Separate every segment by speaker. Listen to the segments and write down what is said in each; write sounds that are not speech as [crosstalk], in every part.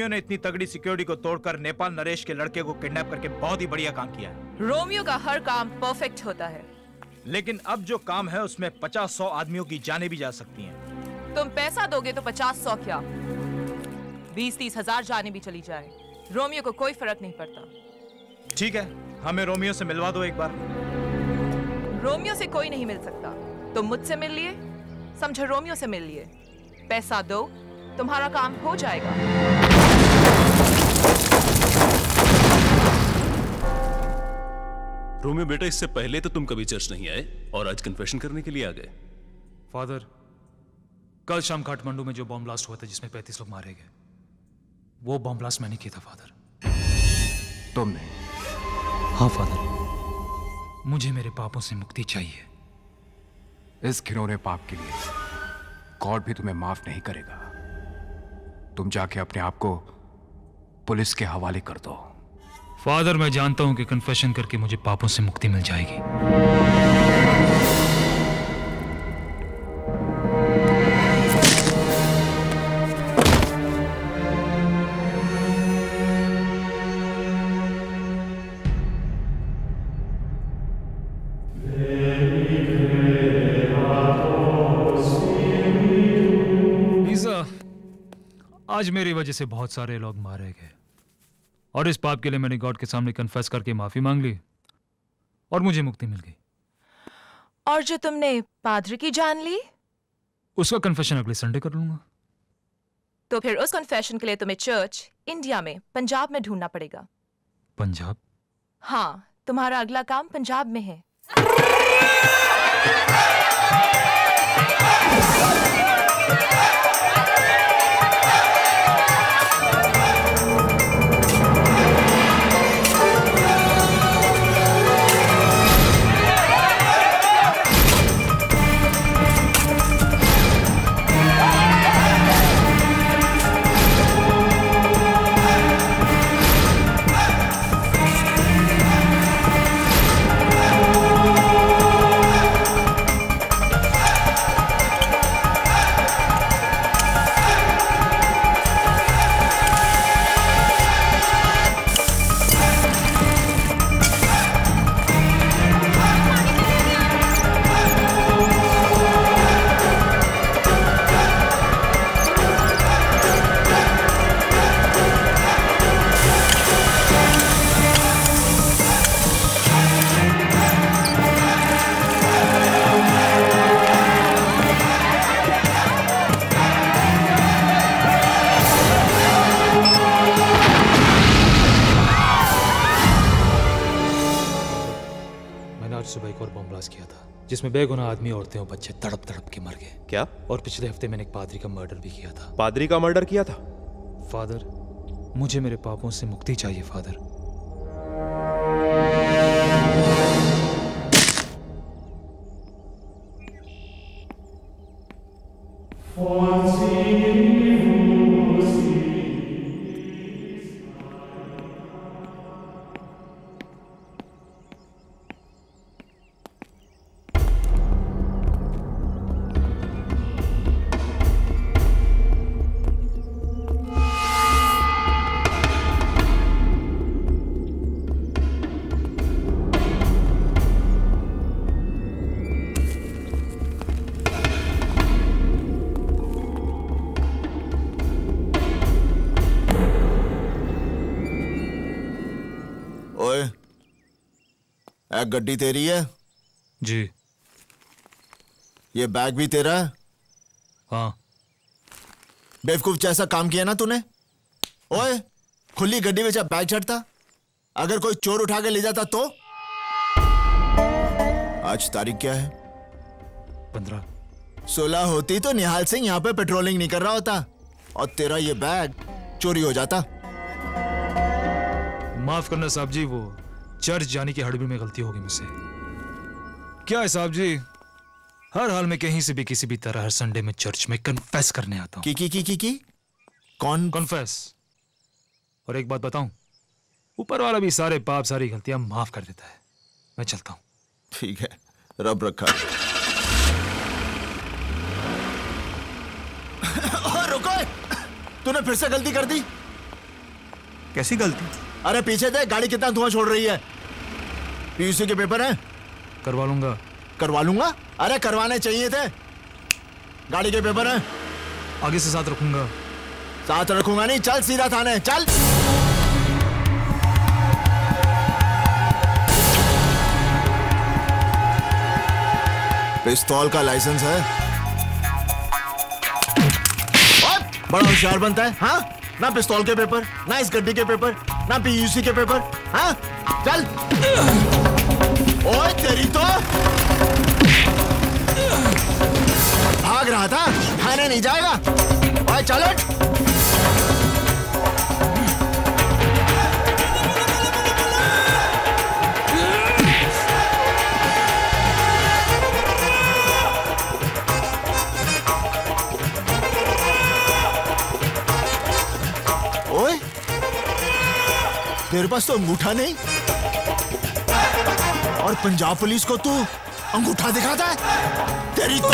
Speaker 1: Romeo ने इतनी तगड़ी सिक्योरिटी को तोड़कर नेपाल नरेश के लड़के को किडनैप करके बहुत ही बढ़िया काम किया है।
Speaker 2: रोमियो का हर काम परफेक्ट होता है।
Speaker 1: लेकिन अब जो काम है उसमें पचास सौ आदमियों की जानें भी जा सकती हैं।
Speaker 2: तुम पैसा दोगे तो पचास सौ क्या? बीस तीस हज़ार जाने भी चली जाए। रोमियो को कोई फ़र्क नहीं पड़ता।
Speaker 1: ठीक है हमें रोमियो से मिलवा दो एक बार।
Speaker 2: रोमियो से कोई नहीं मिल सकता। तुम मुझसे मिल लिए? समझो रोमियो से मिल लिए। पैसा दो तुम्हारा काम हो जाएगा।
Speaker 3: रोमियो बेटा इससे पहले तो तुम कभी चर्च नहीं आए और आज कन्फेशन करने के लिए आ गए।
Speaker 4: फादर कल शाम काठमांडू में जो बॉम्ब ब्लास्ट हुआ था जिसमें पैंतीस लोग मारे गए वो बॉम्ब ब्लास्ट मैंने किया था फादर।
Speaker 5: तुमने?
Speaker 4: हाँ फादर। मुझे मेरे पापों से मुक्ति चाहिए।
Speaker 5: इस घिनौने पाप के लिए गॉड भी तुम्हें माफ़ नहीं करेगा। तुम जाके अपने आप को पुलिस के हवाले कर दो।
Speaker 4: फादर, मैं जानता हूँ कि कन्फेशन करके मुझे पापों से मुक्ति मिल जाएगी। आज मेरी वजह से बहुत सारे लोग मारे गए। और इस पाप के लिए मैंने गॉड के सामने कन्फेस करके माफ़ी मांग ली। और मुझे मुक्ति मिल गई।
Speaker 2: और जो तुमने पादरी की जान ली?
Speaker 4: उसका कन्फेशन अगले संडे कर लूँगा।
Speaker 2: तो फिर उस कन्फेशन के लिए तुम्हें चर्च इंडिया में पंजाब में ढूंढना पड़ेगा।
Speaker 4: पंजाब
Speaker 2: हाँ तुम्हारा अगला काम पंजाब में है।
Speaker 4: जिसमें बेगुनाह आदमी औरतें और बच्चे तड़प तड़प के मर गए।
Speaker 6: क्या?
Speaker 4: और पिछले हफ़्ते मैंने एक पादरी का मर्डर भी किया था।
Speaker 6: पादरी का मर्डर किया था?
Speaker 4: फादर मुझे मेरे पापों से मुक्ति चाहिए फादर।
Speaker 7: ओए गड्डी तेरी है?
Speaker 4: जी।
Speaker 7: ये बैग भी तेरा है?
Speaker 4: हाँ।
Speaker 7: बेवकूफ़ जैसा काम किया ना तूने? ओए खुली गड्डी में जब बैग चढ़ता अगर कोई चोर उठा के ले जाता तो? आज तारीख क्या है?
Speaker 4: पंद्रह।
Speaker 7: सोलह होती तो निहाल सिंह यहाँ पे पेट्रोलिंग नहीं कर रहा होता और तेरा ये बैग चोरी हो जाता।
Speaker 4: माफ़ करना साहब जी वो चर्च जाने की हड़बड़ी में गलती होगी मुझसे। क्या है साहब जी? हर हाल में कहीं से भी किसी भी तरह हर संडे में चर्च में कन्फेस करने आता हूँ।
Speaker 7: की की की की की? कौन
Speaker 4: कन्फेस और एक बात बताऊँ ऊपर वाला भी सारे पाप सारी गलतियाँ माफ़ कर देता है। मैं चलता हूँ।
Speaker 7: ठीक है रब रखा [coughs] और रुको। तूने फिर से गलती कर दी?
Speaker 8: कैसी गलती?
Speaker 7: अरे पीछे देख गाड़ी कितना धुआँ छोड़ रही है। पीयूसी के पेपर है?
Speaker 4: करवा लूँगा।
Speaker 7: करवा लूँगा? अरे करवाने चाहिए थे। गाड़ी के पेपर हैं?
Speaker 4: आगे से साथ रखूँगा।
Speaker 7: साथ रखूँगा नहीं चल सीधा थाने चल। पिस्तौल का लाइसेंस है। बड़ा होशियार बनता है हाँ? ना पिस्तौल के पेपर, ना इस गड्डी के पेपर, ना पीयूसी के पेपर। हाँ चल। ओए, तेरी तो। भाग रहा था, खाने नहीं जाएगा। ओए, चल तेरे पास तो अंगूठा नहीं। और पंजाब पुलिस को तू अंगूठा दिखाता है? तेरी तो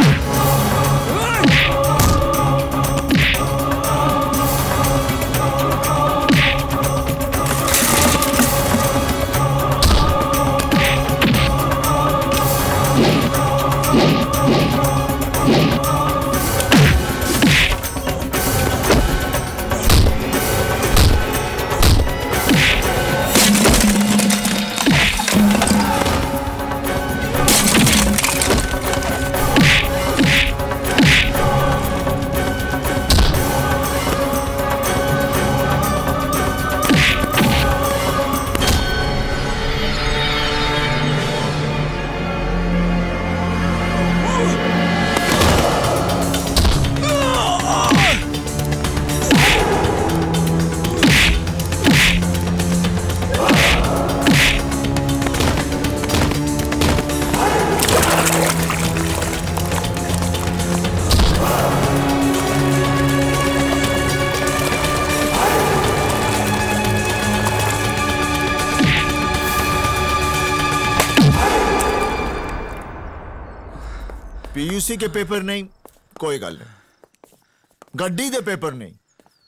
Speaker 7: पीयूसी के पेपर नहीं, कोई गल नहीं। गड्डी दे पेपर नहीं,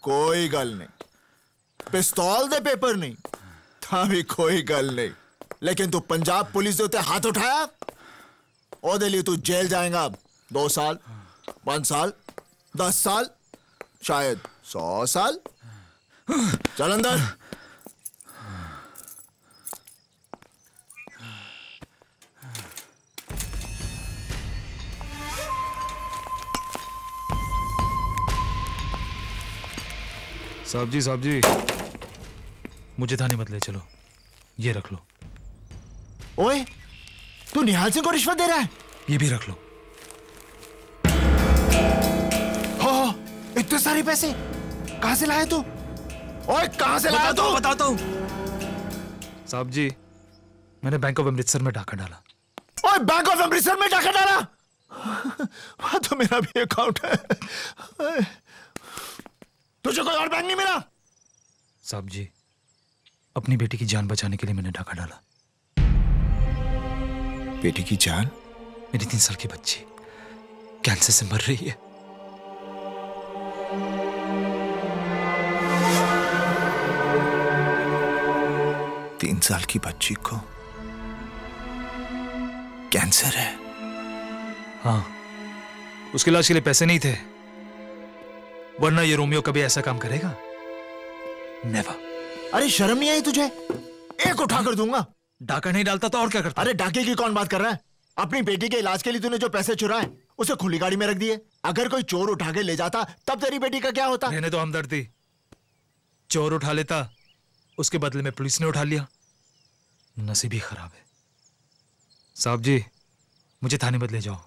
Speaker 7: कोई गल नहीं। पिस्तौल दे पेपर नहीं था भी कोई गल नहीं। लेकिन तू पंजाब पुलिस दे उत्ते हाथ उठाया? ओदे लिए तू जेल जाएगा दो साल पाँच साल, दस साल, शायद सौ साल। चल अंदर।
Speaker 4: साहब जी साहब जी। मुझे थाने मत ले चलो। ये रख लो।
Speaker 7: ओए तू निहाल सिंह को रिश्वत दे रहा है?
Speaker 4: ये भी रख लो।
Speaker 7: हो हो, इतने सारे पैसे। कहाँ से लाए तू? ओए कहाँ से लाया तू?
Speaker 8: बताता हूँ।
Speaker 4: साहब जी मैंने बैंक ऑफ़ अमृतसर में डाका डाला।
Speaker 7: ओए बैंक ऑफ़ अमृतसर में डाका डाला? [laughs] वहाँ तो मेरा भी अकाउंट है। तुझे कोई और बैंक नहीं मिला?
Speaker 4: साहब जी अपनी बेटी की जान बचाने के लिए मैंने डाका डाला।
Speaker 7: बेटी की जान?
Speaker 4: मेरी तीन साल की बच्ची कैंसर से मर रही है।
Speaker 7: तीन साल की बच्ची को कैंसर है?
Speaker 4: हाँ उसके इलाज के लिए पैसे नहीं थे। वरना ये रोमियो कभी ऐसा काम करेगा? नेवर
Speaker 7: अरे शर्म नहीं आई तुझे? एक उठा कर दूँगा।
Speaker 4: डाका नहीं डालता तो और क्या करता?
Speaker 7: अरे डाके की कौन बात कर रहा है? अपनी बेटी के इलाज के लिए तूने जो पैसे चुराए उसे खुली गाड़ी में रख दिए। अगर कोई चोर उठा के ले जाता तब तेरी बेटी का क्या होता?
Speaker 4: रहने तो हमदर्दी। चोर उठा लेता उसके बदले में पुलिस ने उठा लिया। नसीब ही खराब है। साहब जी मुझे थाने मत ले जाओ।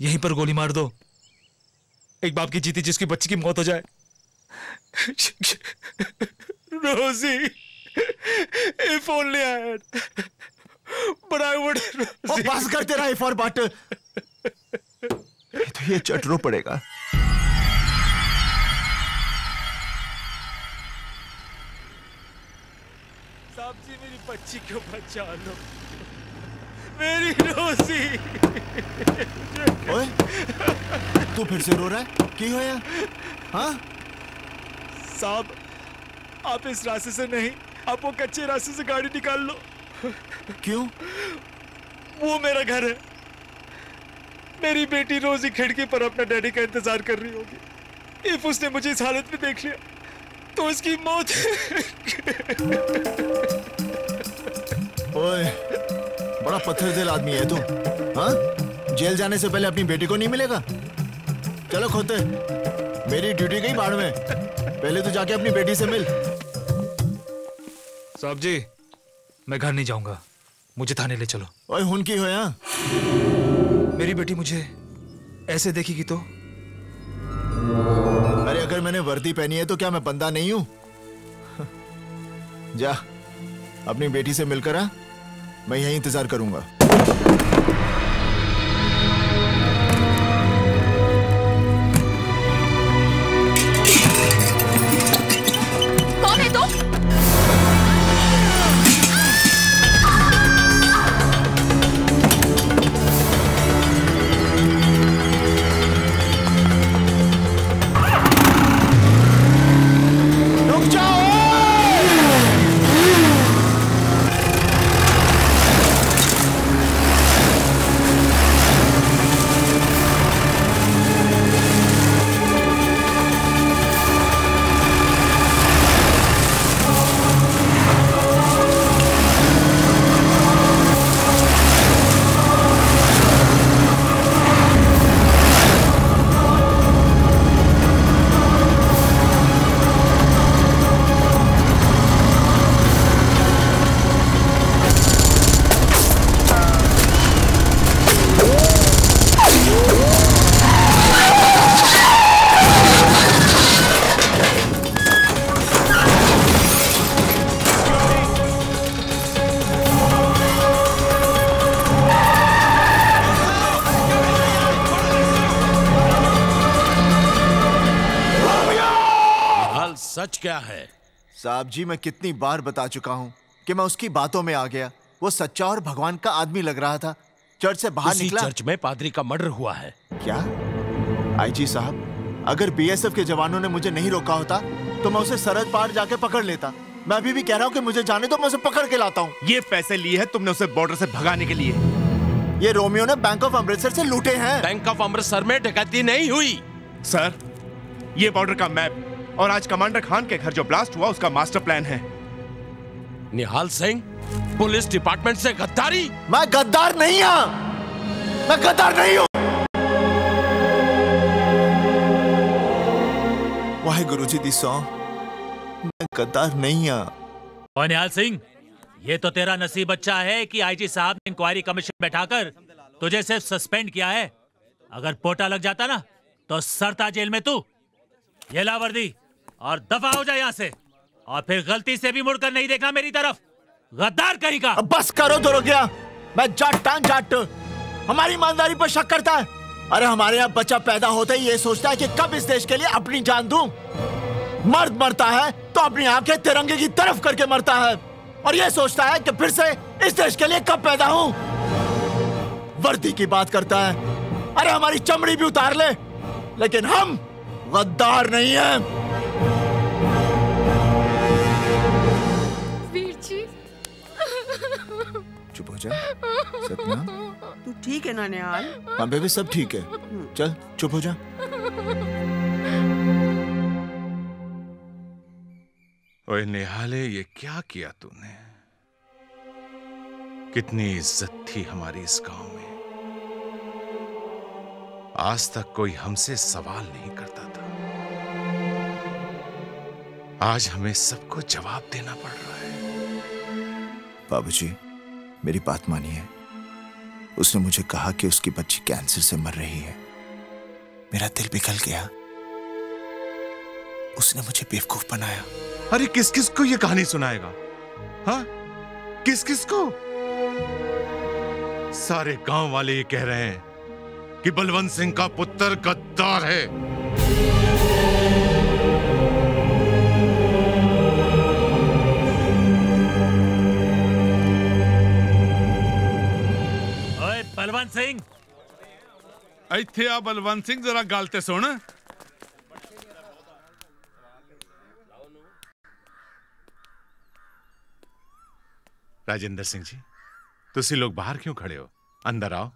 Speaker 4: यहीं पर गोली मार दो। एक बाप की जीती जिसकी बच्ची की मौत हो जाए। रोजी if only I had but I would
Speaker 7: ओ बस कर तेरा इफ़ और बट तो ये चटरो पड़ेगा।
Speaker 4: साहब जी मेरी बच्ची को बचा लो। मेरी रोजी
Speaker 7: ओए तू फिर से रो रहा है? की होया हाँ?
Speaker 4: साहब आप इस रास्ते से नहीं आप वो कच्चे रास्ते से गाड़ी निकाल लो।
Speaker 7: क्यों?
Speaker 4: वो मेरा घर है। मेरी बेटी रोज ही खिड़की पर अपना डैडी का इंतज़ार कर रही होगी। इफ़ उसने मुझे इस हालत में देख लिया तो उसकी मौत।
Speaker 7: ओए बड़ा पत्थर दिल आदमी है तू। हाँ? जेल जाने से पहले अपनी बेटी को नहीं मिलेगा? चलो खोते। मेरी ड्यूटी गई बाढ़ में। पहले तो जाके अपनी बेटी से मिल।
Speaker 4: साहब जी मैं घर नहीं जाऊँगा। मुझे थाने ले चलो।
Speaker 7: ओए हुन की हो यहाँ?
Speaker 4: मेरी बेटी मुझे ऐसे देखेगी तो?
Speaker 7: अरे अगर मैंने वर्दी पहनी है तो क्या मैं बंदा नहीं हूँ? [laughs] जा अपनी बेटी से मिलकर आ। मैं यहीं इंतज़ार करूँगा।
Speaker 3: क्या है?
Speaker 7: साहब जी मैं कितनी बार बता चुका हूँ कि मैं उसकी बातों में आ गया। वो सच्चा और भगवान का आदमी लग रहा था। चर्च से बाहर निकला।
Speaker 3: चर्च में पादरी का मर्डर हुआ है।
Speaker 7: क्या? आईजी साहब अगर बीएसएफ के जवानों ने मुझे नहीं रोका होता तो मैं उसे सरहद पार जाके पकड़ लेता। मैं अभी भी कह रहा हूँ कि मुझे जाने दो मैं उसे पकड़ के लाता हूँ।
Speaker 9: ये पैसे लिए हैं तुमने उसे बॉर्डर से भगाने के लिए।
Speaker 7: ये रोमियो ने बैंक ऑफ़ अमृतसर से लूटे हैं।
Speaker 3: बैंक ऑफ़ अमृतसर में डकैती नहीं हुई।
Speaker 9: सर ये बॉर्डर का मैप और आज कमांडर खान के घर जो ब्लास्ट हुआ उसका मास्टर प्लान है।
Speaker 3: निहाल सिंह पुलिस डिपार्टमेंट से गद्दारी?
Speaker 7: मैं गद्दार नहीं हूँ। मैं गद्दार नहीं हूँ। वाहे गुरु जी दी सौ। मैं गद्दार नहीं हूँ।
Speaker 10: और निहाल सिंह ये तो तेरा नसीब अच्छा है कि आईजी साहब ने इंक्वायरी कमीशन बैठाकर तुझे सिर्फ़ सस्पेंड किया है। अगर पोटा लग जाता ना तो सरता जेल में तू। ये ला वर्दी और दफ़ा हो जाए यहाँ से। और फिर गलती से भी मुड़कर नहीं देखना मेरी तरफ़। गद्दार कहीं का?
Speaker 7: बस करो दो गया मैं जाट टान जाट। हमारी ईमानदारी पर शक करता है। अरे हमारे यहाँ बच्चा पैदा होते ही ये सोचता है कि कब इस देश के लिए अपनी जान दूँ। मर्द मरता है तो अपनी आँखें तिरंगे की तरफ़ करके मरता है। और ये सोचता है कि फिर से इस देश के लिए कब पैदा हूँ। वर्दी की बात करता है। अरे हमारी चमड़ी भी उतार ले। लेकिन हम गद्दार नहीं हैं। सपना?
Speaker 11: तू ठीक है ना निहाल
Speaker 7: हाँ बेबी सब ठीक है। चल चुप हो जा।
Speaker 12: ओए निहाले ये क्या किया तूने? कितनी इज़्ज़त थी हमारी इस गाँव में। आज तक कोई हमसे सवाल नहीं करता था। आज हमें सबको जवाब देना पड़ रहा है।
Speaker 7: बाबूजी मेरी बात मानिए। उसने मुझे कहा कि उसकी बच्ची कैंसर से मर रही है। मेरा दिल पिघल गया। उसने मुझे बेवकूफ़ बनाया।
Speaker 12: अरे किस किस को ये कहानी सुनाएगा? हा? किस किस को? सारे गाँव वाले ये कह रहे हैं कि बलवंत सिंह का पुत्र गद्दार है।
Speaker 10: बलवंत सिंह।
Speaker 13: इतने आ बलवंत सिंह जरा गल तो सुन।
Speaker 12: राजेंद्र सिंह जी तुम लोग बाहर क्यों खड़े हो? अंदर आओ।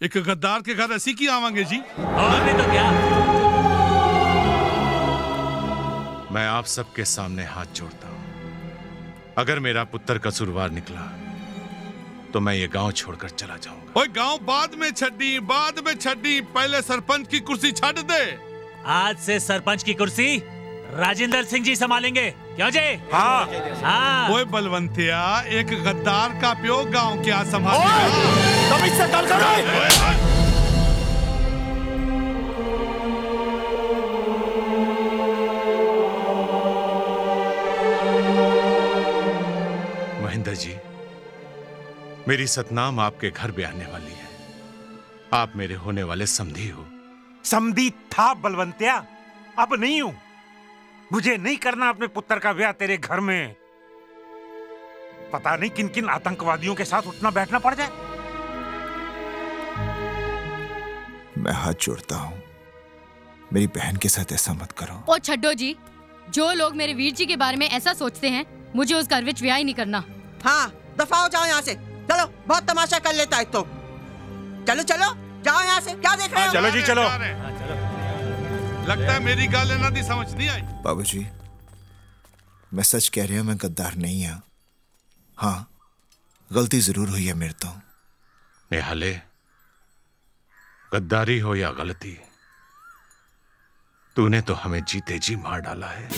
Speaker 13: एक गद्दार के घर असी की आवेंगे जी?
Speaker 10: और नहीं तो क्या?
Speaker 12: मैं आप सबके सामने हाथ जोड़ता हूँ। अगर मेरा पुत्र कसूरवार निकला तो मैं ये गाँव छोड़कर चला जाऊँगा।
Speaker 13: ओए गाँव बाद में छड्डी बाद में छड्डी। पहले सरपंच की कुर्सी छड़ दे।
Speaker 10: आज से सरपंच की कुर्सी राजेंद्र सिंह जी संभालेंगे। क्यों जी?
Speaker 13: हाँ।
Speaker 10: हाँ।
Speaker 13: ओए बलवंतिया एक गद्दार का प्यो गाँव क्या संभालेगा
Speaker 3: तुम इससे कल करो
Speaker 12: महेंद्र जी मेरी सतनाम आपके घर भी आने वाली है। आप मेरे होने वाले समधी हो।
Speaker 3: समधी था बलवंतिया। अब नहीं हूँ। मुझे नहीं करना अपने पुत्र का ब्याह तेरे घर में। पता नहीं किन किन आतंकवादियों के साथ उठना बैठना पड़ जाए।
Speaker 7: मैं हाथ जोड़ता हूँ। मेरी बहन के साथ ऐसा मत करो।
Speaker 14: ओ छड्डो जी जो लोग मेरे वीर जी के बारे में ऐसा सोचते हैं मुझे उस घर विच ब्याह ही नहीं करना।
Speaker 11: हाँ दफ़ा हो जाओ यहाँ से। चलो बहुत तमाशा कर लेता है तो। चलो चलो जाओ यहाँ से। क्या देख रहे हो
Speaker 3: चलो जी चलो।
Speaker 13: लगता है मेरी गाल लेना दी समझ नहीं आई।
Speaker 7: बाबूजी मैं सच कह रही हूँ मैं गद्दार नहीं हूँ। हाँ गलती ज़रूर हुई है मेरे तो।
Speaker 12: निहाले गद्दारी हो या गलती तूने तो हमें जीते जी मार डाला है।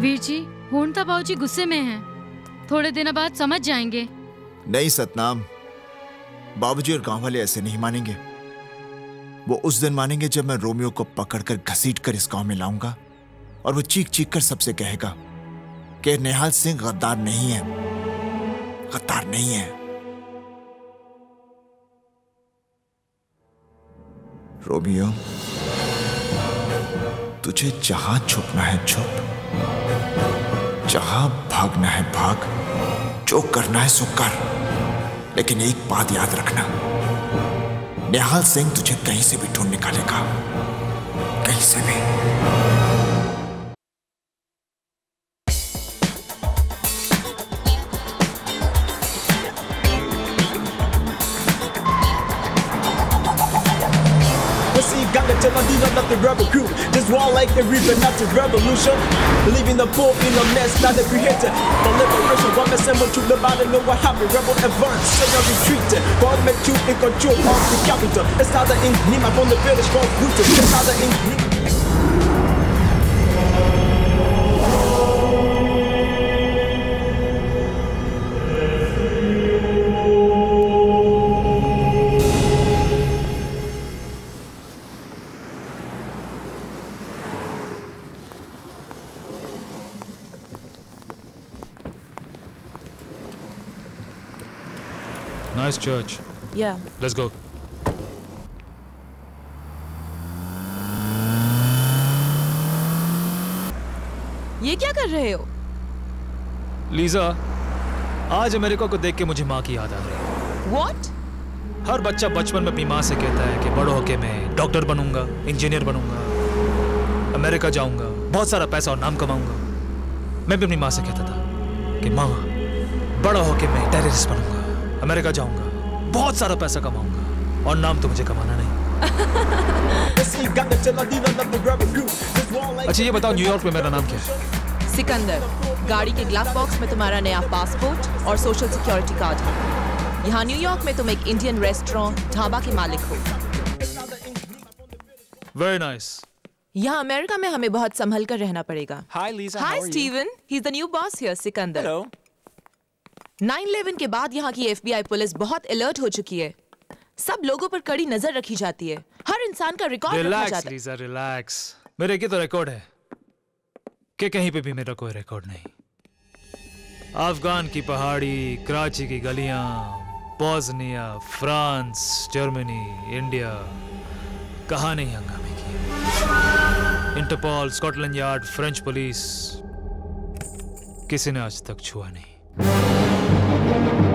Speaker 14: वीर जी होनता बाबूजी गुस्से में हैं। थोड़े दिनों बाद समझ जाएँगे।
Speaker 7: नहीं सतनाम, बाबूजी और गाँव वाले ऐसे नहीं मानेंगे। वो उस दिन मानेंगे जब मैं रोमियो को पकड़कर घसीट कर इस गाँव में लाऊँगा और वो चीख चीख कर सबसे कहेगा कि निहाल सिंह गद्दार नहीं है। गद्दार नहीं है। रोमियो, तुझे जहाँ छुपना है, छुप। जहाँ भागना है भाग, जो करना है सो कर। लेकिन एक बात याद रखना, निहाल सिंह तुझे कहीं से भी ढूंढ निकालेगा, कहीं से भी।
Speaker 15: The rebel crew. Just war like the reaper, not the revolution. Leaving the poor in a mess, not the creator. For liberation, one assemble to the body, know what happened. Rebel advance, say no retreat. Government you in control of the capital. It's not the ink, Nima from the village for rooted. It's not the ink.
Speaker 4: Church.
Speaker 2: Yeah.
Speaker 4: Let's go.
Speaker 2: ये क्या कर रहे हो
Speaker 4: Lisa आज America को देख के मुझे माँ की याद आ रही है
Speaker 2: What?
Speaker 4: हर बच्चा बचपन में अपनी माँ से कहता है कि बड़ो होके मैं डॉक्टर बनूँगा इंजीनियर बनूँगा अमेरिका जाऊँगा बहुत सारा पैसा और नाम कमाऊँगा मैं भी अपनी माँ से कहता था कि माँ बड़ा होके मैं टेररिस्ट बनूँगा अमेरिका जाऊँगा बहुत सारा पैसा कमाऊँगा। और नाम तो मुझे कमाना नहीं। [laughs] अच्छा ये बताओ न्यूयॉर्क में मेरा नाम क्या है?
Speaker 2: सिकंदर गाड़ी के ग्लव बॉक्स में तुम्हारा नया पासपोर्ट और सोशल सिक्योरिटी कार्ड है। यहाँ न्यूयॉर्क में तुम एक इंडियन रेस्टोरेंट ढाबा के मालिक हो।
Speaker 4: वेरी नाइस
Speaker 2: यहाँ अमेरिका में हमें बहुत संभल कर रहना पड़ेगा.
Speaker 6: Hi are you?
Speaker 2: Steven he is the new boss here Sikandar.
Speaker 6: Hello.
Speaker 2: 9/11 के बाद यहाँ की एफबीआई पुलिस बहुत अलर्ट हो चुकी है। सब लोगों पर कड़ी नज़र रखी जाती है। हर इंसान का रिकॉर्ड
Speaker 4: रिलैक्स
Speaker 2: जाता
Speaker 4: लीजा रिलैक्स मेरे की तो रिकॉर्ड है कि कहीं पे भी मेरा कोई रिकॉर्ड नहीं। अफगान की पहाड़ी कराची की गलियाँ बोस्निया फ्रांस जर्मनी इंडिया कहा नहीं हंगामे की Interpol Scotland Yard French police किसी ने आज तक छुआ नहीं।
Speaker 16: Thank you.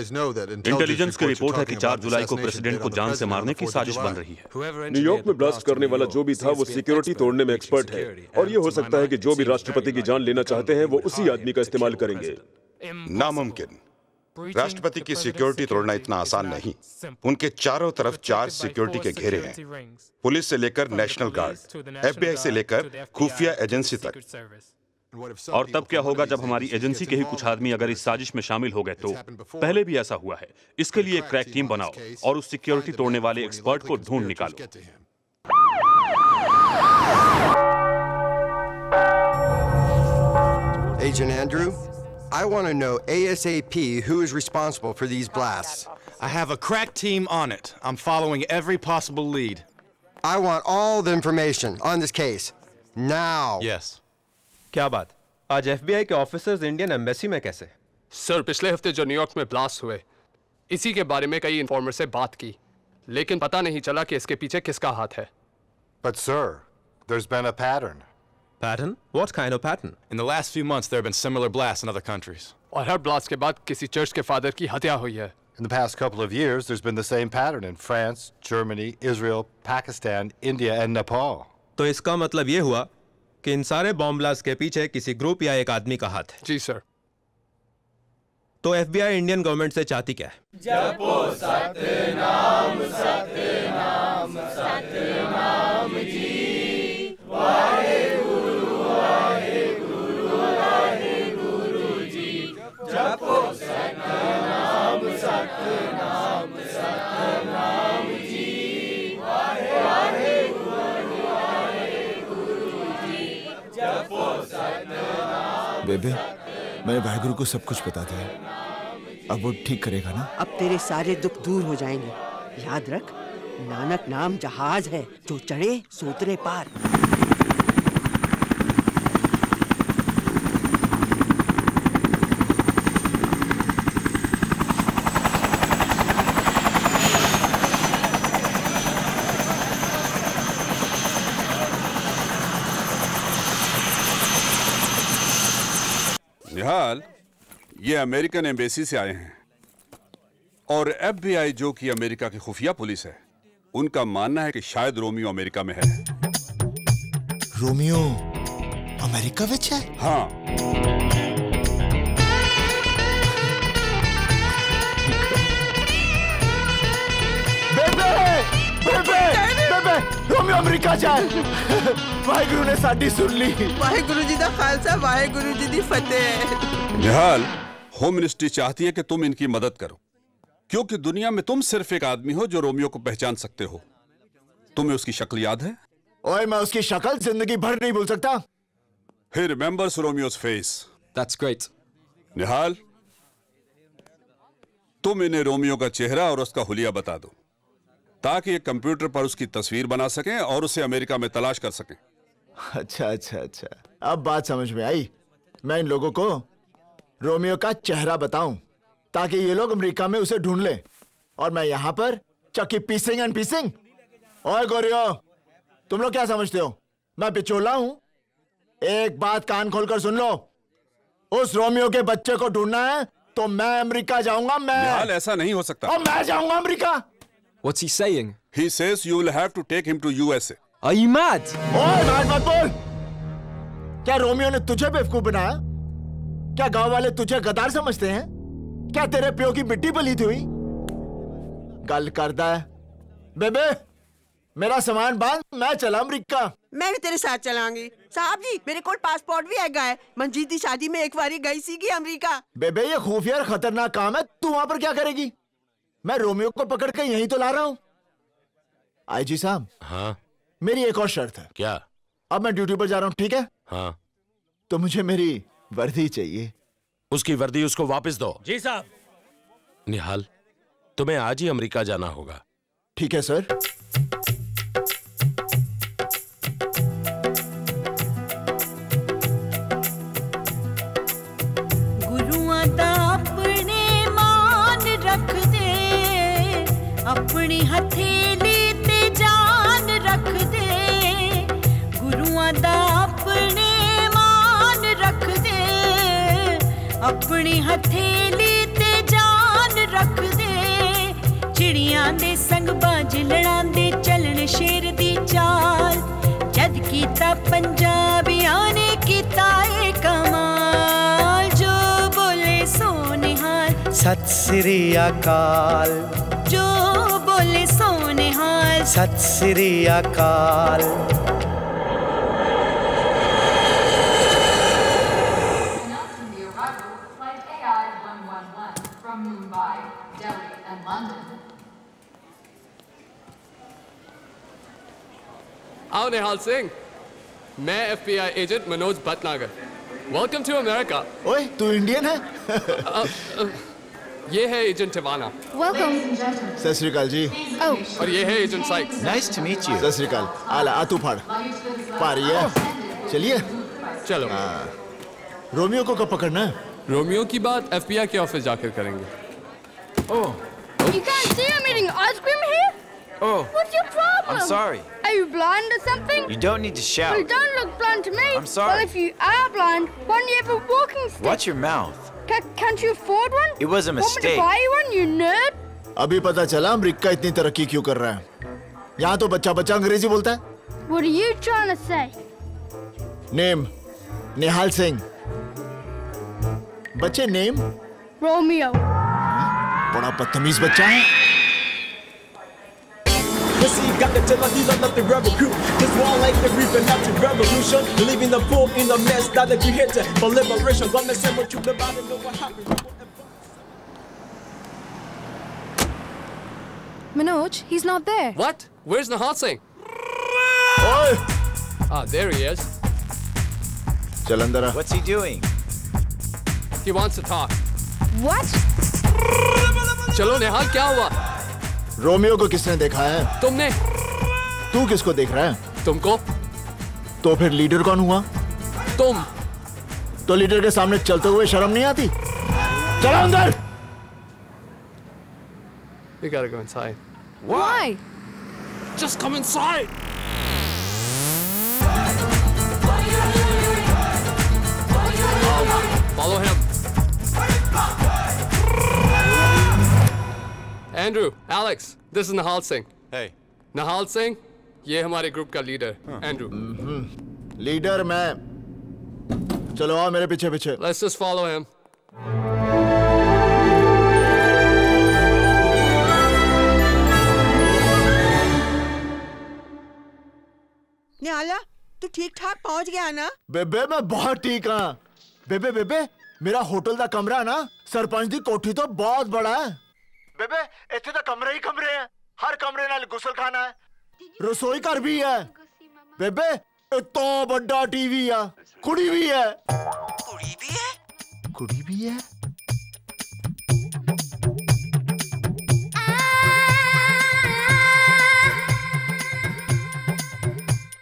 Speaker 17: इंटेलिजेंस की रिपोर्ट है कि 4 जुलाई को प्रेसिडेंट को जान से मारने की साजिश बन रही है न्यूयॉर्क में ब्लास्ट करने वाला जो भी था वो सिक्योरिटी तोड़ने में एक्सपर्ट है। और ये हो सकता है कि जो भी राष्ट्रपति की जान लेना चाहते हैं वो उसी आदमी का इस्तेमाल करेंगे।
Speaker 18: नामुमकिन। राष्ट्रपति की सिक्योरिटी तोड़ना इतना आसान नहीं। उनके चारों तरफ़ चार सिक्योरिटी के घेरे हैं। पुलिस से लेकर नेशनल गार्ड एफबीआई से लेकर खुफिया एजेंसी तक।
Speaker 17: और तब क्या होगा जब हमारी एजेंसी के ही कुछ आदमी अगर इस साजिश में शामिल हो गए तो पहले भी ऐसा हुआ है इसके लिए एक क्रैक टीम बनाओ और उस सिक्योरिटी तोड़ने वाले एक्सपर्ट को ढूंढ निकालो
Speaker 19: Agent Andrew, I want to know ASAP who is responsible for these blasts.
Speaker 20: I have a crack team on it. I'm following every possible lead.
Speaker 19: I want all the information on this case. Now.
Speaker 20: Yes.
Speaker 6: क्या बात आज FBI के officers Indian embassy में कैसे
Speaker 21: sir पिछले हफ़्ते जो New York में ब्लास्ट हुए इसी के बारे में कई इन्फॉर्मर से बात की लेकिन पता नहीं चला कि इसके पीछे किसका हाथ है
Speaker 16: But sir, there's been a pattern.
Speaker 6: Pattern? What kind of pattern?
Speaker 20: In the last few months, there have been similar blasts in other countries.
Speaker 21: और हर ब्लास्ट के बाद किसी चर्च के फादर की हत्या हुई है
Speaker 16: In the past couple of years, there's been the same pattern in France, Germany, Israel, Pakistan, India, and Nepal.
Speaker 6: तो इसका मतलब ये हुआ कि इन सारे बॉम्ब ब्लास्ट के पीछे किसी ग्रुप या एक आदमी का हाथ है।
Speaker 21: जी सर
Speaker 6: तो एफबीआई इंडियन गवर्नमेंट से चाहती क्या है?
Speaker 22: जपो सत्य नाम सत्य सतनाम
Speaker 7: बेबे मैंने वाहगुरु को सब कुछ बता दिया अब वो ठीक करेगा ना?
Speaker 11: अब तेरे सारे दुख दूर हो जाएँगे। याद रख, नानक नाम जहाज़ है, जो चढ़े, सोतरे पार
Speaker 23: निहाल ये अमेरिकन एम्बेसी से आए हैं और एफबीआई जो कि अमेरिका की खुफिया पुलिस है उनका मानना है कि शायद रोमियो अमेरिका में है
Speaker 7: रोमियो अमेरिका विच है
Speaker 23: हाँ
Speaker 7: बेबे बेबे बेबे रोमियो अमेरिका जाए वाहेगुरु ने साडी सुन ली
Speaker 11: ਵਾਹਿਗੁਰੂ ਜੀ ਦਾ ਖਾਲਸਾ ਵਾਹਿਗੁਰੂ ਜੀ ਦੀ ਫਤਿਹ
Speaker 23: निहाल होम मिनिस्ट्री चाहती है कि तुम इनकी मदद करो क्योंकि दुनिया में तुम सिर्फ़ एक आदमी हो जो रोमियो को पहचान सकते हो। तुम्हें उसकी शक्ल याद है?
Speaker 7: ओए मैं उसकी शक्ल ज़िंदगी भर नहीं भूल सकता।
Speaker 23: He remembers Romeo's face.
Speaker 6: That's great.
Speaker 23: निहाल तुम इन्हें रोमियो का चेहरा और उसका हुलिया बता दो ताकि ये कंप्यूटर पर उसकी तस्वीर बना सकें और उसे अमेरिका में तलाश कर सकें।
Speaker 7: अच्छा अच्छा अच्छा। अब बात समझ में आई। मैं इन लोगों को रोमियो का चेहरा बताऊँ ताकि ये लोग अमेरिका में उसे ढूंढ ले। और मैं यहाँ पर चक्की पीसिंग एंड पीसिंग। ओए गोरियो तुम लोग क्या समझते हो? मैं पिचोला हूँ। एक बात कान खोलकर सुन लो। उस रोमियो के बच्चे को ढूंढना है तो मैं अमेरिका जाऊँगा मैं।
Speaker 23: निहाल ऐसा नहीं हो सकता।
Speaker 7: और मैं जाऊँगा America.
Speaker 23: What's he saying? He says you will have to take him to USA.
Speaker 6: Are you mad?
Speaker 7: ओए मत मत बोल। क्या रोमियो ने तुझे बेवकूफ़ बनाया? क्या गाँव वाले तुझे गदार समझते हैं? क्या तेरे प्यो की मिट्टी पलीती हुई? गल करदा है। बेबे मेरा सामान बाँध मैं चला अमरीका
Speaker 11: मैं भी तेरे साथ चलाऊँगी। साहब जी मेरे को पासपोर्ट भी हैगा है। मंजीत दी शादी में एक बारी गई सी अमेरिका।
Speaker 7: बेबे ये खुफिया और खतरनाक काम है। तू वहाँ पर क्या करेगी? मैं रोमियो को पकड़ के यहीं तो ला रहा हूँ। आई जी साहब
Speaker 24: हाँ।
Speaker 7: मेरी एक और शर्त है।
Speaker 24: क्या?
Speaker 7: अब मैं ड्यूटी पर जा रहा हूँ ठीक है?
Speaker 24: हाँ।
Speaker 7: तो मुझे मेरी वर्दी चाहिए।
Speaker 24: उसकी वर्दी उसको वापस दो।
Speaker 10: जी साहब।
Speaker 24: निहाल तुम्हें आज ही अमेरिका जाना होगा।
Speaker 7: ठीक है सर।
Speaker 25: अपनी हथेली जान रख दे। गुरुआ अपनी हथेली ते
Speaker 26: जान रख दे। चिड़िया दे संग बाज लड़ा दे चलन शेर दी चाल। जद कीता पंजाबिया ने कीता ए कमाल।
Speaker 25: जो बोले सो
Speaker 26: निहाल सत श्री
Speaker 25: अकाल। जो बोले
Speaker 14: सो निहाल सत श्री अकाल।
Speaker 21: आओ निहाल सिंह मैं FBI agent Manoj Bhatnagar welcome to America
Speaker 7: ओए तू इंडियन है?
Speaker 21: ये है एजेंट टिवाना
Speaker 7: सत श्री अकाल जी.
Speaker 21: और ये है agent Sykes
Speaker 7: nice to meet you Sat Sri Akal. आला आ तू फाड़. पा रही है चलिए.
Speaker 21: चलो.
Speaker 7: रोमियो को कब पकड़ना है?
Speaker 21: रोमियो की बात एफबीआई के ऑफ़िस जाकर करेंगे.
Speaker 7: ओह
Speaker 27: You can't see I'm eating ice cream here?
Speaker 25: Oh,
Speaker 27: What's your problem?
Speaker 25: I'm sorry.
Speaker 27: Are you blind or something?
Speaker 25: You don't need to
Speaker 27: Well, you don't look blind to me.
Speaker 25: I'm sorry.
Speaker 27: Well, if you are blind, why don't you have a walking stick?
Speaker 25: Watch your mouth.
Speaker 27: Ca- can't you afford one?
Speaker 25: It was a mistake.
Speaker 27: Want me to buy you one, you nerd?
Speaker 7: अभी पता चला America इतनी तरक्की क्यों कर रहा है यहाँ तो बच्चा बच्चा अंग्रेज़ी बोलता है
Speaker 27: What are you trying to say?
Speaker 7: Name Nihal Singh बच्चे नेम
Speaker 27: Romeo.
Speaker 7: बड़ा बदतमीज बच्चा है
Speaker 15: see, got the tell these are not the rebel crew. This wall the reaper, not the revolution. Leaving the poor in the mess, that for liberation. Gonna what you about know what happened.
Speaker 28: Manoj, he's not there.
Speaker 21: What? Where's Nahad Singh? Ah, there he is.
Speaker 7: Jalandhara.
Speaker 25: What's he doing?
Speaker 21: He wants to talk.
Speaker 28: What?
Speaker 21: Chalo, Nehal, kya hua?
Speaker 7: Romeo को किसने देखा है
Speaker 21: तुमने
Speaker 7: तू किसको देख रहा है
Speaker 21: तुमको
Speaker 7: तो फिर लीडर कौन हुआ
Speaker 21: तुम
Speaker 7: तो लीडर के सामने चलते हुए शर्म नहीं आती चलो अंदर
Speaker 21: You gotta go inside.
Speaker 28: Why?
Speaker 21: Just come inside. Follow him. Andrew, Alex, this is Nahal Singh.
Speaker 16: Hey.
Speaker 21: Nahal Singh, ये हमारे ग्रुप का लीडर एंड्रू
Speaker 7: लीडर मैं चलो आओ मेरे पीछे पीछे
Speaker 21: Let's just follow him.
Speaker 11: निहाला तू ठीक ठाक पहुँच गया ना
Speaker 7: बेबे मैं बहुत ठीक हाँ बेबे बेबे मेरा होटल का कमरा ना सरपंच दी कोठी तो बहुत बड़ा है बेबे इतने तो कमरे ही कमरे हैं हर कमरे नाल गुसल खाना है रसोई घर भी है बेबे इतना बड़ा टीवी है कुड़ी भी है
Speaker 11: कुड़ी भी है
Speaker 7: कुड़ी भी है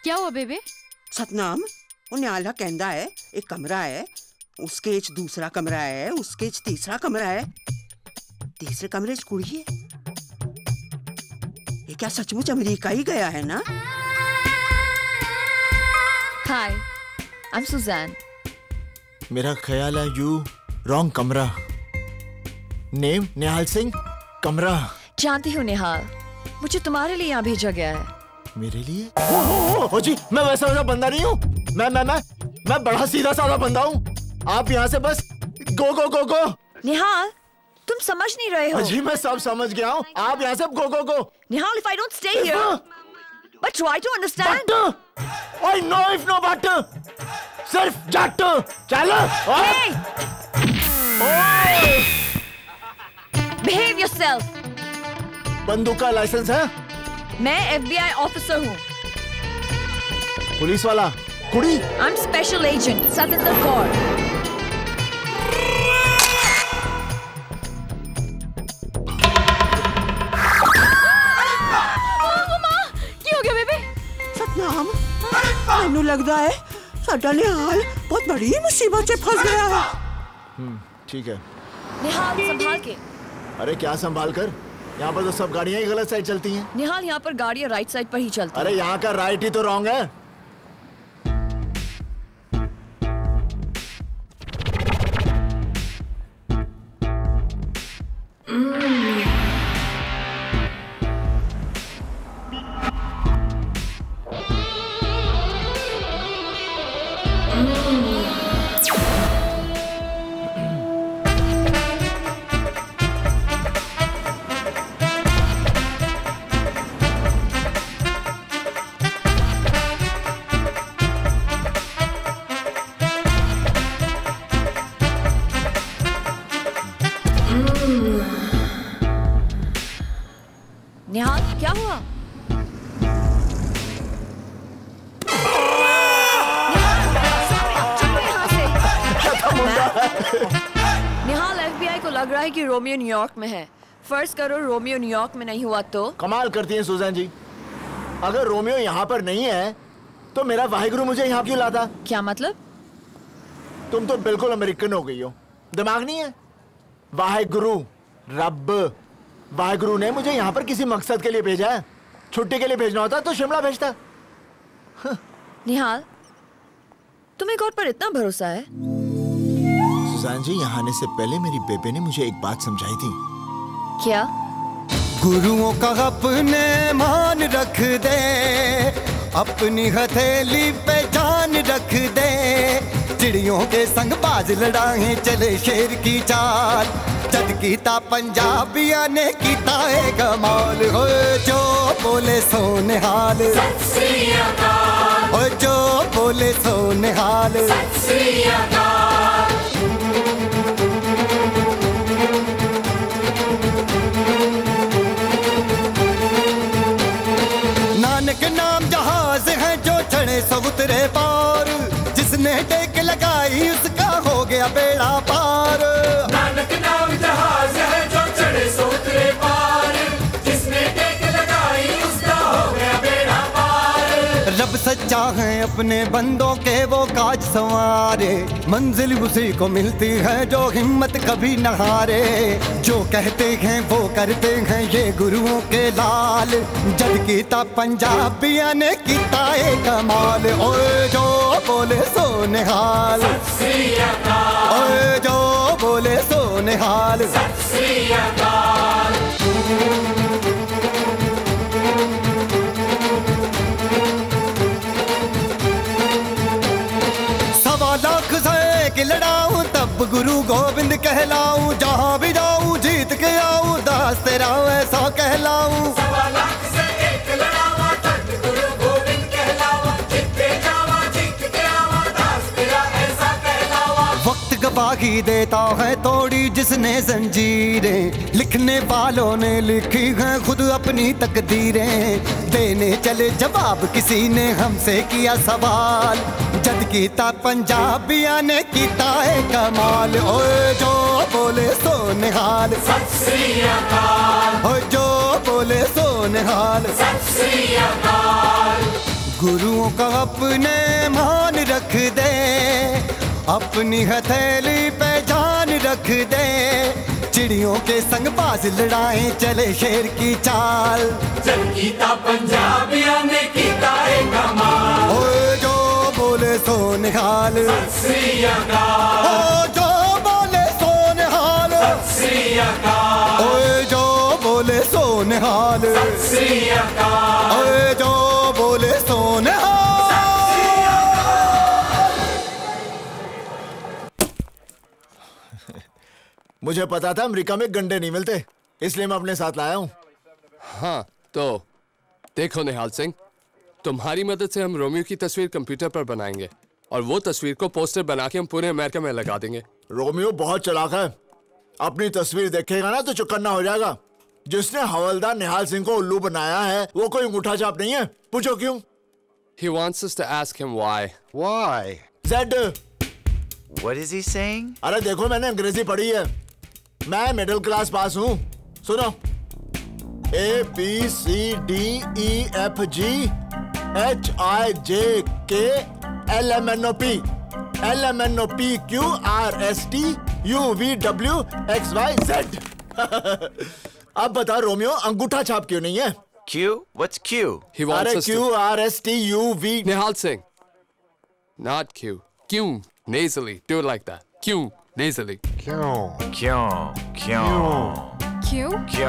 Speaker 29: क्या हुआ बेबे
Speaker 11: सतनाम ਉਹ ਨਿਆਲਾ ਕਹਿੰਦਾ ਹੈ ਇੱਕ ਕਮਰਾ ਹੈ उसके च दूसरा कमरा है उसके च तीसरा कमरा है तीसरे कमरे च कुड़ी है? ये क्या सचमुच अमेरिका ही गया है ना?
Speaker 28: Hi, I'm Suzanne.
Speaker 7: मेरा ख्याल है यू रॉन्ग कमरा। नेम निहाल सिंह कमरा।
Speaker 28: जानती हूँ निहाल। मुझे तुम्हारे लिए यहाँ भेजा गया है।
Speaker 7: मेरे लिए? ओ, ओ, ओ, ओ जी मैं वैसा वैसा बंदा नहीं हूँ। मैं मैं मैं मैं बड़ा सीधा साधा बंदा हूँ। आप यहाँ से बस गो गो गो गो
Speaker 28: निहाल तुम समझ नहीं रहे हो।
Speaker 7: अजी मैं सब समझ गया हूँ। आप यहाँ से go go go
Speaker 28: Nihal if I don't stay here but try to understand
Speaker 7: I know if no but सिर्फ़ जट uh,
Speaker 28: चलो। बिहेव योरसेल्फ
Speaker 7: बंदूक का लाइसेंस है?
Speaker 28: मैं एफबीआई ऑफिसर हूँ।
Speaker 7: पुलिस वाला। कुड़ी।
Speaker 28: I am special agent Satendra Kaur
Speaker 11: Satnam ਮੈਨੂੰ ਲੱਗਦਾ ਹੈ ਸਾਡਾ ਨਿਹਾਲ ਬਹੁਤ ਬੜੀ ਮੁਸੀਬਤ 'ਚ ਫਸ ਗਿਆ ਹੈ
Speaker 7: हम्म, ठीक है
Speaker 28: निहाल संभाल के
Speaker 7: अरे क्या संभाल कर यहाँ पर तो सब गाड़ियाँ ही गलत साइड चलती हैं
Speaker 28: निहाल यहाँ पर गाड़ियाँ राइट साइड पर ही चलती
Speaker 7: अरे
Speaker 28: हैं।
Speaker 7: यहाँ का राइट ही तो रॉन्ग है
Speaker 28: रहा रोमियो न्यूयॉर्क में है। फ़र्ज़ करो रोमियो न्यूयॉर्क में नहीं हुआ तो।
Speaker 7: कमाल करती हैं सुजैन जी। अगर रोमियो यहाँ पर नहीं है तो मेरा वाहिगुरु मुझे यहाँ क्यों लाता?
Speaker 28: क्या मतलब?
Speaker 7: तुम तो बिल्कुल अमेरिकन हो गई हो। दिमाग नहीं है? वाहिगुरु रब वाहिगुरु ने मुझे यहाँ पर किसी मकसद के लिए भेजा है। छुट्टी के लिए भेजना होता तो शिमला भेजता।
Speaker 28: निहाल तुम्हें गॉड पर इतना भरोसा है?
Speaker 7: सुजान जी यहाँ आने से पहले मेरी बेबे ने मुझे एक बात समझाई थी।
Speaker 28: क्या?
Speaker 30: गुरुओं का अपने मान रख दे अपनी हथेली पे जान रख दे। चिड़ियों के संग बाज लड़ाए चले शेर की चाल। जद कीता पंजाबिया ने कीता है कमाल हो जो बोले सोने हाल। हो जो बोले सोने हाल। उतरे पार सच्चा है अपने बंदों के वो काज संवारे? मंजिल उसी को मिलती है जो हिम्मत कभी न हारे। जो कहते हैं वो करते हैं ये गुरुओं के लाल। जद कीता पंजाबिया ने कीता है कमाल। ओए जो बोले सोने हाल ओए जो बोले सोने हाल लड़ाऊं तब गुरु गोविंद कहलाऊं जहाँ भी जाऊँ जीत के आऊँ दास तेरा ऐसा कहलाऊं।
Speaker 31: सवा लाख से एक लड़ावा तक गुरु गोविंद कहलावा जितने जावा जीत के आवा दास तेरा ऐसा कहलावा।
Speaker 30: वक्त गवाही देता है तोड़ी जिसने जंजीरें लिखने वालों ने लिखी है खुद अपनी तकदीरें। देने चले जवाब किसी ने हमसे किया सवाल। जद कीता पंजाबिया ने कीता है कमाल। ओए जो बोले सोने हाल ओ जो बोले सोने हाल गुरुओं का अपने मान रख दे। अपनी हथेली पे जान रख दे। चिड़ियों के संग बाज लड़ाए चले शेर की चाल।
Speaker 31: जब कीता पंजाबिया ने है कमाल।
Speaker 30: बोले सोने हाल ओ जो बोले सोने हाल ओ जो बोले सोने हाल ओ जो बोले सोने हाल
Speaker 7: मुझे पता था अमेरिका में गंडे नहीं मिलते इसलिए मैं अपने साथ लाया हूँ।
Speaker 21: हाँ तो देखो निहाल सिंह तुम्हारी मदद से हम रोमियो की तस्वीर कंप्यूटर पर बनाएँगे और वो तस्वीर को पोस्टर बना के हम पूरे अमेरिका में लगा देंगे।
Speaker 7: रोमियो बहुत चलाक है। अपनी तस्वीर देखेगा ना तो चुकन्ना हो जाएगा। जिसने हवलदार निहाल सिंह को उल्लू बनाया है वो कोई अंगूठा छाप नहीं है। पूछो क्यों?
Speaker 21: He wants us to ask him why.
Speaker 16: Why?
Speaker 7: Z
Speaker 32: What is he saying?
Speaker 7: अरे देखो मैंने अंग्रेज़ी पढ़ी है। मैं मिडिल क्लास पास हूँ। सुनो। A B C D E F G H I J K L M N O P L M N O P Q R S T U V W X Y Z अब बता Romeo अंगूठा छाप क्यों नहीं है
Speaker 32: Q? What's Q?
Speaker 21: He wants
Speaker 7: अरे
Speaker 21: us to-
Speaker 7: Q R S T U V
Speaker 21: Nihal Singh. Not Q. Q. Nasally. Do it like that. Q. Nasally.
Speaker 32: Q. Q. Q.
Speaker 29: क्यों
Speaker 32: Q.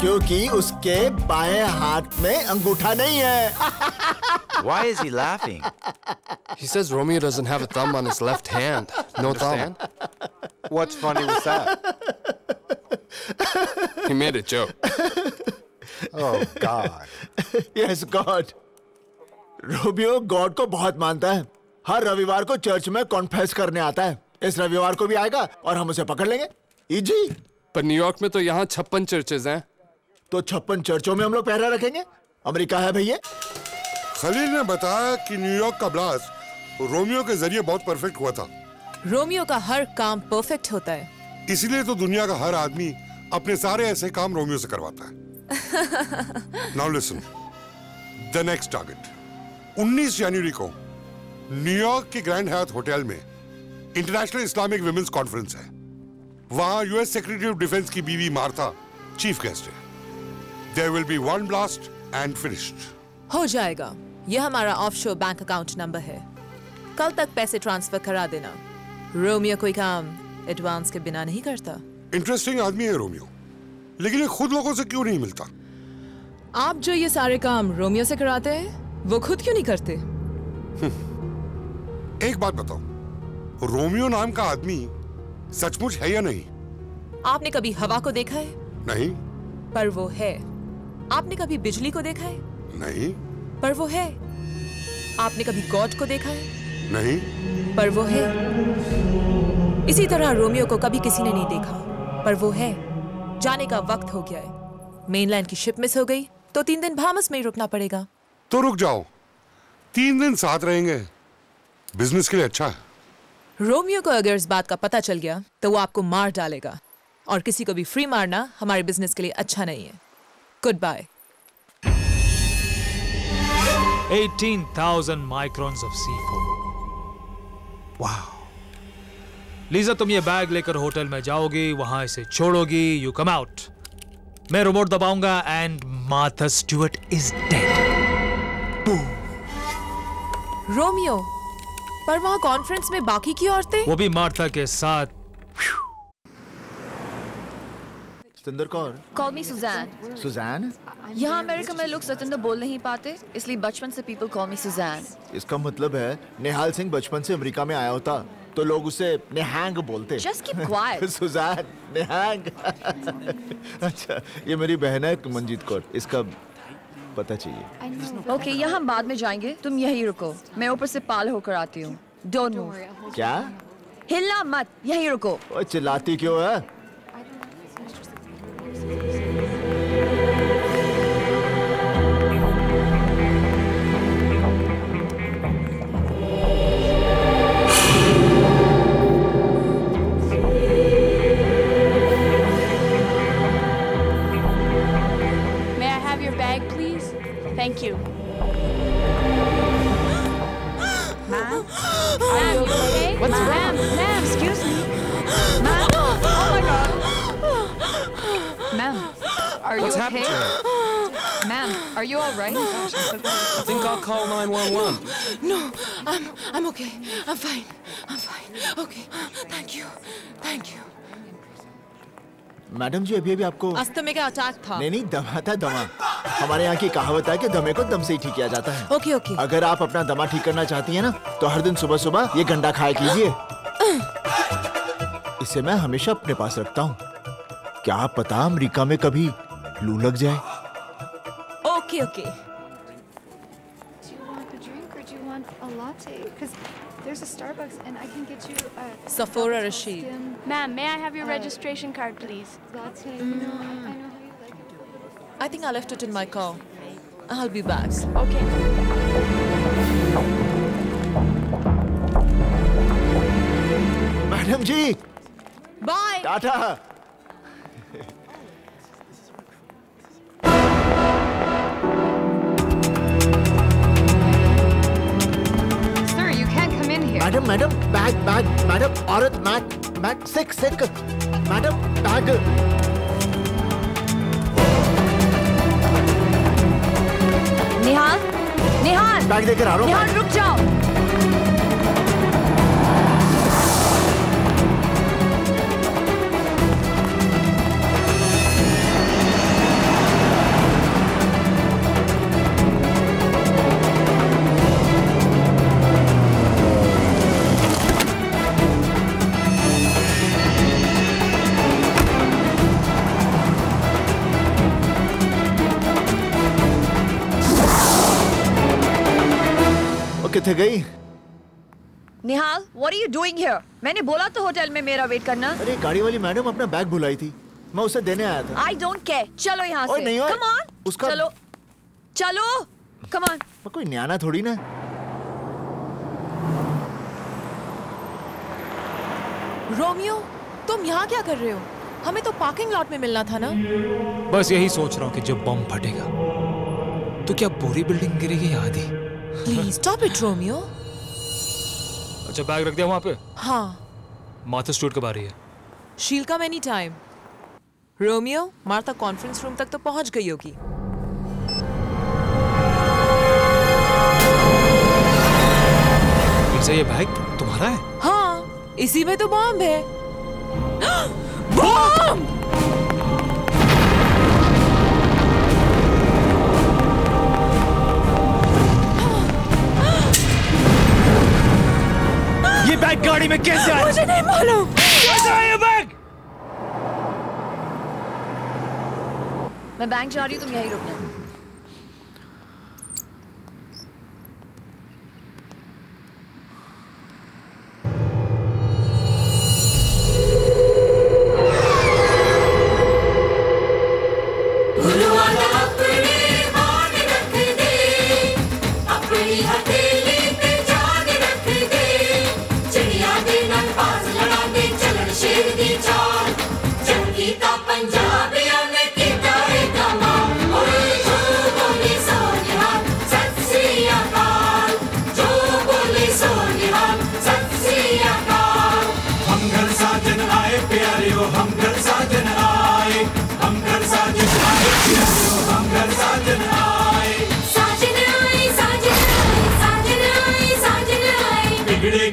Speaker 7: क्योंकि उसके बाएँ हाथ में अंगूठा नहीं है
Speaker 32: Why is he laughing?
Speaker 21: He says Romeo doesn't have a thumb on his left hand. No Understand? thumb.
Speaker 16: What's funny with that?
Speaker 21: He made a joke.
Speaker 16: Oh, God.
Speaker 7: Yes God Romeo God को बहुत मानता है हर रविवार को church में confess करने आता है इस रविवार को भी आएगा और हम उसे पकड़ लेंगे। इजी
Speaker 21: पर न्यूयॉर्क में तो यहाँ छप्पन चर्चेज हैं।
Speaker 7: तो छप्पन चर्चों में हम लोग पहरा रखेंगे? अमेरिका है भैया।
Speaker 2: खलील ने बताया कि न्यूयॉर्क का ब्लास्ट रोमियो के ज़रिए बहुत परफेक्ट हुआ था। रोमियो का हर काम परफेक्ट होता है।
Speaker 18: इसलिए तो दुनिया का हर आदमी अपने सारे ऐसे काम रोमियो से करवाता है। Now listen the next target 19 जनवरी को न्यूयॉर्क के ग्रैंड हयात होटल में इंटरनेशनल इस्लामिक विमेंस कॉन्फ्रेंस है। वहाँ यूएस सेक्रेटरी ऑफ़ डिफेंस की बीवी मार्था चीफ गेस्ट है। There will be one blast and finished
Speaker 2: हो जाएगा। यह हमारा ऑफशोर बैंक अकाउंट नंबर है। कल तक पैसे ट्रांसफ़र करा देना। रोमियो कोई काम एडवांस के बिना नहीं करता।
Speaker 18: इंटरेस्टिंग आदमी है रोमियो। लेकिन ये खुद लोगों से क्यों नहीं मिलता?
Speaker 2: आप जो ये सारे काम रोमियो से कराते हैं वो खुद क्यों नहीं करते? [laughs]
Speaker 18: एक बात बताओ। रोमियो नाम का आदमी सचमुच है या नहीं?
Speaker 2: आपने कभी हवा को देखा है?
Speaker 18: नहीं।
Speaker 2: पर वो है। आपने कभी बिजली को देखा है?
Speaker 18: नहीं।
Speaker 2: पर वो है। आपने कभी गॉड को देखा है?
Speaker 18: नहीं।
Speaker 2: पर वो है। इसी तरह रोमियो को कभी किसी ने नहीं देखा। पर वो है। जाने का वक्त हो गया है। मेनलैंड की शिप मिस हो गई। तो तीन दिन भामस में ही रुकना पड़ेगा।
Speaker 18: तो रुक जाओ। तीन दिन साथ रहेंगे। बिज़नेस के लिए अच्छा है।
Speaker 2: रोमियो को अगर इस बात का पता चल गया तो वो आपको मार डालेगा। और किसी को भी फ्री मारना हमारे बिज़नेस के लिए अच्छा नहीं है। Good bye
Speaker 4: 18,000 microns of C4. वाह लीजा तुम ये बैग लेकर होटल में जाओगी वहाँ इसे छोड़ोगी यू कम आउट मैं remote दबाऊँगा and Martha Stewart is dead
Speaker 2: Romeo पर वहाँ कॉन्फ्रेंस में बाकी की औरतें?
Speaker 4: वो भी मार्था के साथ।
Speaker 7: Satinder Kaur.
Speaker 28: Call me Suzanne.
Speaker 7: Suzanne
Speaker 28: यहाँ अमेरिका में लोग सतिंदर बोल नहीं पाते इसलिए बचपन से पीपल call me Suzanne.
Speaker 7: इसका मतलब है निहाल सिंह बचपन से अमेरिका में आया होता तो लोग उसे नेहांग बोलते।
Speaker 28: Just keep quiet. [laughs]
Speaker 7: Suzanne Nihang. [laughs] अच्छा ये मेरी बहन है मंजीत कौर। इसका पता चाहिए।
Speaker 28: ओके okay, यहाँ हम बाद में जाएँगे। तुम यही रुको। मैं ऊपर से पाल होकर आती हूँ। डोंट मूव
Speaker 7: क्या?
Speaker 28: हिलना मत। यही रुको।
Speaker 7: चिल्लाती क्यों है?
Speaker 33: Happened
Speaker 34: okay?
Speaker 33: to her?
Speaker 34: Ma'am, are you all right?
Speaker 33: I think I'll call 911.
Speaker 2: No, no, I'm I'm okay. I'm fine. I'm fine. Okay. Thank you. Thank you.
Speaker 7: Madam ji अभी अभी आपको
Speaker 2: अस्थमे का अटैक था
Speaker 7: नहीं नहीं दमा था दमा हमारे यहाँ की कहावत है कि दमे को दम से ही ठीक किया जाता है
Speaker 2: ओके ओके
Speaker 7: अगर आप अपना दमा ठीक करना चाहती हैं ना तो हर दिन सुबह सुबह ये गंडा खाया कीजिए इसे मैं हमेशा अपने पास रखता हूँ क्या पता अमेरिका में कभी लू लग जाए
Speaker 2: okay okay
Speaker 34: Do you want a drink or do you want a latte? Because there's a Starbucks and I can get you a
Speaker 2: Safora Rashid.
Speaker 35: Ma'am, may I have your registration card, please?
Speaker 34: latte. You know, I, I know how you like it.
Speaker 2: I think I left it in my car. I'll be back.
Speaker 35: Okay.
Speaker 34: Madam ji bye tata
Speaker 7: madam madam bag bag madam औरत मैग मैग सिक सिक madam bag
Speaker 28: Nihal Nihal
Speaker 7: bag देकर आ रहा हूँ
Speaker 28: निहाल रुक जाओ
Speaker 7: कितने गई?
Speaker 28: Nihal what are you doing here मैंने बोला तो होटल में मेरा वेट करना।
Speaker 7: अरे गाड़ी वाली मैडम अपना बैग भुलाई थी। मैं उसे देने आया था।
Speaker 28: आई डोंट केयर चलो यहाँ से।
Speaker 7: नहीं,
Speaker 28: कम ऑन
Speaker 7: उसका-
Speaker 28: चलो। चलो कम ऑन
Speaker 7: मैं कोई न्याना थोड़ी ना।
Speaker 2: रोमियो तुम यहाँ क्या कर रहे हो? हमें तो पार्किंग लॉट में मिलना था ना?
Speaker 4: बस यही सोच रहा हूँ कि जब बम फटेगा तो क्या पूरी बिल्डिंग गिरेगी या आधी?
Speaker 2: प्लीज़ स्टॉप इट रोमियो
Speaker 4: अच्छा बैग रख दिया वहाँ पे?
Speaker 2: हाँ।
Speaker 4: माथा स्टूट कब आ रही है?
Speaker 2: She'll come any time Romeo Martha conference room तक तो पहुँच गई होगी।
Speaker 4: इसे ये बैग तुम्हारा है?
Speaker 2: हाँ इसी में तो बॉम्ब है। [gasps] बॉम्ब
Speaker 25: ये बैग गाड़ी में कैसे आया?
Speaker 2: मुझे नहीं मालूम।
Speaker 25: कैसे आया ये बैग?
Speaker 28: मैं बैंक जा रही हूँ तुम यहीं रुकना।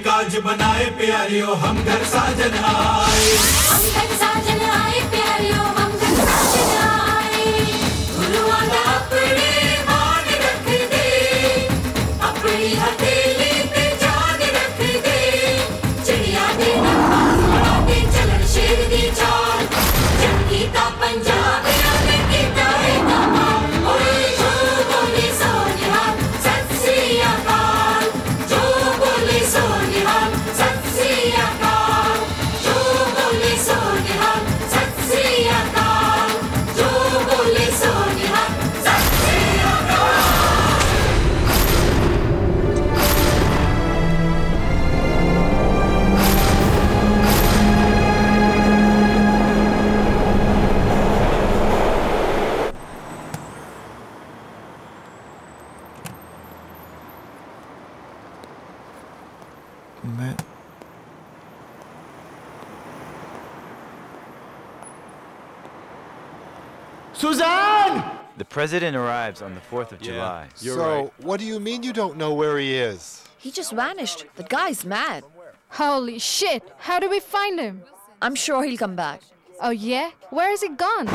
Speaker 31: काज बनाए प्यारियों हम घर साजन आए। हम घर साजन आए
Speaker 32: president arrives on the 4th of July.
Speaker 16: so, what do you mean you don't know where he is?
Speaker 28: He just vanished. The guy's mad.
Speaker 14: Holy shit! How do we find him?
Speaker 28: I'm sure he'll come back.
Speaker 14: Oh yeah? Where is he gone?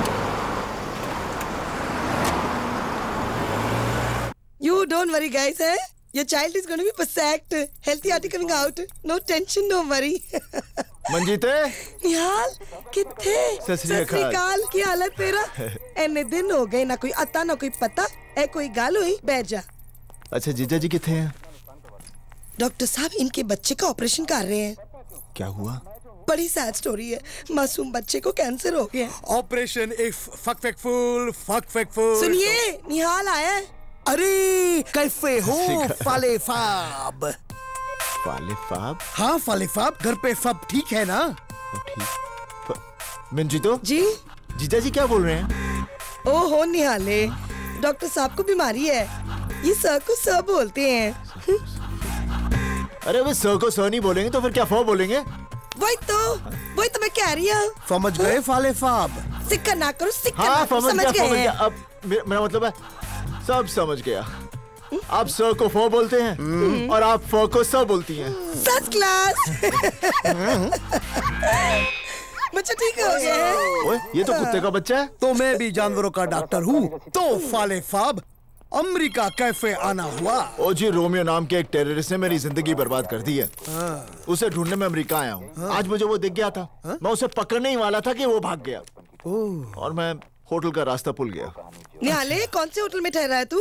Speaker 36: You don't worry, guys, eh? Your child is going to be perfect. Healthy article coming out. No tension, don't worry. [laughs]
Speaker 7: मंजीते?
Speaker 36: निहाल किथे।
Speaker 7: अकाल
Speaker 36: की हालत तेरा? [laughs] एने दिन हो गए ना कोई अता ना कोई पता। ए कोई गल हुई? बैठ जा।
Speaker 7: अच्छा जीजा जी कितने हैं?
Speaker 36: डॉक्टर साहब इनके बच्चे का ऑपरेशन कर रहे हैं।
Speaker 7: क्या हुआ?
Speaker 36: बड़ी सैड स्टोरी है। मासूम बच्चे को कैंसर हो गया।
Speaker 37: Operation if fuck fake fool fuck fake fool.
Speaker 36: सुनिए निहाल आया
Speaker 37: अरे कैसे हो। फाले फाब।
Speaker 7: फाले फाब।
Speaker 37: हाँ फाले फाब घर पे सब ठीक है ना? ठीक।
Speaker 7: मंजीतो?
Speaker 36: जी?
Speaker 7: जीजा जी क्या बोल रहे हैं?
Speaker 36: ओहो निहाले डॉक्टर साहब को बीमारी है। ये सर को सर बोलते हैं।
Speaker 7: अरे वे सर को सर नहीं बोलेंगे तो फिर क्या फो बोलेंगे?
Speaker 36: वही तो वही तो मैं कह रही हूँ।
Speaker 37: समझ गए फाले फाब?
Speaker 36: सिक्का ना करो सिक्का
Speaker 7: हाँ
Speaker 36: ना करो
Speaker 7: समझ
Speaker 36: समझ गए
Speaker 7: अब मेरा मतलब है सब समझ गया। आप सर को फो बोलते हैं और आप फो को सर बोलती हैं।
Speaker 36: फ़र्स्ट क्लास बच्चा ठीक हो गया है।
Speaker 7: ये तो कुत्ते का बच्चा है।
Speaker 37: तो मैं भी जानवरों का डॉक्टर हूँ तो फाले फाब अमेरिका कैफ़े आना हुआ।
Speaker 7: ओ जी रोमियो नाम के एक टेररिस्ट ने मेरी ज़िंदगी बर्बाद कर दी है। उसे ढूँढने में अमेरिका आया हूँ। आज मुझे वो दिख गया था। मैं उसे पकड़ने ही वाला था कि वो भाग गया। और मैं होटल का रास्ता भूल गया।
Speaker 36: निहाले कौन से होटल में ठहरा है तू?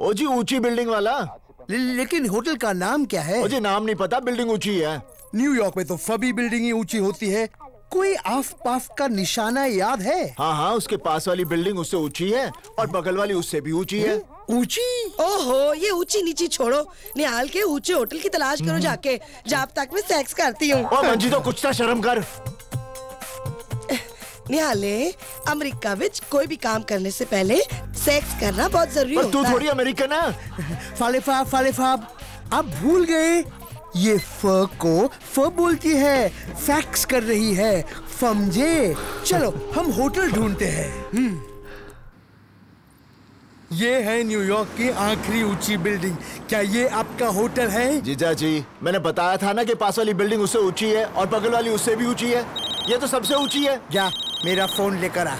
Speaker 7: ओ जी ऊँची बिल्डिंग वाला।
Speaker 37: ले, लेकिन होटल का नाम क्या है?
Speaker 7: मुझे नाम नहीं पता बिल्डिंग ऊँची है।
Speaker 37: न्यूयॉर्क में तो सभी बिल्डिंग ही ऊँची होती है। कोई आफ पाफ का निशाना याद है?
Speaker 7: हाँ हाँ उसके पास वाली बिल्डिंग उससे ऊँची है और बगल वाली उससे भी ऊँची है।
Speaker 37: ऊँची?
Speaker 36: ओहो ये ऊँची नीची छोड़ो। निहाल के ऊँचे होटल की तलाश करो जाके जब तक मैं सेक्स करती हूँ।
Speaker 7: ओ तो कुछ ना शर्म कर।
Speaker 36: निहाले अमेरिका विच कोई भी काम करने से पहले सेक्स करना बहुत ज़रूरी
Speaker 7: पर
Speaker 36: होता
Speaker 7: तू थोड़ी अमेरिकन है।
Speaker 37: फाले फाब फाले फाब आप भूल गए। ये फ को फ बोलती है फैक्स कर रही है। समझे चलो हम होटल ढूंढते हैं। हम्म। ये है न्यूयॉर्क की आखिरी ऊँची बिल्डिंग क्या ये आपका होटल है?
Speaker 7: जीजा जी मैंने बताया था ना कि पास वाली बिल्डिंग उससे ऊँची है और बगल वाली उससे भी ऊँची है। ये तो सबसे ऊँची है।
Speaker 37: जा मेरा फ़ोन लेकर आ।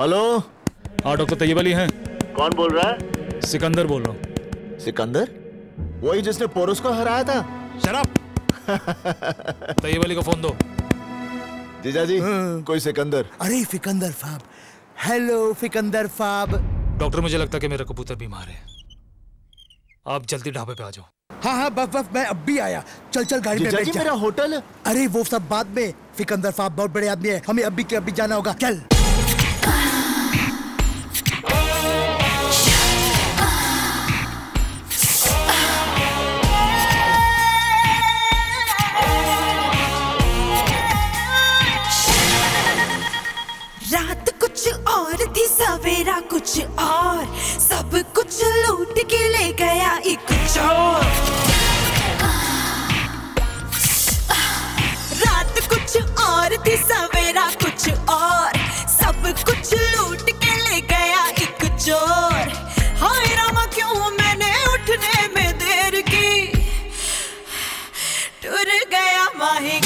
Speaker 7: हेलो?
Speaker 4: हाँ डॉक्टर तैयब अली हैं।
Speaker 7: कौन बोल रहा है?
Speaker 4: सिकंदर बोल रहा हूँ।
Speaker 7: सिकंदर? वही जिसने पोरस को हराया था।
Speaker 4: शराब! [laughs] तैयब अली को फ़ोन दो।
Speaker 7: जीजा जी कोई सिकंदर?
Speaker 37: अरे फिकंदर फाब हेलो फिकंदर फाब
Speaker 4: डॉक्टर मुझे लगता है कि मेरा कबूतर बीमार है। आप जल्दी ढाबे पे आ जाओ।
Speaker 37: हाँ हाँ बफ बफ मैं अब भी आया। चल चल गाड़ी में बैठ
Speaker 7: जी।
Speaker 37: जा
Speaker 7: मेरा होटल?
Speaker 37: अरे वो सब बाद में। फिकंदर साहब बहुत बड़े आदमी है। हमें अभी के अभी जाना होगा। चल।
Speaker 26: सवेरा कुछ और। सब कुछ लूट के ले गया एक चोर। रात कुछ और थी, सवेरा कुछ और। सब कुछ लूट के ले गया एक चोर। हाय रामा, क्यों मैंने उठने में देर की? टुर गया माही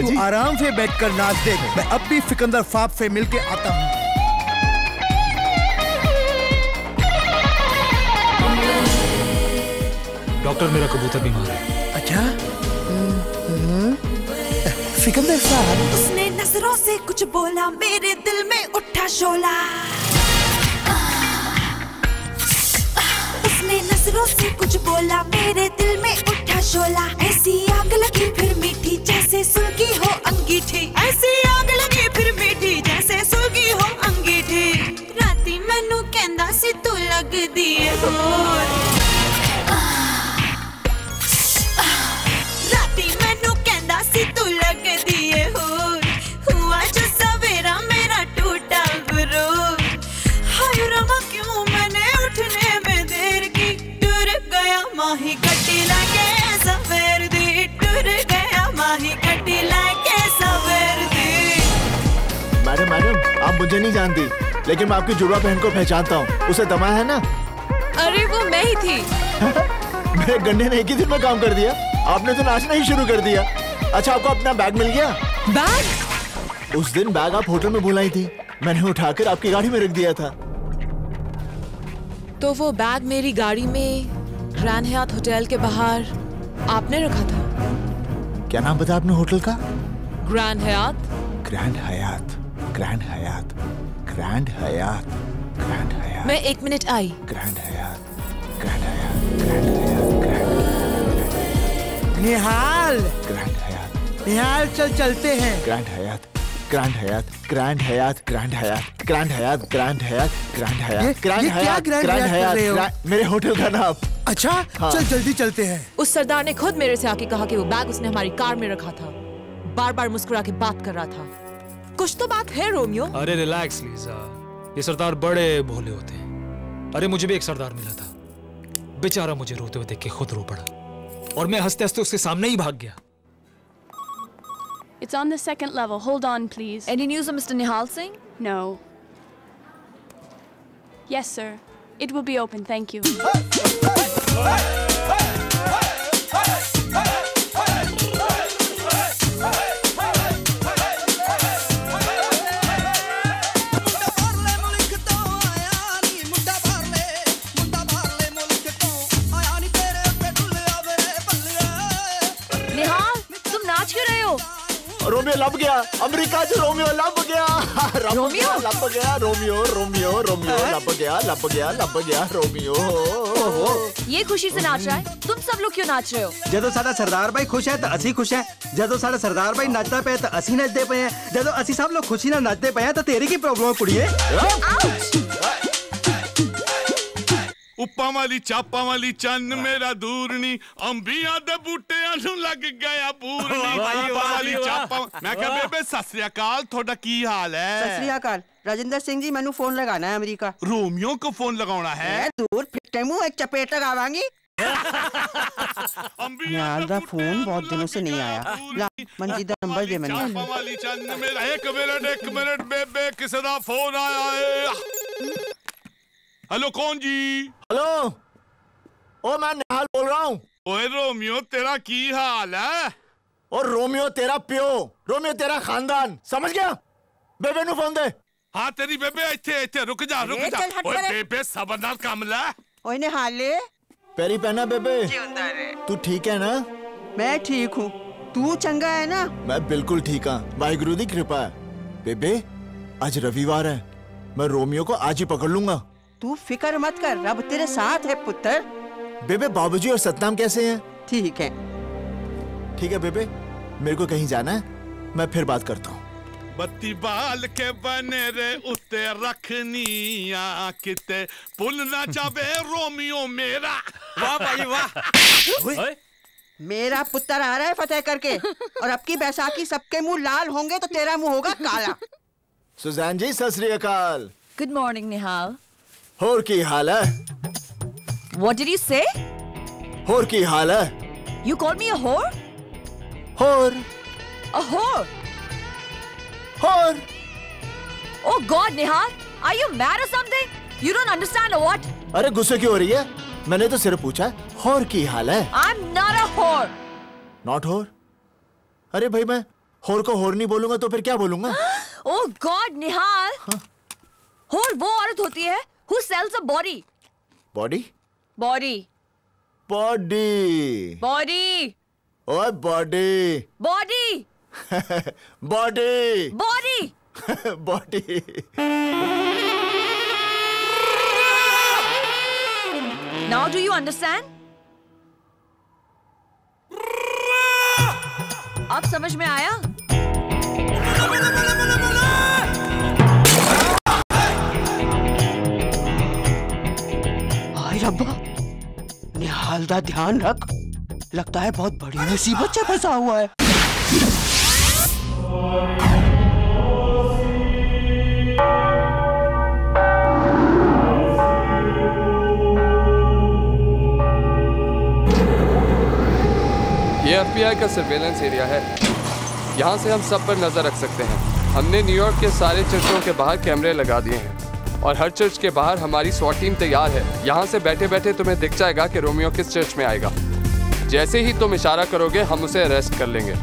Speaker 37: तू
Speaker 7: जी।
Speaker 37: आराम से बैठकर नाच देख। मैं अब भी फिकंदर फाब से मिलके आता हूँ।
Speaker 4: डॉक्टर मेरा कबूतर बीमार है।
Speaker 37: अच्छा? फिकंदर साहब।
Speaker 26: उसने नज़रों से कुछ बोला मेरे दिल में उठा शोला। उसने नज़रों से कुछ बोला मेरे दिल में उठा शोला।
Speaker 7: नहीं जानती। लेकिन मैं आपकी जुड़वा बहन को पहचानता हूँ। उसे दमा है ना?
Speaker 2: अरे वो मैं ही थी। [laughs]
Speaker 7: मेरे गंडे ने एक ही दिन में काम कर दिया। आपने तो नाचना ही शुरू कर दिया। अच्छा आपको अपना बैग मिल गया?
Speaker 2: बैग?
Speaker 7: उस दिन बैग आप होटल में भुलाई थी। मैंने उठाकर आपकी गाड़ी में रख दिया था।
Speaker 2: तो वो बैग मेरी गाड़ी में ग्रैंड हयात होटल के बाहर आपने रखा था?
Speaker 7: क्या नाम बताया आपने होटल का?
Speaker 2: Grand
Speaker 7: Hyatt. Grand Hyatt. Grand Grand Hyatt Grand Hyatt
Speaker 2: मैं एक minute I
Speaker 7: Grand Hyatt Grand Hyatt Grand Hyatt Grand
Speaker 37: Nihal
Speaker 7: Grand Hyatt
Speaker 37: Nihal चल चलते हैं
Speaker 7: Grand Hyatt Grand Hyatt Grand Hyatt Grand Hyatt Grand Hyatt Grand Hyatt
Speaker 37: Grand
Speaker 7: Hyatt Grand
Speaker 37: ये क्या
Speaker 7: हयात
Speaker 37: grand हयात हो?
Speaker 7: मेरे hotel का नाम
Speaker 37: अच्छा
Speaker 7: हाँ।
Speaker 37: चल जल्दी चलते हैं
Speaker 2: उस सरदार ने खुद मेरे से आके कहा कि वो बैग उसने हमारी कार में रखा था बार बार मुस्कुरा के बात कर रहा था कुछ तो बात है रोमियो
Speaker 4: अरे रिलैक्स लीजा ये सरदार बड़े भोले होते हैं अरे मुझे भी एक सरदार मिला था बेचारा मुझे रोते हुए देख के खुद रो पड़ा और मैं हँसते हँसते उसके सामने ही भाग गया
Speaker 35: It's on the second level. Hold on, please.
Speaker 28: Any news of Mr. Nihal Singh?
Speaker 35: No. Yes, sir. It will be open. Thank you.
Speaker 7: Romeo लब गया अमेरिका से रोमियो लब गया लब
Speaker 28: रोमियो?
Speaker 7: गया, लब गया रोमियो रोमियो रोमियो लब गया लब गया लब गया रोमियो
Speaker 28: ये खुशी से नाच रहा है तुम सब लोग क्यों नाच रहे हो
Speaker 38: ਜਦੋਂ ਸਾਡਾ ਸਰਦਾਰ ਭਾਈ ਖੁਸ਼ ਹੈ ਤਾਂ ਅਸੀਂ ਖੁਸ਼ ਹੈ ਜਦੋਂ ਸਾਡਾ ਸਰਦਾਰ ਭਾਈ ਨੱਚਦਾ ਪਿਆ ਤਾਂ ਅਸੀਂ ਨੱਚਦੇ ਪਏ ਹਾਂ ਜਦੋਂ ਅਸੀਂ ਸਭ ਲੋਕ ਖੁਸ਼ੀ ਨਾਲ ਨੱਚਦੇ ਪਏ ਹਾਂ ਤਾਂ ਤੇਰੀ ਕੀ ਪ੍ਰੋਬਲਮ ਹੈ ਕੁੜੀਏ
Speaker 13: ਉੱਪਾਂ ਵਾਲੀ ਚਾਪਾਂ ਵਾਲੀ ਚੰਨ ਮੇਰਾ ਦੂਰਣੀ ਅੰਬੀਆਂ ਦੇ ਬੂਟਿਆਂ ਨੂੰ ਲੱਗ ਗਿਆ ਪੂਰਨੀ
Speaker 11: ਵਾਹ ਜੀ,
Speaker 13: ਉੱਪਾਂ
Speaker 11: ਵਾਹ
Speaker 13: ਵਾਲੀ
Speaker 11: ਜੀ, ਵਾਹ।
Speaker 13: ਚਾਪਾਂ ਮੈਂ ਕਿਹਾ
Speaker 11: ਵਾਹ।
Speaker 13: ਬੇਬੇ ਸਤਿ ਸ੍ਰੀ ਅਕਾਲ ਤੁਹਾਡਾ ਕੀ ਹਾਲ ਹੈ
Speaker 11: सत श्री अकाल राजेंद्र सिंह जी मैनू फोन लगाना है अमेरिका
Speaker 13: रोमियो को फोन लगाना है
Speaker 11: दूर फिट्टे मुंह एक चपेट लगावांगी निहाल दा फोन बहुत दिनों से नहीं आया ला मंजी दा नंबर दे मैनू
Speaker 13: ਚਾਪਾਂ ਵਾਲੀ ਚੰਨ ਮੇਰਾ ਇੱਕ ਮਿੰਟ ਇੱਕ ਮਿੰਟ ਬੇਬੇ ਕਿਸੇ ਦਾ ਫੋਨ ਆਇਆ ਹੈ हेलो कौन जी
Speaker 7: हेलो ओ मैं निहाल बोल रहा हूँ
Speaker 13: रोमियो तेरा की हाल है
Speaker 7: और रोमियो तेरा प्यो रोमियो तेरा खानदान समझ गया बेबे नु फ़ोन दे
Speaker 13: हाँ तेरी बेबे इतने
Speaker 11: इतने रुक
Speaker 13: जा
Speaker 11: रुक
Speaker 13: जा ओए बेबे सबरदार कामला
Speaker 11: ओए निहाले
Speaker 7: पेरी पहना बेबे तू ठीक है ना?
Speaker 11: मैं ठीक हूँ। तू चंगा है ना?
Speaker 7: मैं बिल्कुल ठीक हूँ। वाहिगुरु की कृपा है। बेबे आज रविवार है। मैं रोमियो को आज ही पकड़ लूँगा।
Speaker 11: तू फ़िक्र मत कर रब तेरे साथ है पुत्र।
Speaker 7: बेबे बाबूजी और सतनाम कैसे हैं?
Speaker 11: ठीक है।
Speaker 7: ठीक है बेबे मेरे को कहीं जाना है मैं फिर बात करता हूँ।
Speaker 13: बत्ती बाल के बने रे उते रखनी किते पुल ना जावे रोमियो मेरा। वाह भाई वाह।
Speaker 11: मेरा पुत्र आ रहा है फतेह करके और अब की बैसाखी सबके मुँह लाल होंगे तो तेरा मुँह होगा काला।
Speaker 7: सुजान जी सत श्री अकाल।
Speaker 28: गुड मॉर्निंग निहाल
Speaker 7: होर की हाल है
Speaker 28: What did you say?
Speaker 7: होर की हाल है
Speaker 28: You called me a whore?
Speaker 7: होर
Speaker 28: A whore?
Speaker 7: होर
Speaker 28: Oh God, Nihal! Are you mad or something? You don't understand or what?
Speaker 7: अरे गुस्से क्यों हो रही है मैंने तो सिर्फ़ पूछा होर की हाल है
Speaker 28: I'm not a whore.
Speaker 7: Not होर अरे भाई मैं होर को होर नहीं बोलूँगा तो फिर क्या बोलूँगा
Speaker 28: Oh God, Nihal! Whore वो औरत होती है who sells a body.
Speaker 7: Body
Speaker 28: Body.
Speaker 7: Body
Speaker 28: Body.
Speaker 7: ओए body
Speaker 28: Body. [laughs]
Speaker 7: Body
Speaker 28: Body. [laughs]
Speaker 7: Body
Speaker 28: Now do you understand? अब समझ में आया
Speaker 11: रब्बा निहाल दा ध्यान रख। लगता है बहुत बड़ी मुसीबत से फंसा हुआ है।
Speaker 21: ये एफबीआई का सर्वेलेंस एरिया है। यहाँ से हम सब पर नज़र रख सकते हैं। हमने न्यूयॉर्क के सारे चर्चों के बाहर कैमरे लगा दिए हैं। और हर चर्च के बाहर हमारी स्वाट टीम तैयार है। यहाँ से बैठे बैठे तुम्हें दिख जाएगा कि रोमियो किस चर्च में आएगा। जैसे ही तुम इशारा करोगे, हम उसे अरेस्ट कर लेंगे।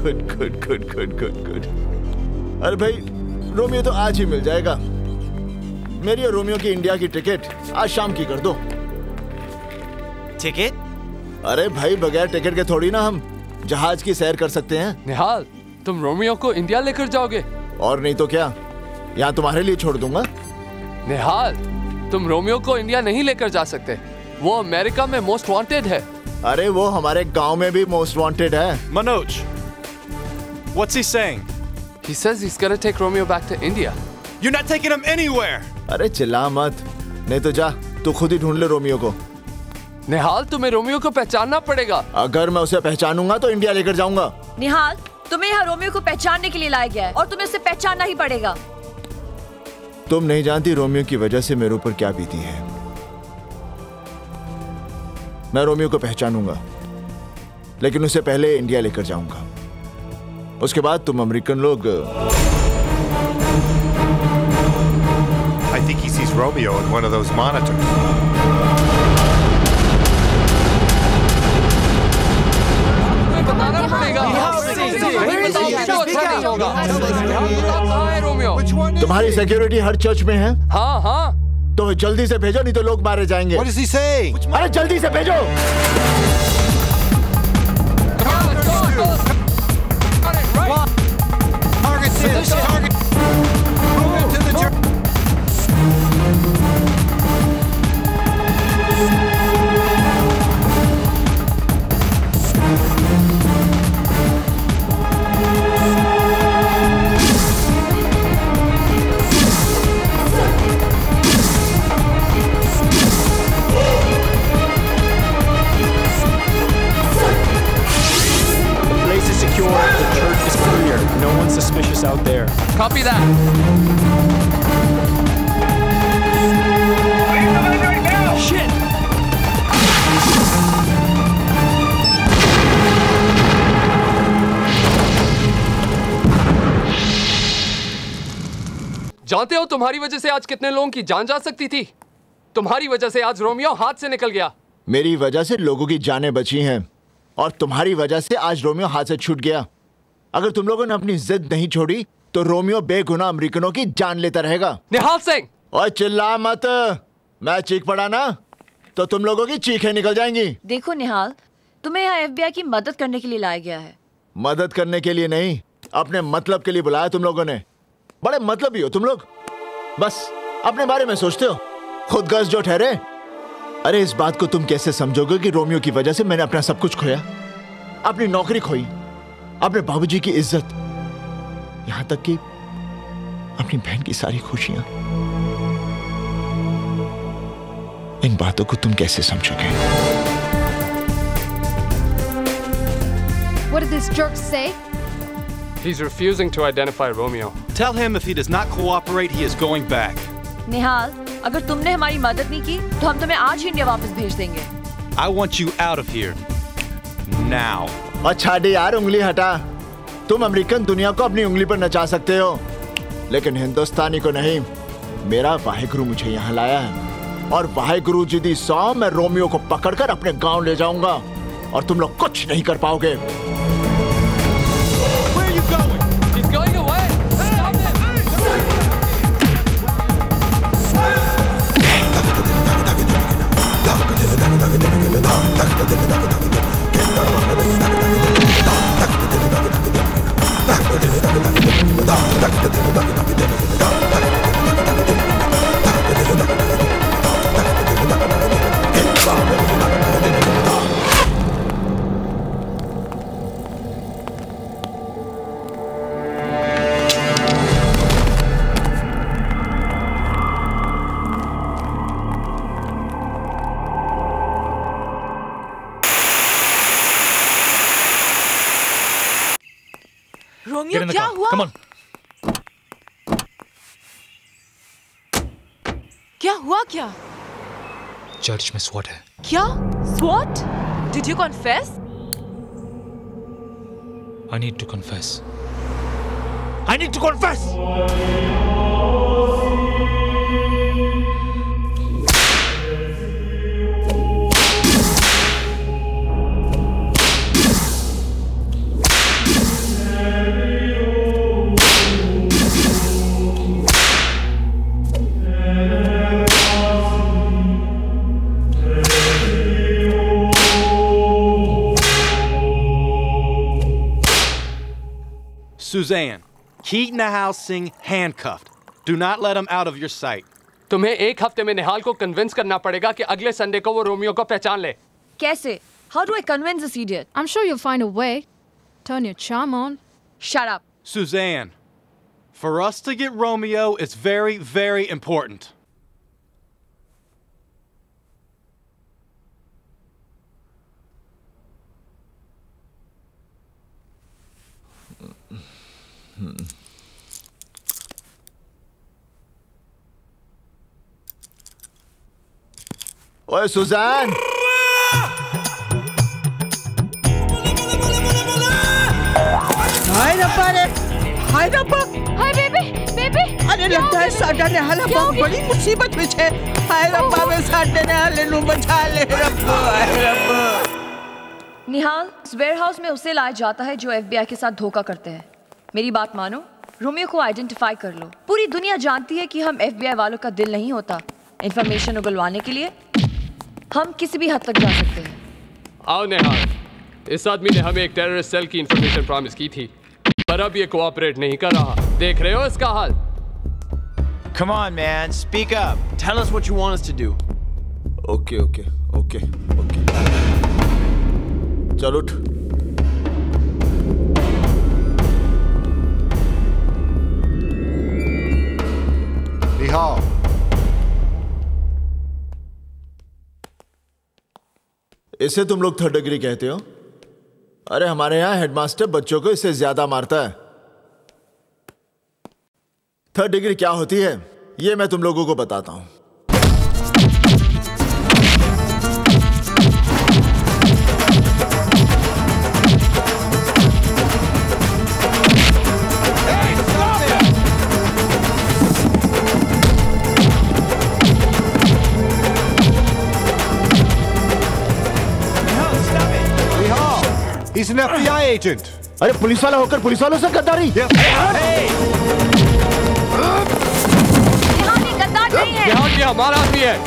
Speaker 7: Good good good good good good अरे भाई, रोमियो तो आज ही मिल जाएगा। मेरी और रोमियो की इंडिया की टिकट आज शाम की कर दो।
Speaker 32: टिकट?
Speaker 7: अरे भाई बगैर टिकट के थोड़ी ना हम जहाज़ की सैर कर सकते हैं।
Speaker 21: निहाल तुम रोमियो को इंडिया लेकर जाओगे।
Speaker 7: और नहीं तो क्या? यहाँ तुम्हारे लिए छोड़ दूँगा।
Speaker 21: निहाल तुम रोमियो को इंडिया नहीं लेकर जा सकते। वो अमेरिका में मोस्ट वांटेड है।
Speaker 7: अरे वो हमारे गाँव में भी मोस्ट वांटेड है।
Speaker 6: Manoj, what's he saying?
Speaker 21: He says he's gonna take Romeo back to India.
Speaker 6: You're not taking him anywhere.
Speaker 7: अरे चिल्ला मत। नहीं तो जा तू खुद ही ढूंढ ले रोमियो को।
Speaker 21: निहाल तुम्हें रोमियो को पहचानना पड़ेगा।
Speaker 7: अगर मैं उसे पहचानूँगा तो इंडिया लेकर जाऊँगा।
Speaker 28: निहाल तुम्हें यहाँ रोमियो को पहचानने के लिए लाया गया है और तुम्हें उसे पहचानना ही पड़ेगा।
Speaker 7: तुम नहीं जानती रोमियो की वजह से मेरे ऊपर क्या बीती है। मैं रोमियो को पहचानूँगा लेकिन उससे पहले इंडिया लेकर जाऊँगा। उसके बाद तुम अमेरिकन लोग
Speaker 16: think he sees Romeo in one of those monitors.
Speaker 7: तुम्हारी सिक्योरिटी हर चर्च में है
Speaker 21: हाँ हाँ
Speaker 7: तो जल्दी से भेजो नहीं तो लोग मारे जाएँगे? अरे जल्दी से भेजो
Speaker 39: one out there.
Speaker 21: Copy that.
Speaker 39: Shit!
Speaker 21: जानते हो तुम्हारी वजह से आज कितने लोगों की जान जा सकती थी तुम्हारी वजह से आज रोमियो हाथ से निकल गया
Speaker 7: मेरी वजह से लोगों की जानें बची हैं और तुम्हारी वजह से आज रोमियो हाथ से छूट गया अगर तुम लोगों ने अपनी जिद नहीं छोड़ी तो रोमियो बेगुनाह अमेरिकनों की जान लेता रहेगा।
Speaker 21: निहाल सिंह।
Speaker 7: और चिल्ला मत। मैं चीख पड़ा ना तो तुम लोगों की चीखें निकल जाएँगी।
Speaker 28: देखो निहाल तुम्हें यहाँ एफबीआई की मदद करने के लिए लाया गया है।
Speaker 7: मदद करने के लिए नहीं अपने मतलब के लिए बुलाया तुम लोगों ने। बड़े मतलब ही हो तुम लोग। बस अपने बारे में सोचते हो। खुद गर्ज जो ठहरे। अरे इस बात को तुम कैसे समझोगे कि रोमियो की वजह से मैंने अपना सब कुछ खोया? अपनी नौकरी खोई। अपने बाबूजी की इज़्ज़त यहाँ तक कि अपनी बहन की सारी खुशियाँ इन बातों को तुम कैसे समझोगे
Speaker 14: What did this jerk say?
Speaker 21: He's refusing to identify Romeo.
Speaker 6: Tell him if he does not cooperate, he is going back.
Speaker 28: निहाल अगर तुमने हमारी मदद नहीं की तो हम तुम्हें आज ही इंडिया वापस भेज देंगे
Speaker 6: I want you out of here. Now.
Speaker 7: अच्छा डे यार, उंगली हटा। तुम अमेरिकन दुनिया को अपनी उंगली पर नचा सकते हो। लेकिन हिंदुस्तानी को नहीं। मेरा वाहिगुरु मुझे यहाँ लाया है। और वाहिगुरु जी दी सौ, मैं रोमियो को पकड़कर अपने गाँव ले जाऊँगा। और तुम लोग कुछ नहीं कर पाओगे।
Speaker 4: चर्च में स्वॉट है।
Speaker 2: क्या? स्वॉट did you confess
Speaker 4: I need to confess I need to confess
Speaker 6: Suzanne, keep Nahal Singh handcuffed. Do not let him out of your sight.
Speaker 21: तुम्हें एक हफ्ते में निहाल को कन्विंस करना पड़ेगा कि अगले संडे को वो रोमियो को पहचान ले
Speaker 28: कैसे How do I convince this idiot?
Speaker 14: I'm sure you'll find a way. Turn your charm on.
Speaker 28: Shut up.
Speaker 6: Suzanne, for us to get Romeo, it's very, very important.
Speaker 7: ओए सुजान
Speaker 36: हाय रब्बा रे। हाय रब्बा।
Speaker 28: हाय बेबी बेबी।
Speaker 36: अरे लगता है साडा ने हाला बहुत बड़ी मुसीबत में छे। हाय रब्बा में साडे ने हाले नु बचा ले रब्बा। हाय रब्बा।
Speaker 28: निहाल इस वेयरहाउस में उसे लाया जाता है जो एफबीआई के साथ धोखा करते हैं। मेरी बात मानो। रोमियो को आइडेंटिफाई कर लो। पूरी दुनिया जानती है कि हम एफबीआई वालों का दिल नहीं होता। इंफॉर्मेशन उगलवाने के लिए हम किसी भी हद तक जा सकते हैं।
Speaker 21: आओ नेहाल इस आदमी ने हमें एक टेररिस्ट सेल की इंफॉर्मेशन प्रॉमिस की थी पर अब ये कोऑपरेट नहीं कर रहा। देख रहे हो इसका हाल?
Speaker 32: Come on, man. Speak up. Tell us what you want us to do.
Speaker 7: Okay okay okay okay चल उठ।
Speaker 16: Nihal,
Speaker 7: इसे तुम लोग थर्ड डिग्री कहते हो? अरे हमारे यहाँ हेडमास्टर बच्चों को इससे ज़्यादा मारता है। थर्ड डिग्री क्या होती है? यह मैं तुम लोगों को बताता हूँ।
Speaker 16: An FBI agent.
Speaker 7: अरे पुलिस वाला होकर पुलिस वालों से गद्दारी।
Speaker 28: है।
Speaker 21: ये हमारा आदमी है।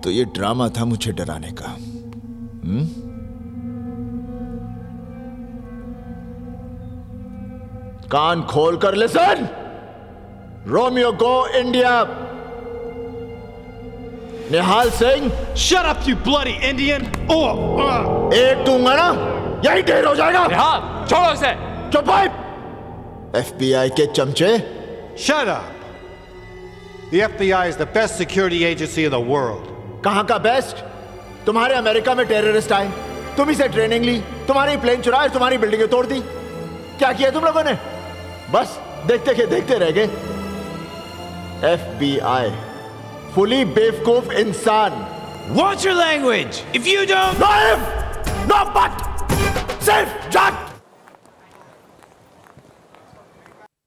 Speaker 7: तो ये ड्रामा था मुझे डराने का। हम्म? कान खोल कर listen Romeo go India Nihal Singh
Speaker 6: Shut up, you bloody Indian! Oh! uh.
Speaker 7: एक दूँगा ना यही ढेर हो जाएगा
Speaker 21: निहाल छोड़ो इसे
Speaker 7: चुप एफबीआई के चमचे
Speaker 16: Shut up. The FBI is the best security agency in the world.
Speaker 7: कहाँ का बेस्ट तुम्हारे अमेरिका में टेररिस्ट आए तुम इसे ट्रेनिंग ली तुम्हारी प्लेन चुराए तुम्हारी बिल्डिंग तोड़ दी क्या किया तुम लोगों ने बस देखते के देखते रह गए एफबीआई फुली बेवकूफ़ इंसान।
Speaker 32: Watch your language. If you don't.
Speaker 7: No if, no but. सिर्फ़ जट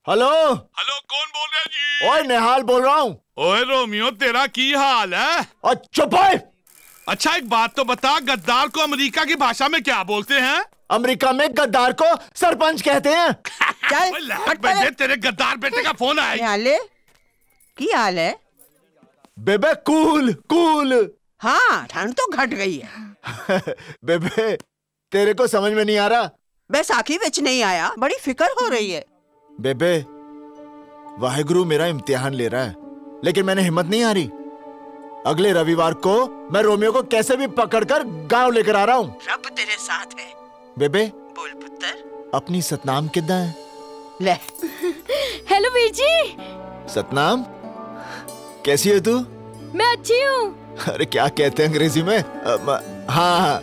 Speaker 7: हेलो?
Speaker 40: हेलो कौन बोल रहे जी?
Speaker 7: ओए निहाल बोल रहा हूँ।
Speaker 40: ओए रोमियो तेरा की हाल है?
Speaker 7: और चुप
Speaker 40: अच्छा एक बात तो बता गद्दार को अमेरिका की भाषा में क्या बोलते हैं?
Speaker 7: अमेरिका में गद्दार को सरपंच कहते हैं। [laughs]
Speaker 40: बजे तेरे गद्दार बेटे का फ़ोन आया।
Speaker 11: की हाल है?
Speaker 7: बेबे कूल कूल।
Speaker 11: हाँ ठंड तो घट गई है। [laughs]
Speaker 7: बेबे तेरे को समझ में नहीं आ रहा?
Speaker 11: बैसाखी विच नहीं आया बड़ी फ़िक्र हो रही है।
Speaker 7: बेबे वाहेगुरु मेरा इम्तिहान ले रहा है लेकिन मैंने हिम्मत नहीं हारी। अगले रविवार को मैं रोमियो को कैसे भी पकड़कर गाँव लेकर आ रहा हूँ।
Speaker 11: रब तेरे साथ है।
Speaker 7: बेबे
Speaker 11: बोल पुत्र।
Speaker 7: अपनी सतनाम किदा है?
Speaker 11: ले। [laughs]
Speaker 28: हेलो वीर जी।
Speaker 7: सतनाम? कैसी है तू?
Speaker 28: मैं अच्छी हूँ।
Speaker 7: अरे क्या कहते हैं अंग्रेज़ी में? हाँ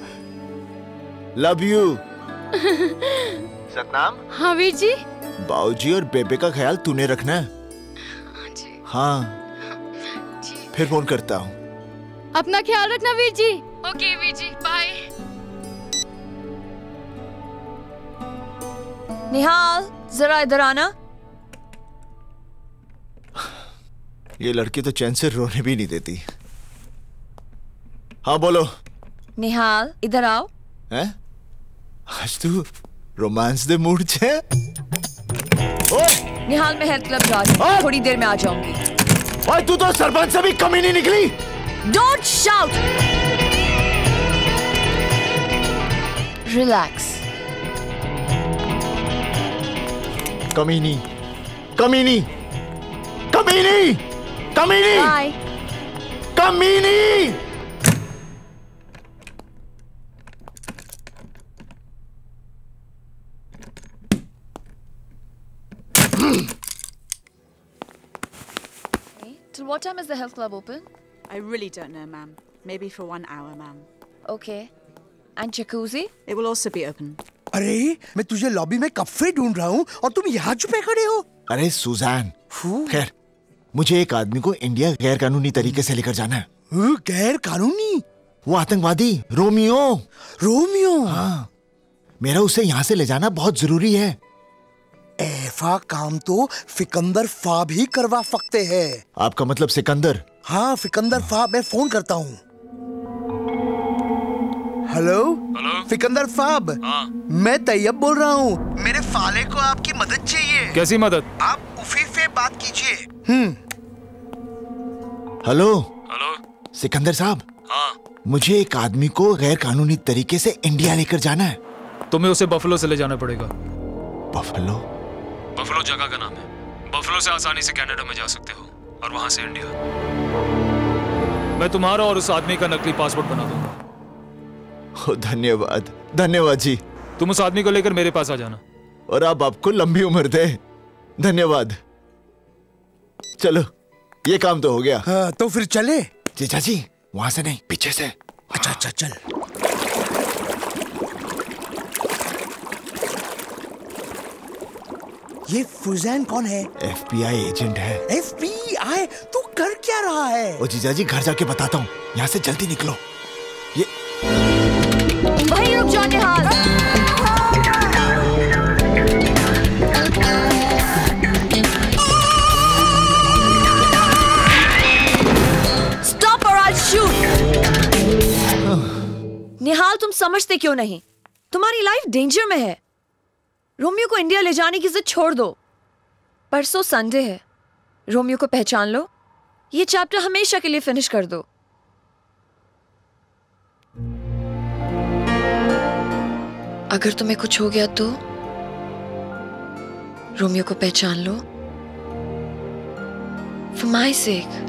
Speaker 7: लव यू [laughs] सतनाम?
Speaker 28: हाँ वीर जी।
Speaker 7: बाऊजी और बेबे का ख्याल तूने रखना है? हाँ फिर फ़ोन करता हूँ।
Speaker 27: अपना ख्याल रखना वीर जी। ओके वीर जी बाय
Speaker 28: निहाल जरा इधर आना।
Speaker 7: ये लड़की तो चैन से रोने भी नहीं देती। हाँ बोलो।
Speaker 28: निहाल इधर आओ।
Speaker 7: है? आज तू रोमांस दे मूड छे
Speaker 28: निहाल मैं हेल्थ क्लब जा रही हूँ। थोड़ी देर में आ जाऊँगी।
Speaker 7: ओए तू तो सरपंच से भी कमी नहीं निकली।
Speaker 28: डोंट शाउट रिलैक्स
Speaker 7: कमीनी कमीनी कमीनी कमीनी
Speaker 28: बाय
Speaker 7: कमीनी
Speaker 28: Till what time is the health club open?
Speaker 41: I really don't know, ma'am. Maybe for one hour, ma'am.
Speaker 28: Okay. And jacuzzi?
Speaker 41: It will also be open.
Speaker 37: अरे मैं तुझे लॉबी में कब से ढूंढ रहा हूँ और तुम यहाँ छुपे खड़े हो
Speaker 7: अरे सुजैन खैर मुझे एक आदमी को इंडिया गैर कानूनी तरीके से लेकर जाना है।
Speaker 37: गैर कानूनी
Speaker 7: वो आतंकवादी रोमियो।
Speaker 37: रोमियो?
Speaker 7: हाँ। मेरा उसे यहाँ से ले जाना बहुत ज़रूरी है।
Speaker 37: ऐसा काम तो फिकंदर फा भी करवा सकते हैं।
Speaker 7: आपका मतलब सिकंदर?
Speaker 37: हाँ फिकंदर फा मैं फ़ोन करता हूँ। हेलो?
Speaker 4: हेलो?
Speaker 37: फिकंदर फाब?
Speaker 4: हाँ।
Speaker 37: मैं तैयब बोल रहा हूँ। मेरे फाले को आपकी मदद चाहिए।
Speaker 4: कैसी मदद?
Speaker 37: आप उफी से बात कीजिए। हम्म।
Speaker 7: हेलो?
Speaker 4: हेलो?
Speaker 7: सिकंदर साहब?
Speaker 4: हाँ।
Speaker 7: मुझे एक आदमी को गैर कानूनी तरीके से इंडिया लेकर जाना है।
Speaker 4: तुम्हें उसे बफलो से ले जाना पड़ेगा।
Speaker 7: बफलो?
Speaker 4: बफलो जगह का नाम है। बफलो से आसानी से कनाडा में जा सकते हो और वहाँ से इंडिया। मैं तुम्हारा और उस आदमी का नकली पासपोर्ट बना दूँगा।
Speaker 7: धन्यवाद। धन्यवाद जी।
Speaker 4: तुम उस आदमी को लेकर मेरे पास आ जाना।
Speaker 7: और आप आपको लंबी उम्र दे। धन्यवाद। चलो। ये काम तो हो गया।
Speaker 37: हाँ, तो फिर चले।
Speaker 7: जीजा जी वहाँ से नहीं पीछे से।
Speaker 37: अच्छा अच्छा चल। ये फुजैन कौन है?
Speaker 7: एफबीआई एजेंट है।
Speaker 37: F P FBI? तू कर क्या रहा है?
Speaker 7: ओ जीजा जी घर जाके बताता हूँ। यहाँ से जल्दी निकलो। ये
Speaker 28: वहीं रुक जाओ निहाल निहाल, तुम समझते क्यों नहीं? तुम्हारी लाइफ डेंजर में है। रोमियो को इंडिया ले जाने की जिद छोड़ दो। परसों संडे है। रोमियो को पहचान लो। ये चैप्टर हमेशा के लिए फिनिश कर दो। अगर तुम्हें कुछ हो गया तो रोमियो को पहचान लो। For my sake.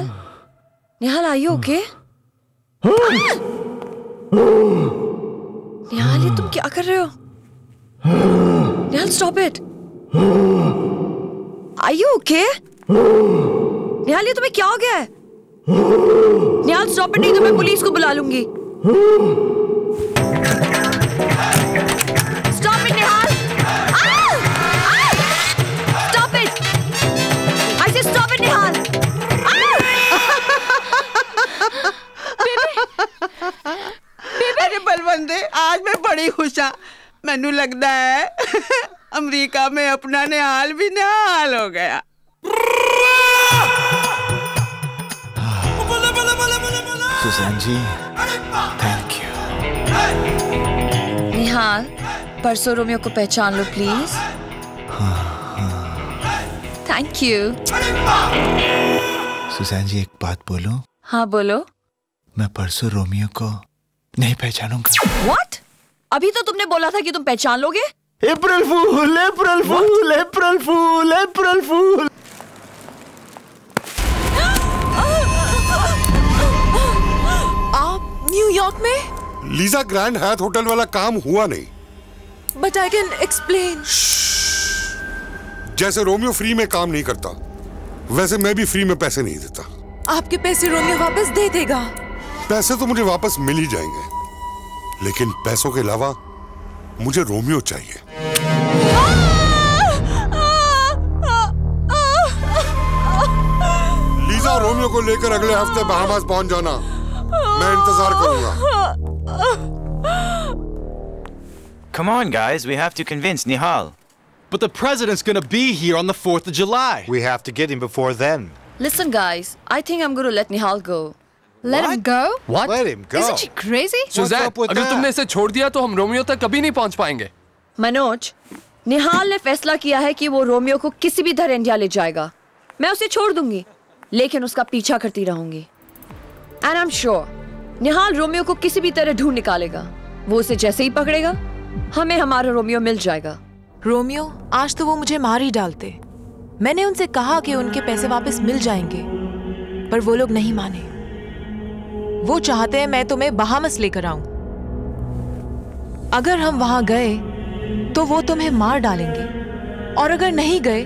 Speaker 28: Nihal Nihal you okay Nihal ये तुम क्या कर रहे हो Nihal stop it I you okay Nihal ये तुम्हें क्या हो गया है निहाल स्टॉप इट नहीं तो मैं पुलिस को बुला लूँगी
Speaker 36: अरे बलवंते आज मैं बड़ी खुश हाँ। मैनू लगता है [laughs] अमेरिका में अपना निहाल भी निहाल हो गया।
Speaker 7: Suzanne ji thank you
Speaker 28: Nihal परसों रोमियो को पहचान लो please thank you
Speaker 7: Suzanne ji एक बात बोलो?
Speaker 28: हाँ बोलो।
Speaker 7: मैं परसों रोमियो को नहीं पहचानूँगा।
Speaker 28: व्हाट अभी तो तुमने बोला था कि तुम पहचान लोगे?
Speaker 7: अप्रैल फूल अप्रैल फूल अप्रैल फूल अप्रैल फूल
Speaker 2: आप न्यूयॉर्क में?
Speaker 18: लीजा ग्रैंड हैथ होटल वाला काम हुआ नहीं।
Speaker 2: बट आई कैन एक्सप्लेन
Speaker 18: जैसे रोमियो फ्री में काम नहीं करता वैसे मैं भी फ्री में पैसे नहीं देता।
Speaker 2: आपके पैसे रोमियो वापस दे देगा।
Speaker 18: पैसे तो मुझे वापस मिल ही जाएँगे लेकिन पैसों के अलावा मुझे रोमियो चाहिए लीजा रोमियो को लेकर अगले हफ़्ते बहामास पहुँच जाना मैं इंतज़ार करूँगा
Speaker 32: Come on, guys. We have to convince Nihal.
Speaker 6: But the president's gonna be here on the 4th of July.
Speaker 16: We have to get him before then.
Speaker 28: Listen, guys, I think I'm going to let Nihal go.
Speaker 14: Let him go?
Speaker 21: What?
Speaker 16: Let him go.
Speaker 14: Isn't she crazy?
Speaker 21: Suzanne अगर तुमने इसे छोड़ दिया तो हम Romeo तक कभी नहीं पहुँच पाएँगे।
Speaker 28: मनोज निहाल ने फैसला किया है कि वो रोमियो को किसी भी तरह इंडिया ले जाएगा। मैं उसे छोड़ दूँगी लेकिन उसका पीछा करती रहूँगी। And I am sure Nihal Romeo को किसी भी तरह ढूंढ निकालेगा। वो उसे जैसे ही पकड़ेगा हमें हमारा रोमियो मिल जाएगा।
Speaker 2: रोमियो आज तो वो मुझे मार ही डालते। मैंने उनसे कहा कि उनके पैसे वापस मिल जाएँगे पर वो लोग नहीं माने। वो चाहते हैं मैं तुम्हें बहामस लेकर आऊँ। अगर हम वहाँ गए तो वो तुम्हें मार डालेंगे। और अगर नहीं गए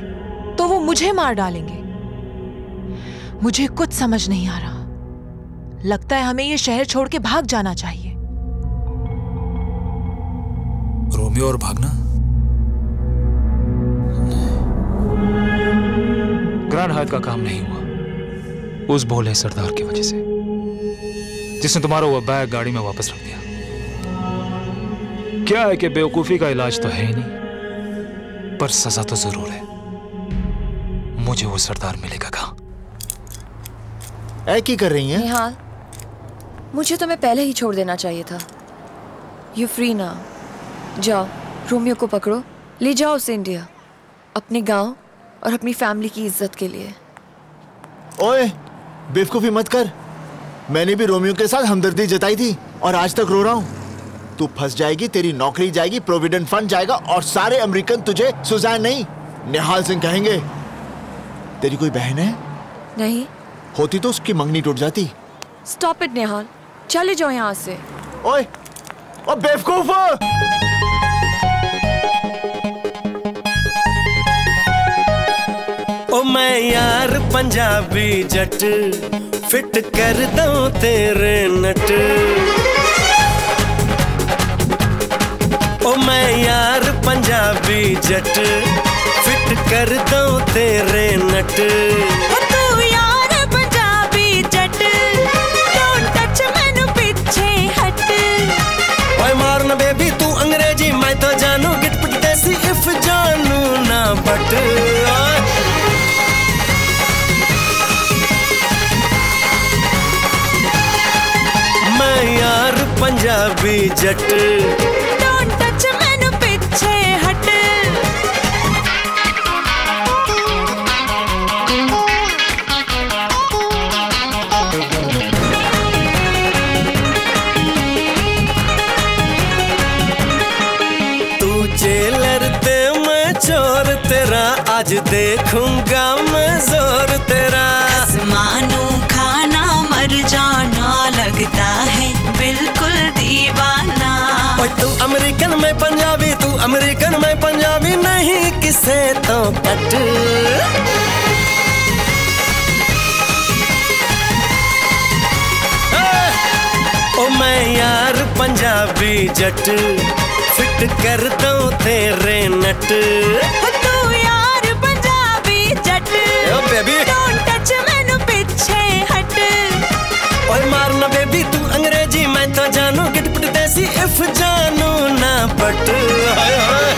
Speaker 2: तो वो मुझे मार डालेंगे। मुझे कुछ समझ नहीं आ रहा। लगता है हमें ये शहर छोड़ के भाग जाना चाहिए।
Speaker 4: रोमियो और भागना? ग्रैंड हायत का काम नहीं हुआ। उस भोले सरदार की वजह से। जिसने तुम्हारा वो बैग गाड़ी में वापस रख दिया। क्या है कि बेवकूफ़ी का इलाज तो है ही नहीं पर सजा तो ज़रूर है। मुझे वो सरदार मिलेगा कहा?
Speaker 7: ऐ की कर रही हैं?
Speaker 28: निहाल मुझे तुम्हें पहले ही छोड़ देना चाहिए था। यू फ्री ना जाओ रोमियो को पकड़ो। ले जाओ उसे इंडिया। अपने गाँव और अपनी फैमिली की इज़्ज़त के लिए।
Speaker 7: ओए बेवकूफ़ी मत कर। मैंने भी रोमियो के साथ हमदर्दी जताई थी और आज तक रो रहा हूँ। तू फंस जाएगी तेरी नौकरी जाएगी प्रोविडेंट फंड जाएगा और सारे अमेरिकन तुझे सुजैन नहीं निहाल सिंह कहेंगे तेरी कोई बहन है?
Speaker 28: नहीं।
Speaker 7: होती तो उसकी मंगनी टूट जाती।
Speaker 28: Stop it Nihal. चले जाओ यहाँ से।
Speaker 7: ओए ओ बेवकूफ़!
Speaker 42: ओ मैं यार पंजाबी जट। फिट कर दूँ तेरे नट। ओ मैं यार पंजाबी जट फिट कर दूँ तेरे नट।
Speaker 26: तू यार पंजाबी जट डोंट टच मैनू पीछे हट।
Speaker 42: ओए मारना बेबी तू अंग्रेज़ी मैं तो जानू गिट पिट देसी इफ़ जानू ना but. Punjabi Jat.
Speaker 26: Don't touch मैनू पीछे हट।
Speaker 42: तू जेलर ते मैं चोर तेरा आज देखूँगा अमेरिकन में पंजाबी, तू अमेरिकन में पंजाबी नहीं, किसे तो पट। ओ मैं यार पंजाबी जट, फिट कर दो तेरे नट। बट हाय हाय।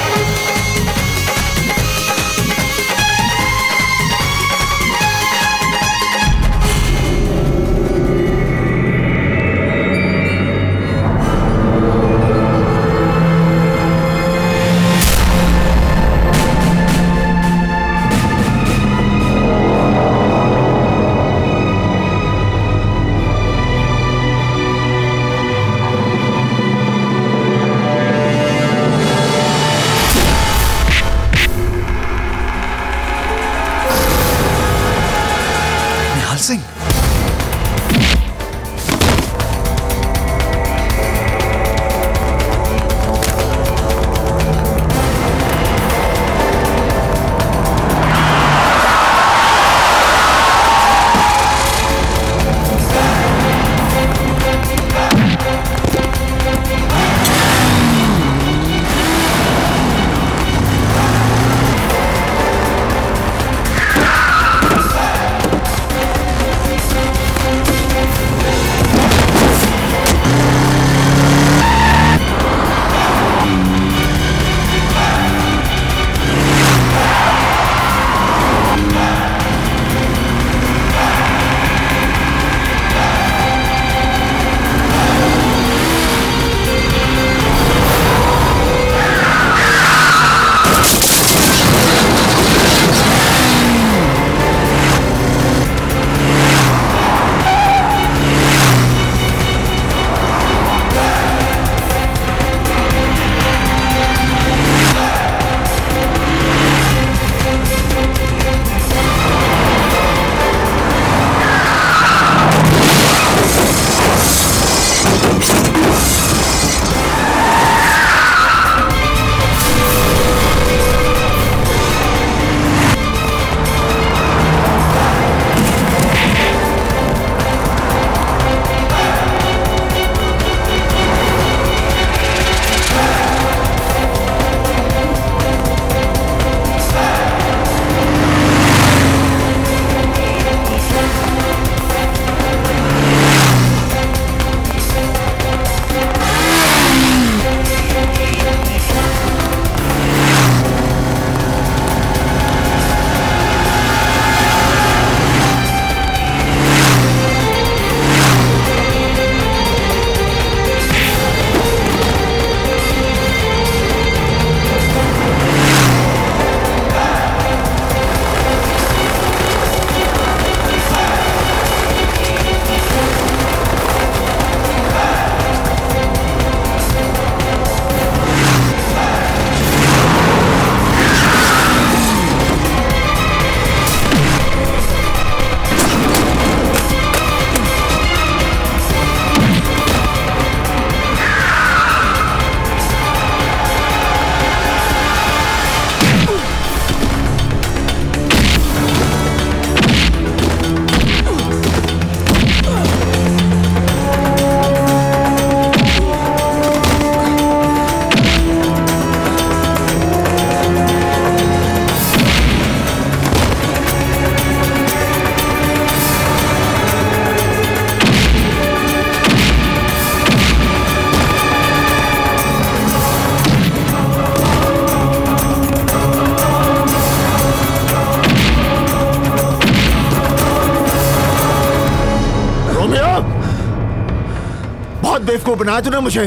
Speaker 7: बेवकूफ़ बनाया तूने मुझे।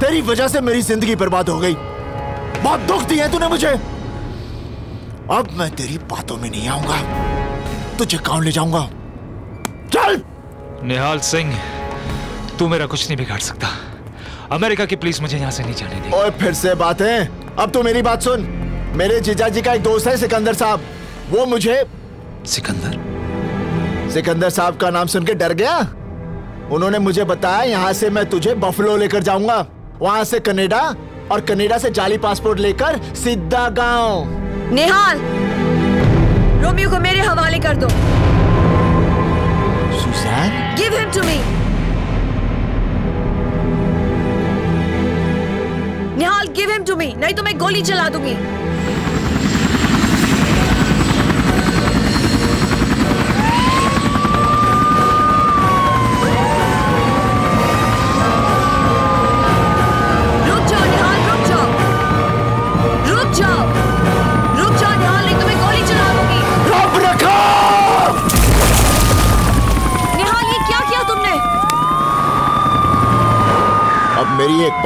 Speaker 7: तेरी वजह से मेरी ज़िंदगी बर्बाद हो गई। बहुत दुख दिए तूने मुझे। अब मैं तेरी बातों में नहीं आऊँगा। तुझे कौन ले जाऊँगा? चल!
Speaker 4: निहाल सिंह तू मेरा कुछ नहीं बिगाड़ सकता। अमेरिका की पुलिस मुझे यहाँ से नहीं जाने
Speaker 7: ओए फिर से बात है। अब तू मेरी बात सुन। मेरे जीजा जी का एक दोस्त है सिकंदर साहब। वो मुझे
Speaker 4: सिकंदर?
Speaker 7: सिकंदर साहब का नाम सुन के डर गया? उन्होंने मुझे बताया यहाँ से मैं तुझे बफलो लेकर जाऊँगा। वहाँ से कनेडा और कनेडा से जाली पासपोर्ट लेकर सीधा गाँव।
Speaker 28: निहाल! रोमियो को मेरे हवाले कर दो।
Speaker 7: Suzanne
Speaker 28: give him to me Nihal give him to me नहीं तो मैं गोली चला दूँगी।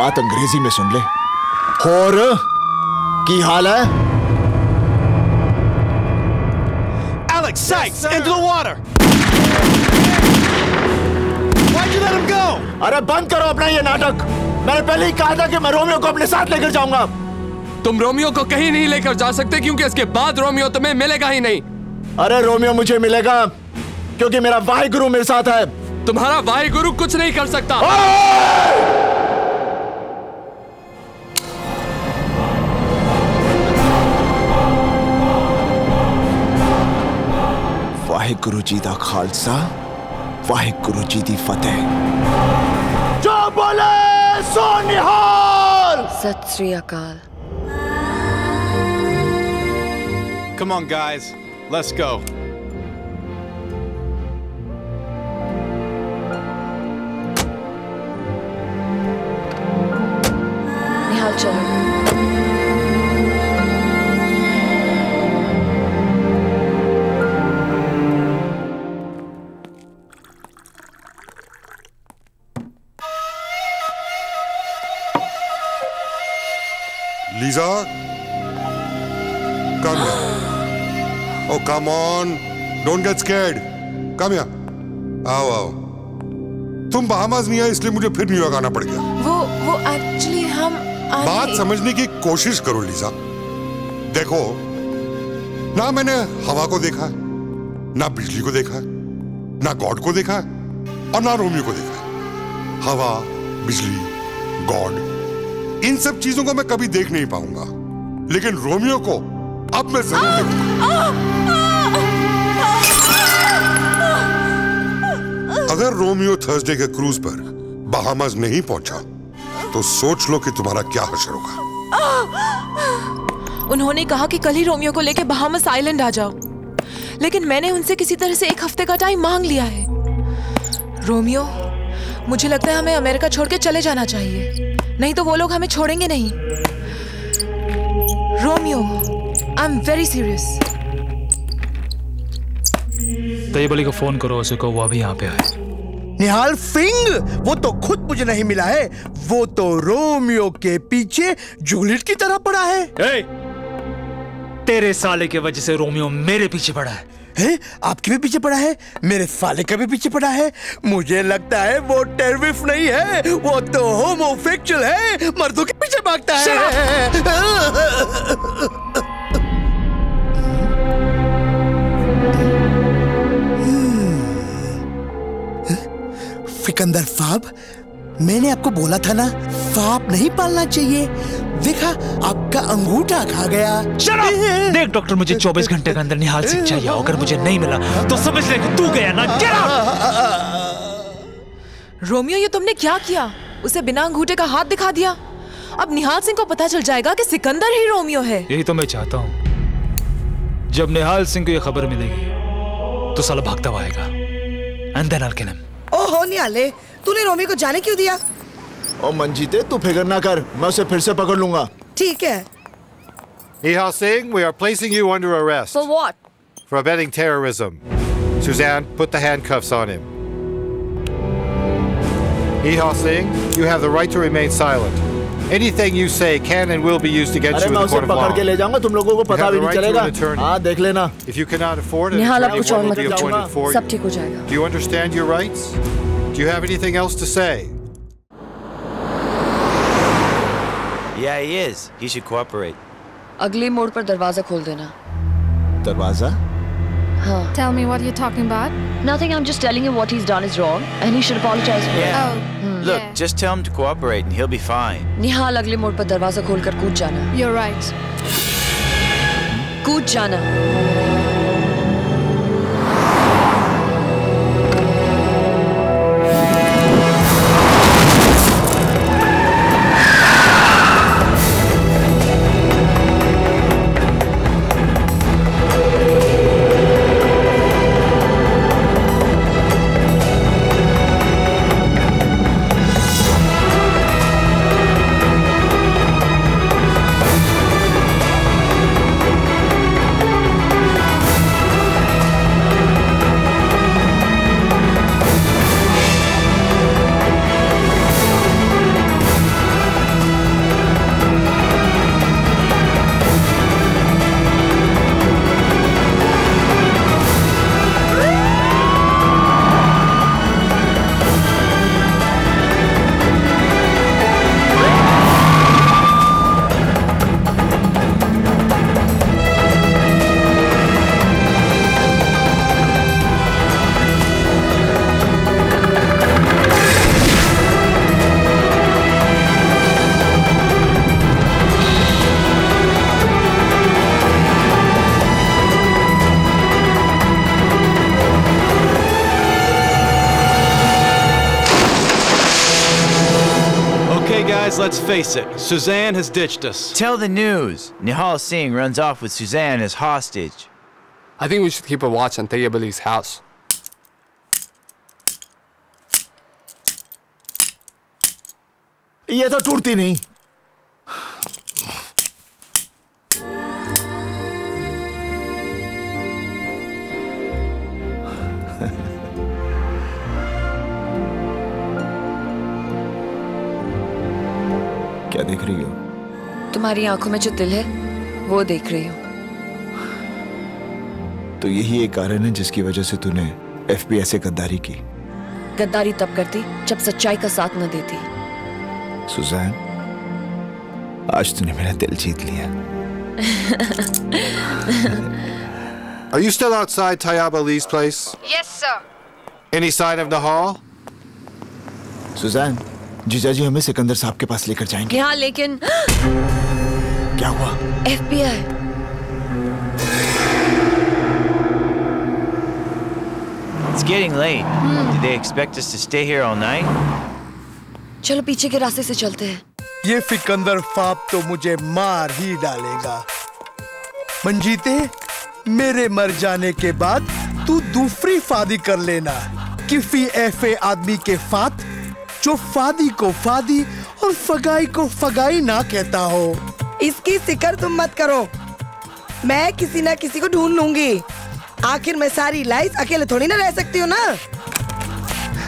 Speaker 7: बात अंग्रेज़ी में सुन ले। और की हाल है?
Speaker 6: Alex, Sykes, into the water! Why'd you let him go?
Speaker 7: अरे बंद करो अपना ये नाटक। मैंने पहले ही कहा था कि मैं रोमियो को अपने साथ लेकर जाऊँगा।
Speaker 21: तुम रोमियो को कहीं नहीं लेकर जा सकते क्योंकि इसके बाद रोमियो तुम्हें मिलेगा ही नहीं।
Speaker 7: अरे रोमियो मुझे मिलेगा क्योंकि मेरा वाहे गुरु मेरे साथ है।
Speaker 21: तुम्हारा वाहे गुरु कुछ नहीं कर सकता।
Speaker 7: ਵਾਹਿਗੁਰੂ ਜੀ ਦਾ ਖਾਲਸਾ ਵਾਹਿਗੁਰੂ ਜੀ ਦੀ ਫਤਿਹ ਜੋ ਬੋਲੇ ਸੋ ਨਿਹਾਲ
Speaker 28: ਸਤਿ ਸ੍ਰੀ ਅਕਾਲ
Speaker 6: Come on guys, let's go.
Speaker 18: Come on. Don't get scared. Come here. आओ आओ तुम बहामास नहीं आए इसलिए मुझे फिर न्यूयॉर्क आना पड़ गया
Speaker 2: वो वो एक्चुअली हम आने-
Speaker 18: बात समझने की कोशिश करो लीजा देखो ना मैंने हवा को देखा है, ना बिजली को देखा है, ना गॉड को देखा है, और ना रोमियो को देखा है। हवा बिजली गॉड इन सब चीज़ों को मैं कभी देख नहीं पाऊँगा लेकिन रोमियो को अब मैं ज़रूर अगर रोमियो थर्सडे के क्रूज पर बहामास नहीं पहुँचा तो सोच लो कि तुम्हारा क्या हशर होगा।
Speaker 2: उन्होंने कहा कि कल ही रोमियो को लेके बहामस आइलैंड आ जाओ। लेकिन मैंने उनसे किसी तरह से एक हफ़्ते का टाइम मांग लिया है। रोमियो मुझे लगता है हमें अमेरिका छोड़ के चले जाना चाहिए। नहीं तो वो लोग हमें छोड़ेंगे नहीं। Romeo I am very serious
Speaker 4: Tayyab को फ़ोन करो उसे को वो अभी यहाँ पे आए।
Speaker 37: निहाल सिंह वो तो खुद मुझे नहीं मिला है। वो तो रोमियो के पीछे जूलियट की तरह पड़ा है।
Speaker 4: ए, तेरे साले के वजह से रोमियो मेरे पीछे पड़ा है।
Speaker 37: है आपके भी पीछे पड़ा है? मेरे साले का भी पीछे पड़ा है? मुझे लगता है वो टेररिस्ट नहीं है। वो तो होमोसेक्सुअल है। मर्दों के पीछे भागता है। [laughs] सिकंदर फाब? मैंने आपको बोला था ना फाप नहीं पालना चाहिए। देखा आपका अंगूठा खा गया।
Speaker 4: देख डॉक्टर मुझे 24 घंटे के अंदर निहाल सिंह चाहिए अगर मुझे नहीं मिला तो समझ ले तू गया ना। Out!
Speaker 2: रोमियो ये तुमने क्या किया? उसे बिना अंगूठे का हाथ दिखा दिया? अब निहाल सिंह को पता चल जाएगा कि सिकंदर ही रोमियो है।
Speaker 4: यही तो मैं चाहता हूँ। जब निहाल सिंह को यह खबर मिलेगी तो साला भागता हुआ आएगा। And then him.
Speaker 43: ओहो निहाले तूने रोमी को जाने क्यों दिया
Speaker 7: ओ मंजीते तू फ़िक्र ना कर मैं उसे फिर से पकड़ लूँगा
Speaker 43: ठीक है
Speaker 16: Nihal Singh, we are placing you under arrest
Speaker 28: For what?
Speaker 16: for abetting terrorism. Suzanne, put the handcuffs on him. Nihal Singh, you have the right to remain silent. Anything you say can and will be used against
Speaker 7: अरे
Speaker 16: you in
Speaker 7: मैं
Speaker 16: the
Speaker 7: उसे
Speaker 16: court of
Speaker 7: पकड़ के
Speaker 16: law.
Speaker 7: ले जाऊंगा तुम लोगों को
Speaker 16: You
Speaker 7: पता
Speaker 16: have
Speaker 7: भी
Speaker 16: the
Speaker 7: नहीं
Speaker 16: right to
Speaker 7: चलेगा
Speaker 16: an attorney.
Speaker 7: हाँ देख लेना
Speaker 16: If you cannot afford an
Speaker 28: निहाल अब
Speaker 16: attorney,
Speaker 28: कुछ और
Speaker 16: one will be
Speaker 28: मतलब
Speaker 16: appointed for
Speaker 28: सब
Speaker 16: you.
Speaker 28: ठीक हो जाएगा
Speaker 16: Do you understand your rights? Do you have anything else to say?
Speaker 32: Yeah, he is. He should cooperate.
Speaker 28: अगले मोड़ पर दरवाजा खोल देना
Speaker 7: दरवाजा
Speaker 28: Huh.
Speaker 14: Tell me what you're talking about.
Speaker 28: Nothing, I'm just telling him what he's done is wrong and he should apologize for
Speaker 32: yeah.
Speaker 28: it. Oh. Hmm.
Speaker 32: Look, yeah. just tell him to cooperate and he'll be fine.
Speaker 28: Nihal, agle mode par darwaza khol kar kood jana.
Speaker 14: You're right.
Speaker 6: Kood jana. face it. Suzanne has ditched us.
Speaker 32: Tell the news. Nihal Singh runs off with Suzanne as hostage.
Speaker 21: I think we should keep a watch on Tayeb house.
Speaker 7: ये तो टूटती नहीं
Speaker 28: तुम्हारी आँखों में जो दिल है वो देख रही हूँ
Speaker 7: तो यही एक कारण है जिसकी वजह से तूने एफबीआई से गद्दारी की
Speaker 28: गद्दारी तब करती जब सच्चाई का साथ न देती
Speaker 7: सुजैन आज तूने मेरा दिल जीत लिया [laughs]
Speaker 16: Are you still outside Tayyab Ali's place?
Speaker 28: Yes, sir.
Speaker 16: Any sign of Nahal?
Speaker 7: Suzanne जीजा जी हमें सिकंदर साहब के पास लेकर जाएँगे
Speaker 28: यहाँ लेकिन
Speaker 7: क्या हुआ
Speaker 28: FBI
Speaker 32: It's getting late. Hmm. Did they expect us to stay here all night?
Speaker 28: चलो पीछे के रास्ते से चलते हैं
Speaker 37: ये फिकंदर फाप तो मुझे मार ही डालेगा मंजीते मेरे मर जाने के बाद तू दूसरी फादी कर लेना किफी ऐसे आदमी के फात जो फादी को फादी और फगाई को फगाई ना कहता हो
Speaker 43: इसकी फ़िक्र तुम मत करो। मैं किसी ना किसी को ढूंढ लूँगी। आखिर मैं सारी लाइफ अकेले थोड़ी ना रह सकती हूँ ना?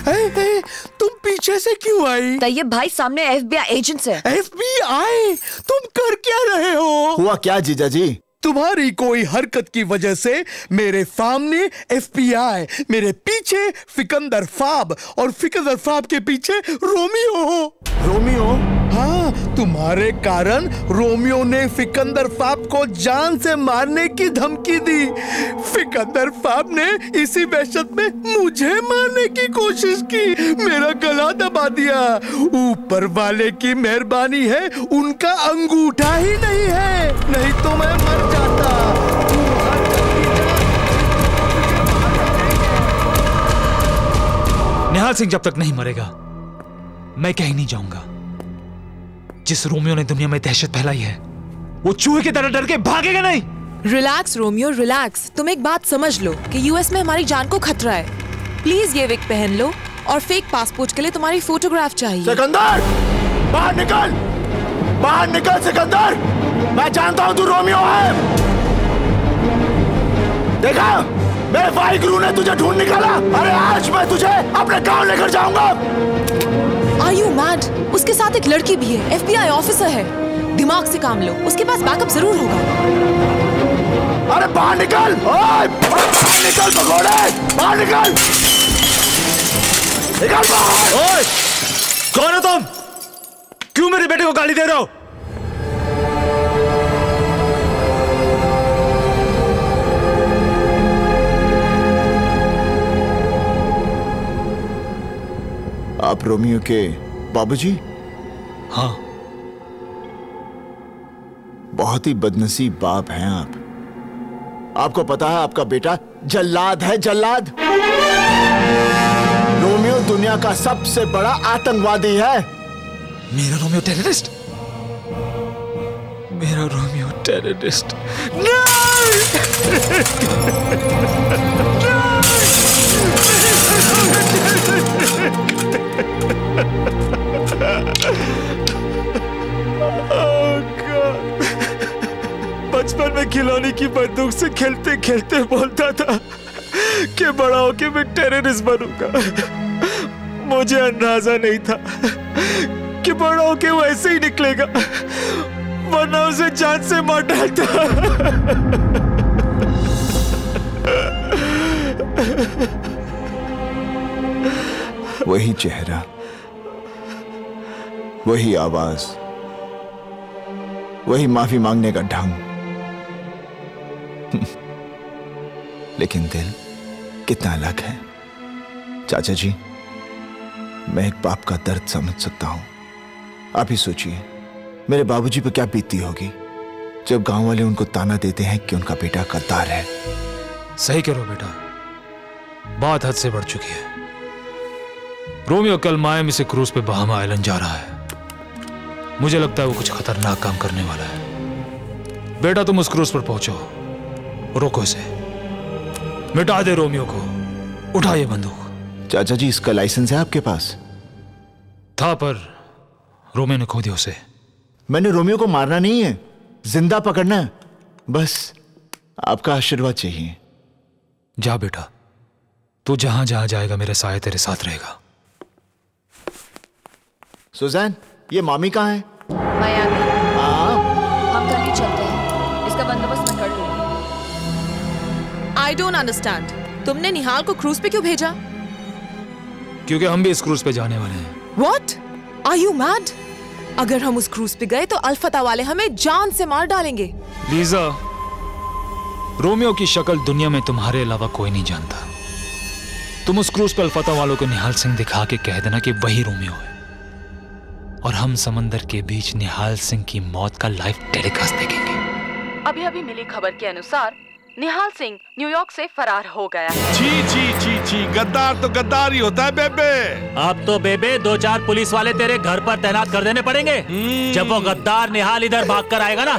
Speaker 37: ए, ए, तुम पीछे से क्यों आई?
Speaker 28: तैयब भाई सामने एफबीआई एजेंट्स है।
Speaker 37: एफबीआई? तुम कर क्या रहे हो?
Speaker 7: हुआ क्या जीजा जी?
Speaker 37: तुम्हारी कोई हरकत की वजह से मेरे सामने एफबीआई मेरे पीछे फिकंदर फाब और फिकंदर फाब के पीछे रोमियो
Speaker 7: रोमियो?
Speaker 37: हाँ तुम्हारे कारण रोमियो ने फिकंदर फाब को जान से मारने की धमकी दी। फिकंदर फाब ने इसी वहशत में मुझे मारने की कोशिश की। मेरा गला दबा दिया। ऊपर वाले की मेहरबानी है, उनका अंगूठा ही नहीं है। नहीं तो मैं मर जाता।
Speaker 4: निहाल सिंह जब तक नहीं मरेगा, मैं कहीं नहीं जाऊँगा। जिस रोमियो ने दुनिया में दहशत फैलाई है वो चूहे की तरह डर के भागेगा नहीं।
Speaker 2: Relax Romeo relax. तुम एक बात समझ लो कि यूएस में हमारी जान को खतरा है। प्लीज़ ये विक पहन लो और फेक पासपोर्ट के लिए तुम्हारी फोटोग्राफ चाहिए।
Speaker 7: सिकंदर! बाहर निकल! बाहर निकल सिकंदर! मैं जानता हूँ तू रोमियो है। देखा? मेरे भाई गुरु ने तुझे ढूंढ निकाला। अरे आज मैं तुझे अपने गाँव लेकर जाऊँगा।
Speaker 2: आर यू मैड उसके साथ एक लड़की भी है। एफबीआई ऑफिसर है। दिमाग से काम लो। उसके पास बैकअप ज़रूर होगा।
Speaker 7: अरे बाहर निकल! ओए बाहर निकल भगोड़े! बाहर निकल! निकल बाहर!
Speaker 4: ओए कौन हो तुम? क्यों मेरे बेटे को गाली दे रहे हो?
Speaker 7: आप रोमियो के बाबूजी?
Speaker 4: हाँ।
Speaker 7: बहुत ही बदनसीब बाप हैं आप। आपको पता है आपका बेटा जल्लाद है जल्लाद। रोमियो दुनिया का सबसे बड़ा आतंकवादी है।
Speaker 4: मेरा रोमियो टेररिस्ट? मेरा रोमियो टेररिस्ट। बचपन में खिलौने की बंदूक से खेलते खेलते बोलता था कि बड़ा होके मैं टेररिस्ट बनूँगा। मुझे अंदाज़ा नहीं था कि बड़ा होके वो ऐसे ही निकलेगा, वरना उसे जान से मार डालता।
Speaker 7: वही चेहरा वही आवाज़, वही माफ़ी मांगने का ढंग। [laughs] लेकिन दिल कितना अलग है। चाचा जी, मैं एक बाप का दर्द समझ सकता हूँ। आप ही सोचिए, मेरे बाबूजी पर क्या बीतती होगी, जब गाँव वाले उनको ताना देते हैं कि उनका बेटा गद्दार है।
Speaker 4: सही करो बेटा। बात हद से बढ़ चुकी है। रोमियो कल मायामी से क्रूज पे बहामा आइलैंड जा रहा है। मुझे लगता है वो कुछ खतरनाक काम करने वाला है। बेटा तुम उस क्रूज पर पहुंचो। रोको इसे। मिटा दे रोमियो को। उठा ये बंदूक।
Speaker 7: चाचा जी इसका लाइसेंस है आपके पास?
Speaker 4: था पर रोमियो ने खो दिया उसे।
Speaker 7: मैंने रोमियो को मारना नहीं है। ज़िंदा पकड़ना है। बस आपका आशीर्वाद चाहिए।
Speaker 4: जा बेटा। तू जहाँ जहाँ जाएगा मेरे साय तेरे साथ रहेगा।
Speaker 7: सुजैन ये मामी कहाँ है?
Speaker 28: मायामी
Speaker 7: हाँ।
Speaker 28: हम कल ही चलते हैं। इसका बंदोबस्त मैं कर लूँगी।
Speaker 2: आई डोंट अंडरस्टैंड तुमने निहाल को क्रूज पे क्यों भेजा?
Speaker 4: क्योंकि हम भी इस क्रूज पे जाने वाले हैं।
Speaker 2: वॉट आर यू मैड अगर हम उस क्रूज पे गए तो अल्फता वाले हमें जान से मार डालेंगे।
Speaker 4: लीजा रोमियो की शक्ल दुनिया में तुम्हारे अलावा कोई नहीं जानता। तुम उस क्रूज पे अल्फता वालों को निहाल सिंह दिखा के कह देना कि वही रोमियो है। और हम समंदर के बीच निहाल सिंह की मौत का लाइव टेलीकास्ट देखेंगे।
Speaker 2: अभी अभी मिली खबर के अनुसार निहाल सिंह न्यूयॉर्क से फरार हो गया जी
Speaker 40: जी जी छी गद्दार तो गद्दार ही होता है बेबे।
Speaker 44: अब तो बेबे दो चार पुलिस वाले तेरे घर पर तैनात कर देने पड़ेंगे। जब वो गद्दार निहाल इधर भाग कर आएगा ना।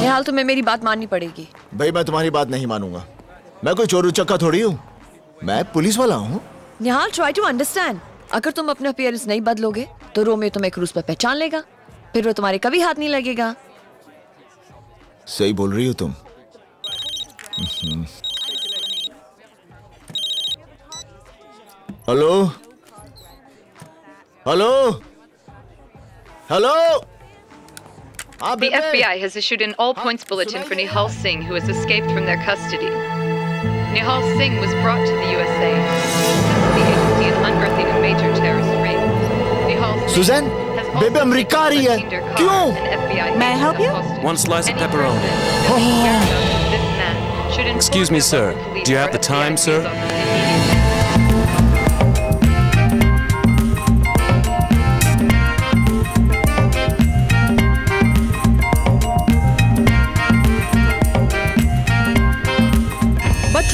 Speaker 28: निहाल तुम्हें मेरी बात माननी पड़ेगी।
Speaker 7: भाई मैं तुम्हारी बात नहीं मानूँगा। मैं कोई चोर उचक्का थोड़ी हूँ। मैं पुलिस वाला हूँ।
Speaker 28: निहाल ट्राई टू अंडरस्टैंड अगर तुम अपना अपीयरेंस नहीं बदलोगे तो रोमियो तुम्हें क्रूज पर पहचान लेगा। फिर वो तुम्हारे कभी हाथ नहीं लगेगा।
Speaker 7: सही बोल रही हो तुम। Hello? Hello? Hello?
Speaker 45: The FBI has issued an all points bulletin for Nihal Singh, who has escaped from their custody. Nihal Singh was brought to the USA. The agency in unearthing a major terrorist ring. Nihal Suzanne, baby,
Speaker 7: I'm
Speaker 45: Ricaria. Eh?
Speaker 46: May I help you?
Speaker 45: One slice of pepperoni. Oh.
Speaker 47: Excuse me, sir. Do you have the time, sir?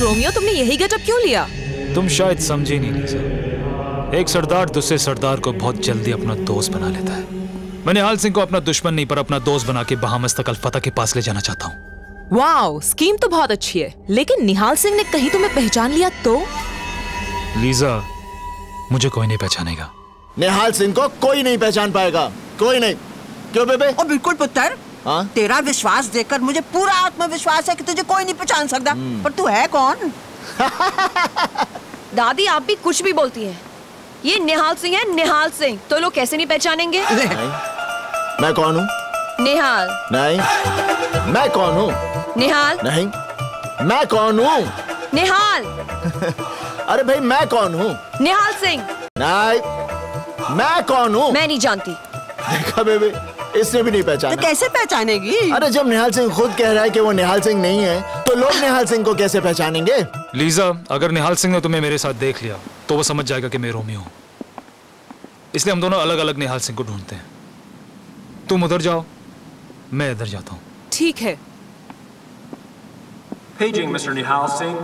Speaker 2: Romeo तुमने यही getup क्यों लिया?
Speaker 4: तुम शायद समझे नहीं Lisa एक सरदार दूसरे सरदार को बहुत जल्दी अपना दोस्त बना लेता है। मैं निहाल सिंह को अपना दुश्मन नहीं पर अपना दोस्त बना के बहामस तक अल्फता के पास ले जाना चाहता हूँ।
Speaker 2: वाओ स्कीम तो बहुत अच्छी है लेकिन निहाल सिंह ने कहीं तुम्हें पहचान लिया तो?
Speaker 4: लीजा मुझे कोई नहीं पहचानेगा।
Speaker 7: निहाल सिंह को कोई नहीं पहचान पाएगा। कोई नहीं। क्यों बेबे?
Speaker 11: और बिल्कुल पुत्र।
Speaker 7: हाँ?
Speaker 11: तेरा विश्वास देखकर मुझे पूरा आत्मविश्वास है कि तुझे कोई नहीं पहचान सकता। पर तू है कौन? [laughs]
Speaker 28: दादी आप भी कुछ भी बोलती है। ये निहाल सिंह है निहाल सिंह। तो लोग कैसे नहीं पहचानेंगे? [laughs]
Speaker 7: मैं कौन हूँ?
Speaker 28: निहाल।
Speaker 7: नहीं। मैं कौन हूँ?
Speaker 28: निहाल।
Speaker 7: नहीं। मैं कौन हूँ?
Speaker 28: निहाल। [laughs]
Speaker 7: अरे भाई मैं कौन हूँ?
Speaker 28: निहाल सिंह।
Speaker 7: नहीं। मैं कौन हूँ?
Speaker 28: मैं नहीं जानती।
Speaker 7: देखा बेबे इसने भी नहीं पहचाना
Speaker 11: तो कैसे पहचानेगी
Speaker 7: अरे जब निहाल सिंह खुद कह रहा है कि वो निहाल सिंह नहीं है तो लोग निहाल सिंह को कैसे पहचानेंगे
Speaker 4: लीजा अगर निहाल सिंह ने तुम्हें मेरे साथ देख लिया तो वो समझ जाएगा कि मैं रोमियो हूँ इसलिए हम दोनों अलग अलग निहाल सिंह को ढूंढते हैं तुम उधर जाओ मैं इधर जाता हूँ
Speaker 2: ठीक है
Speaker 39: Paging Mr. Nihal Singh.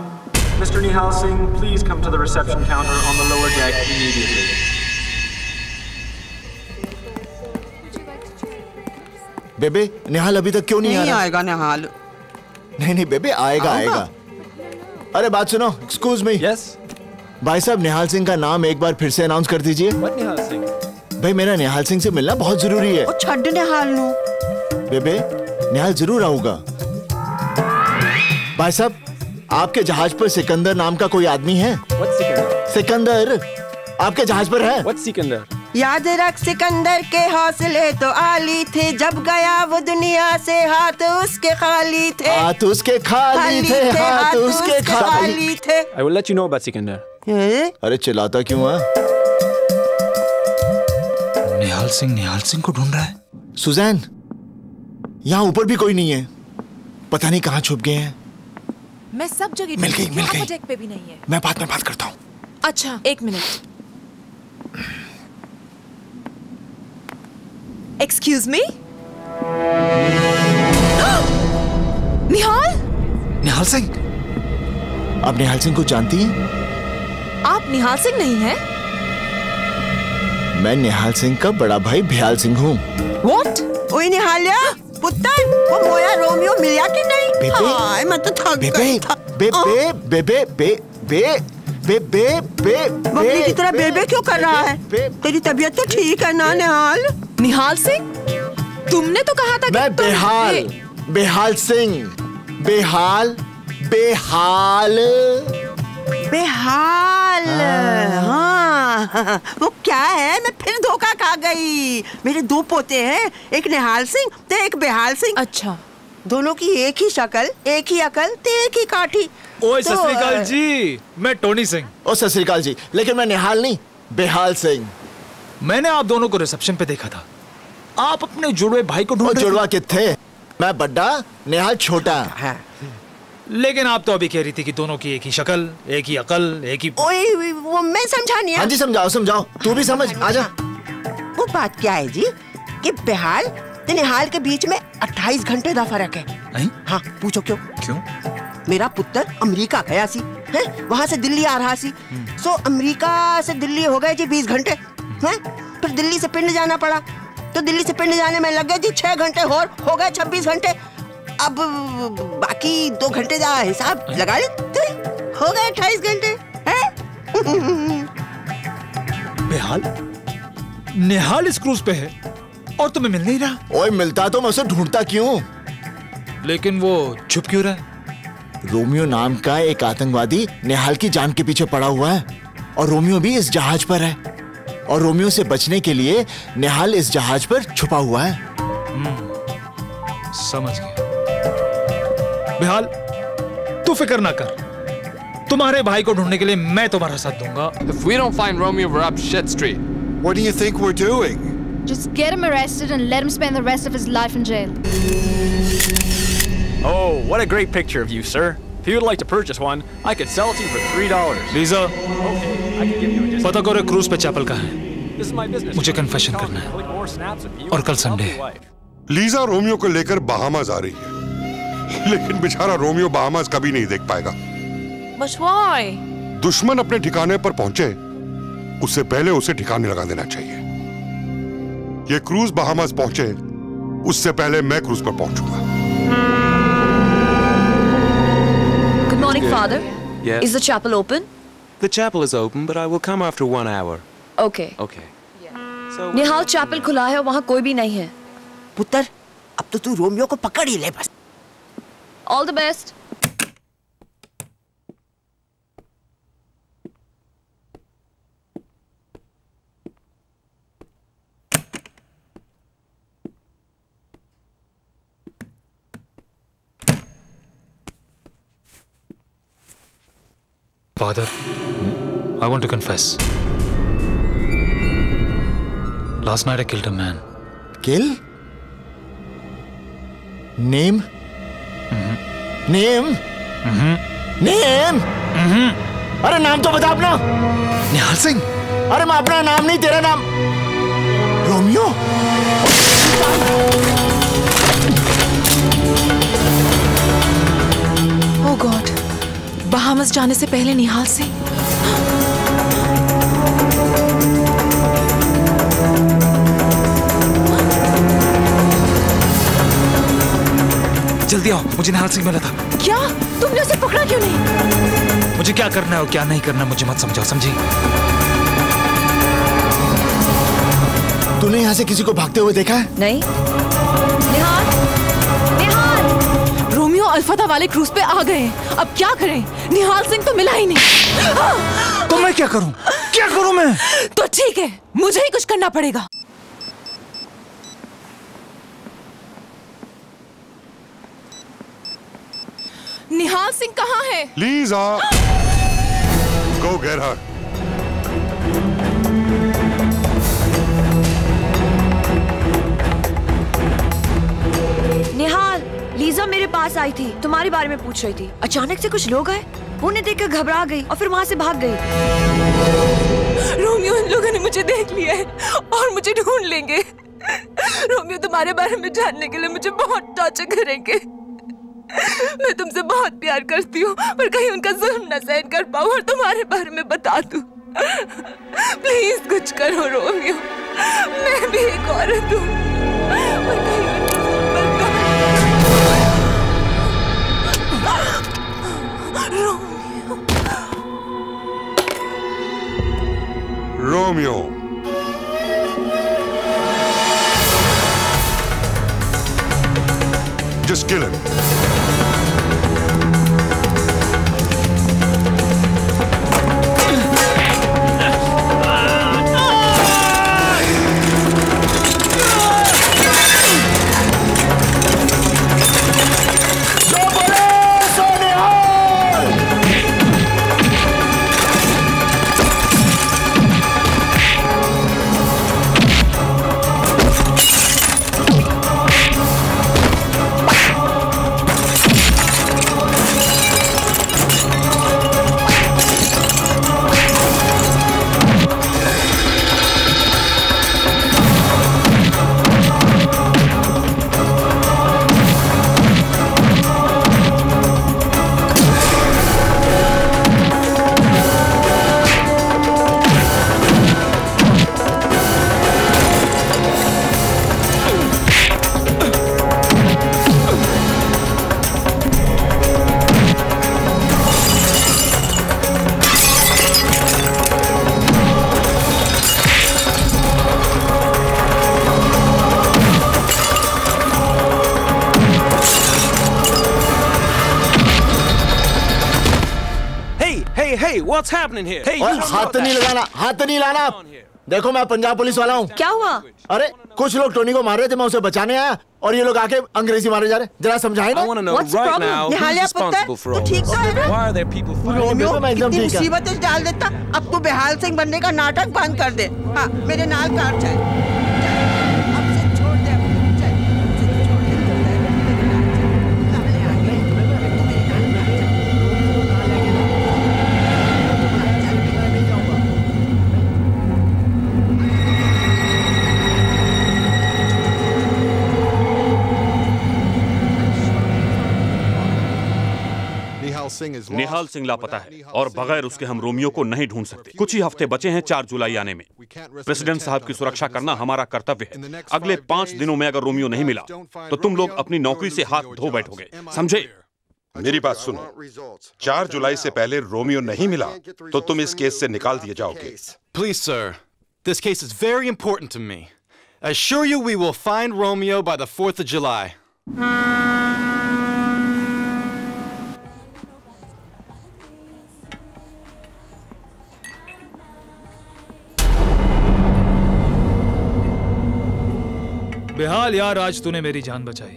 Speaker 39: Mr. Nihal Singh, please come to the reception counter on the lower deck immediately.
Speaker 7: बेबे निहाल अभी तक क्यों नहीं,
Speaker 11: नहीं
Speaker 7: आ रहा?
Speaker 11: आएगा निहाल।
Speaker 7: नहीं नहीं बेबे आएगा आएगा, अरे बात सुनो एक्सक्यूज मी यस भाई साहब निहाल सिंह का नाम एक बार फिर से अनाउंस कर दीजिए।
Speaker 39: निहाल सिंह?
Speaker 7: भाई मेरा निहाल सिंह से मिलना बहुत ज़रूरी है।
Speaker 11: छठ निहाल
Speaker 7: बेबे निहाल ज़रूर आऊँगा। भाई साहब आपके जहाज़ पर सिकंदर नाम का कोई आदमी है? सिकंदर? आपके जहाज़ पर है?
Speaker 39: सिकंदर?
Speaker 11: याद रख सिकंदर के हौसले तो आली थे। जब गया वो दुनिया से हाथ उसके खाली थे।
Speaker 7: हाथ उसके खाली थे हाथ उसके खाली
Speaker 11: थे।
Speaker 39: I will let you know about Sikandar.
Speaker 7: अरे चिल्लाता क्यों है?
Speaker 4: निहाल सिंह निहाल सिंह को ढूंढ रहा है।
Speaker 7: सुजैन यहाँ ऊपर भी कोई नहीं है। पता नहीं कहाँ छुप गए हैं।
Speaker 2: मैं सब जगह
Speaker 7: मिल गई, मिल गई।
Speaker 2: पे भी नहीं है।
Speaker 7: मैं बाद में बात करता हूँ।
Speaker 2: अच्छा एक minute. Excuse me Nihal
Speaker 4: Nihal Singh
Speaker 7: आप निहाल सिंह को जानती हैं?
Speaker 2: आप निहाल सिंह नहीं हैं?
Speaker 7: मैं निहाल सिंह का बड़ा भाई भयाल सिंह हूँ।
Speaker 11: व्हाट ओए निहालिया पुत्र वो मोया रोमियो मिला कि नहीं?
Speaker 7: बेबे।
Speaker 11: हाय मैं तो थक
Speaker 7: बेबे
Speaker 11: गई था।
Speaker 7: बेबे बेबे बे बे बे बे बे
Speaker 11: बबली की तरह बेबे क्यों कर रहा है? तेरी तबीयत तो ठीक है ना निहाल?
Speaker 2: निहाल सिंह? तुमने तो कहा था कि
Speaker 7: मैं बेहाल बेहाल सिंह। बेहाल बेहाल।
Speaker 11: बेहाल। हाँ। वो क्या है? मैं फिर धोखा खा गई। मेरे दो पोते हैं एक निहाल सिंह तो एक बेहाल सिंह।
Speaker 2: अच्छा।
Speaker 11: दोनों की एक ही शक्ल एक ही अकल तो एक ही काठी।
Speaker 4: ओए
Speaker 11: तो,
Speaker 4: सत जी मैं टोनी सिंह।
Speaker 7: ओ सत जी लेकिन मैं निहाल नहीं बेहाल सिंह।
Speaker 4: मैंने आप दोनों को रिसेप्शन पे देखा था। आप अपने जुड़वे भाई को ढूंढ
Speaker 7: जुड़वा के थे मैं बड्डा निहाल छोटा।
Speaker 11: है।
Speaker 4: लेकिन आप तो अभी कह रही थी कि दोनों की एक ही शक्ल एक ही अकल एक ही
Speaker 11: ओए वो मैं समझा नहीं
Speaker 7: हाँ जी समझाओ समझाओ। तू भी समझ आजा।
Speaker 11: वो बात क्या है जी? कि बेहाल निहाल के बीच में 28 घंटे का फ़र्क है।
Speaker 4: नहीं?
Speaker 11: हाँ पूछो क्यों?
Speaker 4: क्यों?
Speaker 11: मेरा पुत्र अमेरिका गया सी है? वहाँ से दिल्ली आ रहा सी। सो अमेरिका से दिल्ली हो गए जी 20 घंटे हैं? फिर दिल्ली से पिंड जाना पड़ा। तो दिल्ली से पिंड जाने में लग गए जी छह घंटे और हो गए 26 घंटे। अब बाकी दो घंटे का हिसाब लगा ले हो गए अट्ठाईस घंटे [laughs]
Speaker 4: बेहाल निहाल इस क्रूज पे है और तुम्हें मिल नहीं रहा?
Speaker 7: ओए मिलता तो मैं उसे ढूंढता क्यों?
Speaker 4: लेकिन वो छुप क्यों रहा? है
Speaker 7: रोमियो नाम का एक आतंकवादी निहाल की जान के पीछे पड़ा हुआ है और रोमियो भी इस जहाज़ पर है और रोमियो से बचने के लिए निहाल इस जहाज़ पर छुपा हुआ है
Speaker 4: समझ गया बेहाल तू फ़िक्र ना कर तुम्हारे भाई को ढूँढने के लिए मैं तुम्हारा साथ दूँगा
Speaker 21: If we don't find Romeo, we're up shit street.
Speaker 18: What do you think we're doing?
Speaker 14: Just get him arrested and let him spend the rest of his life in jail.
Speaker 39: Oh, what a great picture of you, sir. If you would like to purchase one, I could sell it to you for three dollars.
Speaker 4: Lisa
Speaker 39: Okay, I can give you a discount.
Speaker 4: पता करो cruise पे chapel का है
Speaker 39: This is my business.
Speaker 4: मुझे confession. करना है।
Speaker 39: Click more snaps of you
Speaker 4: और कल
Speaker 39: and your
Speaker 4: संडे
Speaker 39: lovely
Speaker 4: है।
Speaker 39: wife.
Speaker 18: लीजा रोमियो को लेकर बहामास आ रही है लेकिन बेचारा रोमियो बहामास कभी नहीं देख पाएगा
Speaker 2: But why?
Speaker 18: दुश्मन अपने ठिकाने पर पहुँचे उससे पहले उसे ठिकाने लगा देना चाहिए ये क्रूज बहामास पहुँचे उससे पहले मैं क्रूज पर पहुंचूँगा
Speaker 28: Good. Father.
Speaker 39: Yes.
Speaker 28: Is the chapel open?
Speaker 39: The chapel is open, but I will come after one hour.
Speaker 28: Okay.
Speaker 39: Okay.
Speaker 28: Nihal chapel खुला है वहाँ कोई भी नहीं है
Speaker 11: पुत्र अब तो तू रोमियो को पकड़ ही ले बस
Speaker 28: all the best
Speaker 4: Father, I want to confess. Last night I killed a man.
Speaker 7: Kill? Name? Mm-hmm. Name? Mm-hmm. Name? Mm-hmm. अरे नाम तो बता अपना
Speaker 4: निहाल सिंह
Speaker 7: अरे मैं अपना नाम नहीं तेरा नाम रोमियो
Speaker 2: Oh God, बहामस जाने से पहले निहाल सिंह
Speaker 4: जल्दी आओ मुझे निहाल सिंह मिला था।
Speaker 2: क्या? तुमने उसे पकड़ा क्यों नहीं?
Speaker 4: मुझे क्या करना है और क्या नहीं करना मुझे मत समझाओ समझी?
Speaker 7: तूने यहाँ से किसी को भागते हुए देखा है?
Speaker 28: नहीं। निहाल?
Speaker 2: अल्फता वाले क्रूज पे आ गए अब क्या करें? निहाल सिंह तो मिला ही नहीं।
Speaker 4: तो मैं क्या करूँ? क्या करूँ मैं?
Speaker 2: तो ठीक है मुझे ही कुछ करना पड़ेगा। निहाल सिंह कहाँ है?
Speaker 18: Lisa go get her.
Speaker 28: Nihal Lisa मेरे पास आई थी, तुम्हारे बारे में पूछ रही थी। अचानक से कुछ लोग आए, उन्हें देखकर घबरा गई और फिर वहाँ से भाग गई।
Speaker 2: रोमियो, इन लोगों ने मुझे देख लिया है और मुझे ढूंढ लेंगे। रोमियो, तुम्हारे बारे में जानने के लिए मुझे बहुत टॉर्चर करेंगे।
Speaker 48: मैं तुमसे बहुत प्यार करती हूँ, पर कहीं उनका जुल्म न सहन कर पाऊँ और तुम्हारे बारे में बता दूँ। प्लीज़ कुछ करो, रोमियो। मैं भी एक औरत हूँ। बर्दाश्त- Romeo
Speaker 18: Romeo Just kill him.
Speaker 6: What's happening here? Hey, you
Speaker 7: हाथ तो नहीं लगाना हाथ तो नहीं लाना। देखो मैं पंजाब पुलिस वाला हूँ।
Speaker 48: क्या हुआ?
Speaker 7: अरे कुछ लोग टोनी को मार रहे थे मैं उसे बचाने आया और ये लोग आके अंग्रेज़ी मारे जा रहे जरा समझाए ना।
Speaker 11: तो है।
Speaker 7: है।
Speaker 11: मुसीबत डाल देता अब तू बेहाल सिंह बनने का नाटक बंद कर दे। हाँ मेरे नाल कार चल।
Speaker 17: निहाल सिंह लापता है और बगैर उसके हम रोमियो को नहीं ढूंढ सकते। कुछ ही हफ़्ते बचे हैं चार जुलाई आने में। प्रेसिडेंट साहब की सुरक्षा करना हमारा कर्तव्य है। अगले पाँच दिनों में अगर रोमियो नहीं मिला तो तुम लोग अपनी नौकरी से हाथ धो बैठोगे। समझे?
Speaker 18: मेरी बात सुनो। चार जुलाई से पहले रोमियो नहीं मिला तो तुम इस केस से निकाल दिए जाओगे।
Speaker 6: Please, sir. This case is very important to me I assure you we will find Romeo by the 4th of July.
Speaker 4: बेहाल यार आज तूने मेरी जान बचाई।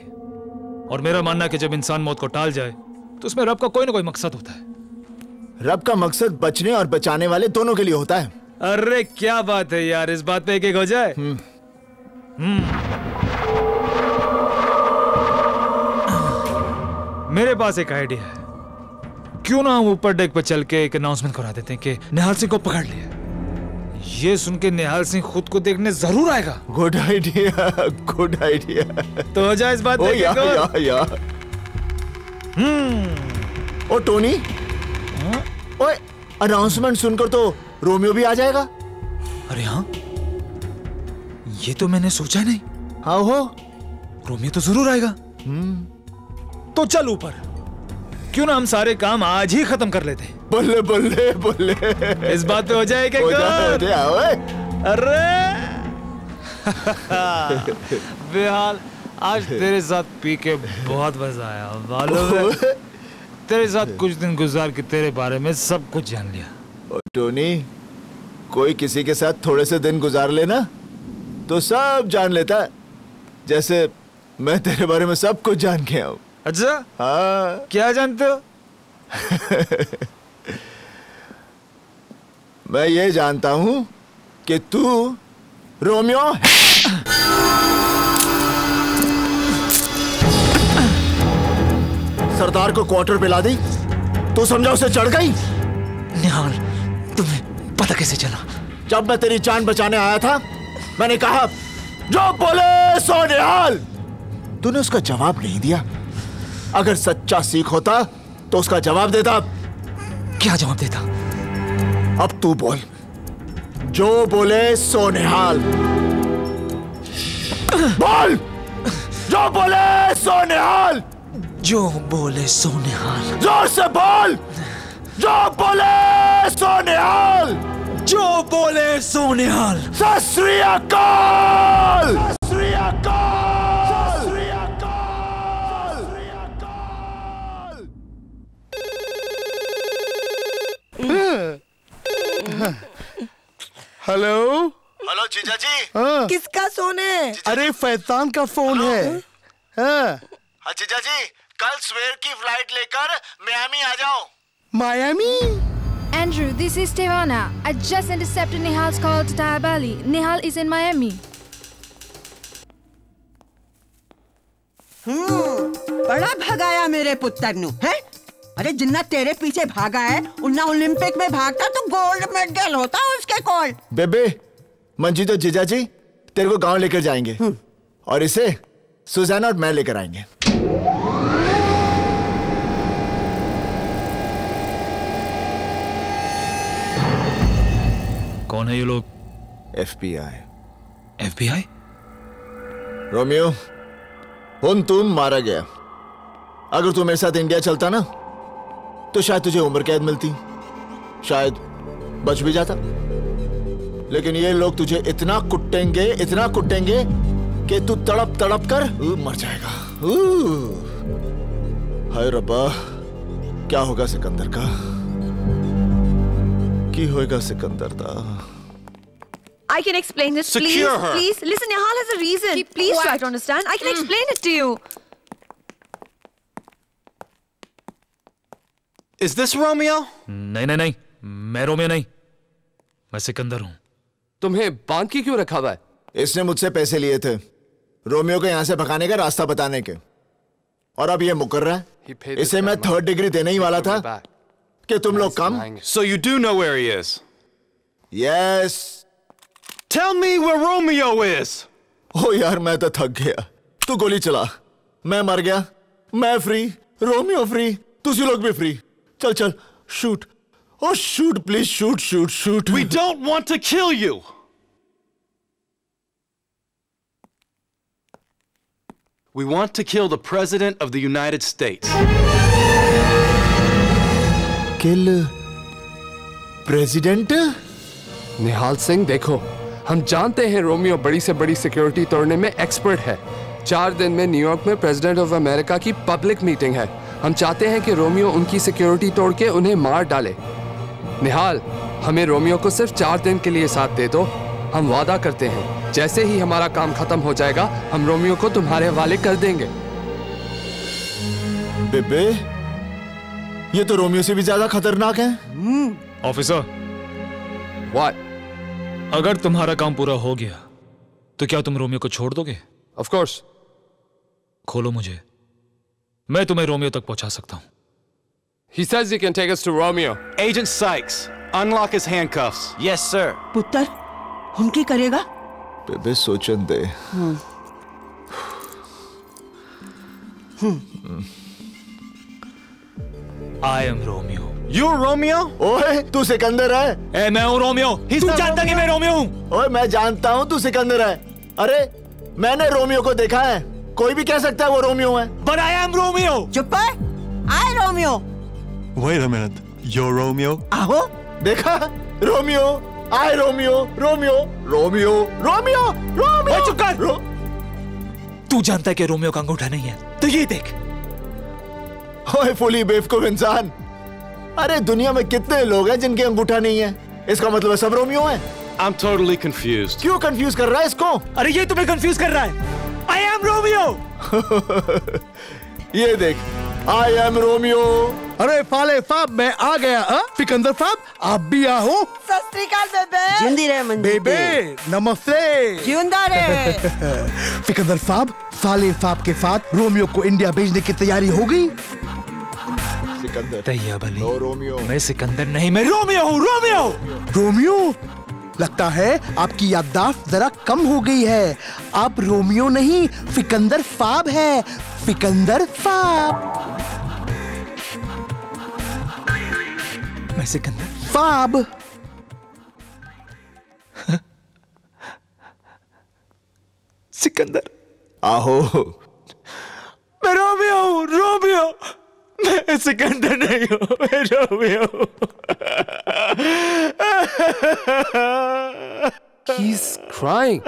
Speaker 4: और मेरा मानना कि जब इंसान मौत को टाल जाए तो उसमें रब का कोई ना कोई मकसद होता है।
Speaker 7: रब का मकसद बचने और बचाने वाले दोनों के लिए होता है।
Speaker 4: अरे क्या बात है यार इस बात पे एक एक हो जाए। हम्म। मेरे पास एक आइडिया है। क्यों ना हम ऊपर डेक पर चल के एक अनाउंसमेंट करा देते हैं कि निहाल सिंह को पकड़ लिया। ये सुन के निहाल सिंह खुद को देखने ज़रूर आएगा।
Speaker 7: गुड आइडिया गुड आइडिया
Speaker 4: तो हो जाए इस बात
Speaker 7: ओ
Speaker 4: एक
Speaker 7: या या या।
Speaker 4: हम्म।
Speaker 7: ओ टोनी। ओए अनाउंसमेंट सुनकर तो रोमियो भी आ जाएगा।
Speaker 4: अरे हाँ। ये तो मैंने सोचा नहीं।
Speaker 7: हाँ हो।
Speaker 4: रोमियो तो ज़रूर आएगा। हम्म। तो चल ऊपर। क्यों ना हम सारे काम आज ही खत्म कर लेते? हैं
Speaker 7: बल्ले बल्ले बल्ले।
Speaker 4: इस बात पे हो जाए क्या
Speaker 7: हो जाए, हो
Speaker 4: अरे! बेहाल आज तेरे साथ पी के बहुत मज़ा आया मालूम है तेरे साथ कुछ दिन गुजार के तेरे बारे में सब कुछ जान लिया।
Speaker 7: टोनी कोई किसी के साथ थोड़े से दिन गुजार लेना तो सब जान लेता। है जैसे मैं तेरे बारे में सब कुछ जान के आऊँ।
Speaker 4: अच्छा?
Speaker 7: हाँ।
Speaker 4: क्या जानते हो? [laughs]
Speaker 7: मैं ये जानता हूँ कि तू रोमियो सरदार को क्वार्टर पे ला दी। तू समझा उसे चढ़ गई?
Speaker 4: निहाल तुम्हें पता कैसे चला?
Speaker 7: जब मैं तेरी जान बचाने आया था मैंने कहा जो बोले सो निहाल! तूने उसका जवाब नहीं दिया। अगर सच्चा सीख होता तो उसका जवाब देता।
Speaker 4: क्या जवाब देता?
Speaker 7: अब तू बोल। जो बोले सो निहाल बोल! जो बोले सो निहाल
Speaker 4: जो बोले सो निहाल
Speaker 7: ज़ोर से बोल! जो बोले सो निहाल
Speaker 4: जो बोले सो निहाल
Speaker 7: सत श्री अकाल! सत श्री अकाल!
Speaker 37: हेलो
Speaker 7: हेलो जीजा जी
Speaker 37: हाँ
Speaker 43: किसका सोने
Speaker 37: अरे फैतान का फ़ोन है हाँ
Speaker 7: हाँ जीजा जी कल सवेर की फ़्लाइट लेकर मियामी आ जाओ
Speaker 37: Miami
Speaker 14: Andrew, this is Tehana. I just intercepted Nihal's call to Diabali. Nihal is in Miami.
Speaker 11: हम्म, बड़ा भगाया मेरे पुत्र नु है अरे जिन्ना तेरे पीछे भागा है उन्ना ओलंपिक में भागता तो गोल्ड मेडल होता उसके कॉल
Speaker 7: बेबे मंजी तो जीजा जी तेरे को गाँव लेकर जाएँगे। और इसे सुजाना और मैं लेकर आएँगे।
Speaker 4: कौन है ये लोग?
Speaker 7: एफबीआई
Speaker 4: एफबीआई
Speaker 7: रोमियो उन तुम मारा गया। अगर तू मेरे साथ इंडिया चलता ना तो शायद तुझे उम्र कैद मिलती शायद बच भी जाता लेकिन ये लोग तुझे इतना कुटेंगे इतना कुटेंगे कि तू तड़प तड़प कर मर जाएगा हाय रब्बा क्या होगा सिकंदर का की होएगा सिकंदर दा
Speaker 28: I can explain this,
Speaker 17: Secure please. Her.
Speaker 28: Please, listen, Nihal has a reason. Keep please try to understand. I can explain it to you.
Speaker 6: Is this Romeo?
Speaker 4: नहीं नहीं नहीं मैं रोमियो नहीं मैं सिकंदर हूँ।
Speaker 21: तुम्हें बाँध के क्यों रखा हुआ है?
Speaker 7: इसने मुझसे पैसे लिए थे रोमियो को यहाँ से भगाने का रास्ता बताने के। और अब ये मुकर रहा है इसे मैं थर्ड डिग्री देने ही वाला था कि तुम लोग कम।
Speaker 6: So you do know where he is?
Speaker 7: Yes
Speaker 6: Tell me where Romeo is.
Speaker 7: ओ यार मैं तो थक गया। तू गोली चला। मैं मर गया। मैं फ्री रोमियो फ्री तुझी लोग भी फ्री चल चल shoot O shoot please shoot shoot shoot
Speaker 6: we don't want to kill you We want to kill the President of the United States.
Speaker 7: Kill president
Speaker 21: Nihal Singh देखो हम जानते हैं Romeo बड़ी से बड़ी सिक्योरिटी तोड़ने में एक्सपर्ट है। चार दिन में न्यूयॉर्क में प्रेसिडेंट ऑफ़ अमेरिका की पब्लिक मीटिंग है। हम चाहते हैं कि रोमियो उनकी सिक्योरिटी तोड़ के उन्हें मार डाले। निहाल हमें रोमियो को सिर्फ़ चार दिन के लिए साथ दे दो। हम वादा करते हैं जैसे ही हमारा काम खत्म हो जाएगा हम रोमियो को तुम्हारे हवाले कर देंगे।
Speaker 7: बेबे ये तो रोमियो से भी ज़्यादा खतरनाक है।
Speaker 4: ऑफिसर।
Speaker 21: What?
Speaker 4: अगर तुम्हारा काम पूरा हो गया तो क्या तुम रोमियो को छोड़ दोगे?
Speaker 21: ऑफ़ कोर्स
Speaker 4: खोलो मुझे। मैं तुम्हें रोमियो तक पहुँचा सकता हूँ।
Speaker 21: He says he can take us to Romeo.
Speaker 6: Agent Sykes, unlock his handcuffs.
Speaker 32: Yes, sir.
Speaker 11: पुत्र उनकी करेगा?
Speaker 7: बेबे सोचन दे।
Speaker 11: हम्म।
Speaker 4: I am Romeo
Speaker 6: You're Romeo?
Speaker 7: ओए तू सिकंदर है।
Speaker 4: ए मैं हूँ रोमियो तू जानता कि मैं रोमियो हूँ?
Speaker 7: ओए मैं जानता हूँ तू सिकंदर है। अरे मैंने रोमियो को देखा है। कोई भी कह सकता है वो रोमियो है।
Speaker 4: But I am Romeo.
Speaker 11: चुप है? आए Romeo
Speaker 49: Wait a minute. You're Romeo?
Speaker 11: आहो।
Speaker 7: देखा? रोमियो आए Romeo Romeo Romeo Romeo Romeo!
Speaker 4: चुप कर।
Speaker 7: रो...
Speaker 4: तू जानता है कि रोमियो का अंगूठा नहीं है। तो ये देख।
Speaker 7: ओए फुली बेवकूफ़ इंसान। अरे दुनिया में कितने लोग हैं जिनके अंगूठा नहीं है? इसका मतलब है सब रोमियो है।
Speaker 6: I'm totally confused.
Speaker 7: क्यों कंफ्यूज कर रहा है इसको?
Speaker 4: अरे ये तुम्हें कंफ्यूज कर रहा है। आई एम रोमियो
Speaker 7: ये देख आई एम रोमियो
Speaker 37: अरे फाले फाब मैं आ गया आ? सिकंदर फाब आप भी आओ।
Speaker 43: बेबे।
Speaker 11: जिंदी रहे मंजी
Speaker 37: बेबे नमस्ते।
Speaker 11: ज़िंदा रहे। [laughs]
Speaker 37: सिकंदर फाब फाले फाब के साथ रोमियो को इंडिया भेजने की तैयारी हो गई।
Speaker 7: सिकंदर।
Speaker 4: तैयार
Speaker 7: नो रोमियो
Speaker 4: मैं सिकंदर नहीं मैं रोमियो हूँ रोमियो
Speaker 37: रोमियो लगता है आपकी याददाश्त जरा कम हो गई है। आप रोमियो नहीं फिकंदर फाब है। फिकंदर फाब।
Speaker 4: मैं सिकंदर
Speaker 37: फाब।
Speaker 4: सिकंदर
Speaker 7: आहो
Speaker 4: मैं रोमियो रोमियो। सिकंदर नहीं हूँ मैं Romeo
Speaker 21: He's crying.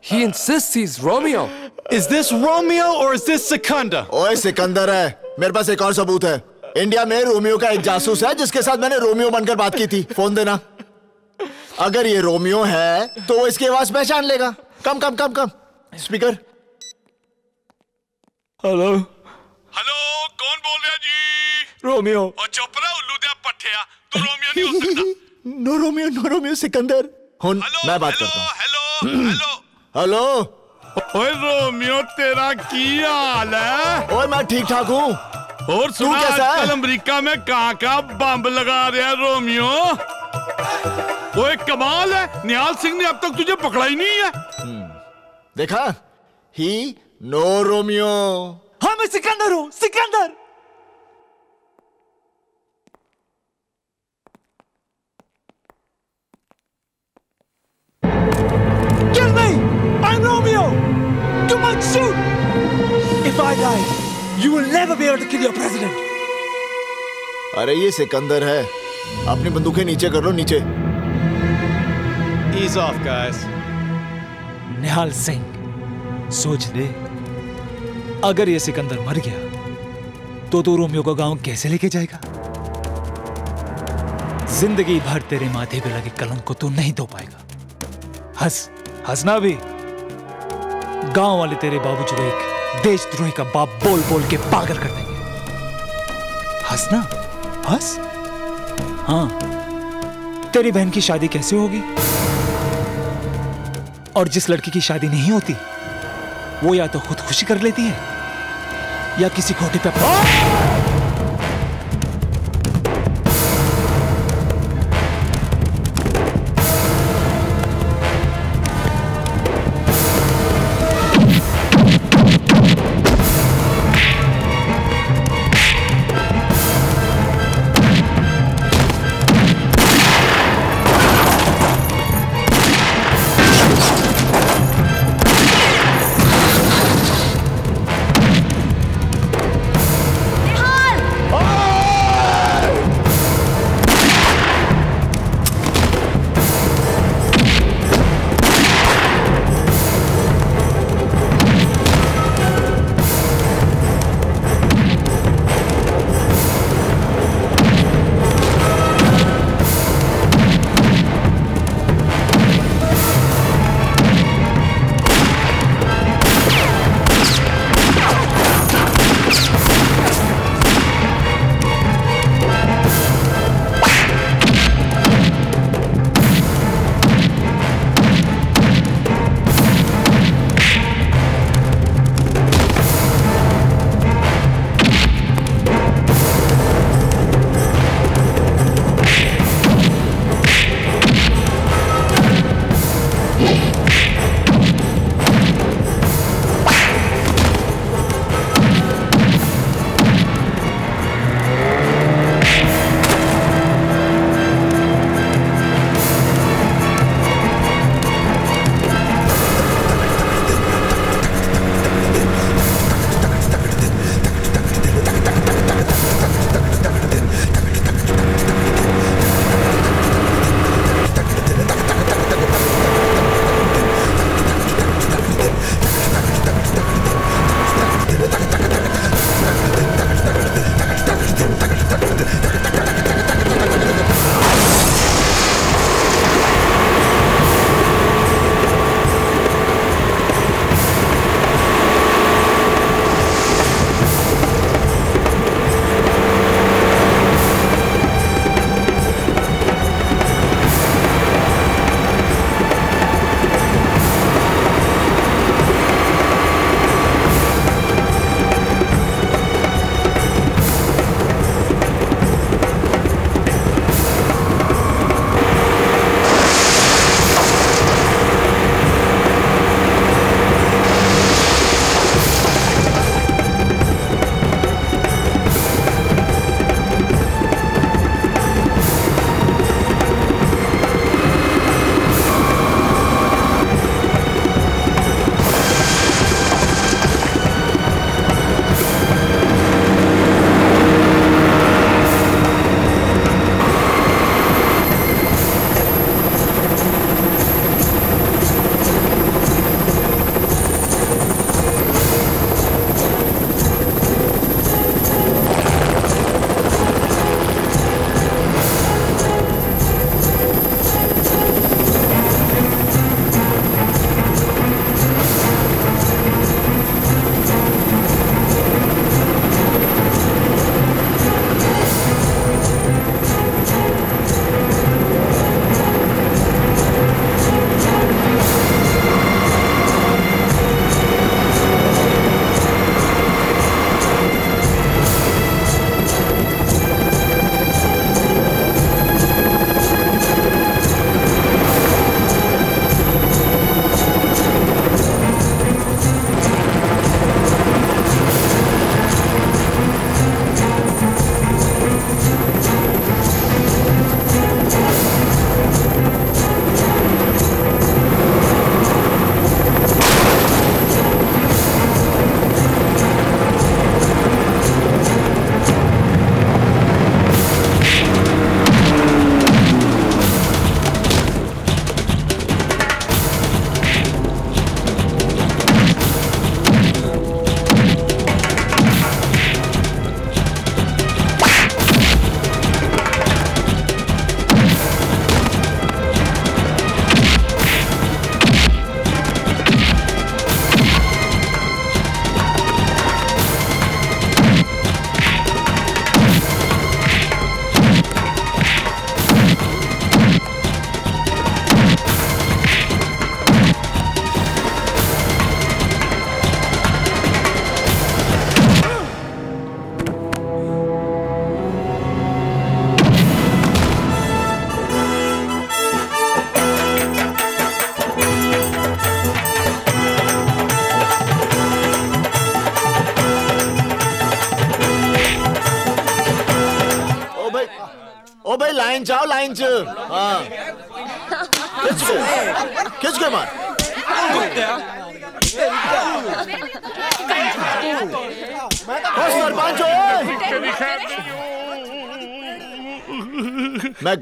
Speaker 21: He insists he's Romeo.
Speaker 6: Is this Romeo or is this Secunda?
Speaker 7: ओए सिकंदर है। मेरे पास एक और सबूत है। इंडिया में रोमियो का एक जासूस है जिसके साथ मैंने रोमियो बनकर बात की थी। फ़ोन देना। अगर ये रोमियो है तो वो इसकी आवाज़ पहचान लेगा। Come come come come. Speaker.
Speaker 4: Hello.
Speaker 13: Hello कौन बोल रहा जी?
Speaker 4: रोमियो।
Speaker 13: और चुप रहा उल्लू दे पट्टिया तू रोमियो नहीं हो [laughs] सकता।
Speaker 7: No Romeo no Romeo Sikandar. हुन मैं बात करता हूँ।
Speaker 13: Hello [clears throat] hello.
Speaker 7: हेलो।
Speaker 13: ओए रोमियो तेरा की हाल है?
Speaker 7: ओए मैं ठीक ठाक हूँ।
Speaker 13: और सुना
Speaker 7: कैसा है?
Speaker 13: आजकल अमेरिका में कहाँ कहाँ बम लगा रहा है रोमियो। वो एक कमाल है। निहाल सिंह ने अब तक तुझे पकड़ा ही नहीं है।
Speaker 7: देखा? ही नो रोमियो।
Speaker 4: हाँ मैं सिकंदर हूँ Sikandar Kill me! I'm Romeo! You might shoot! If I die, you will never be able to kill your president.
Speaker 7: अरे ये सिकंदर है अपनी बंदूकें नीचे कर लो नीचे
Speaker 6: Ease off, guys.
Speaker 4: निहाल सिंह सोच ले अगर ये सिकंदर मर गया तो तू रोमियो को गाँव कैसे लेके जाएगा? ज़िंदगी भर तेरे माथे पे लगे कलंक को तू नहीं धो पाएगा। हंस हंसना भी। गाँव वाले तेरे बाबूजी को एक देशद्रोही का बाप बोल बोल के पागल कर देंगे। हंसना हंस। हाँ तेरी बहन की शादी कैसे होगी? और जिस लड़की की शादी नहीं होती, वो या तो खुदकुशी कर लेती है या किसी खोटे पे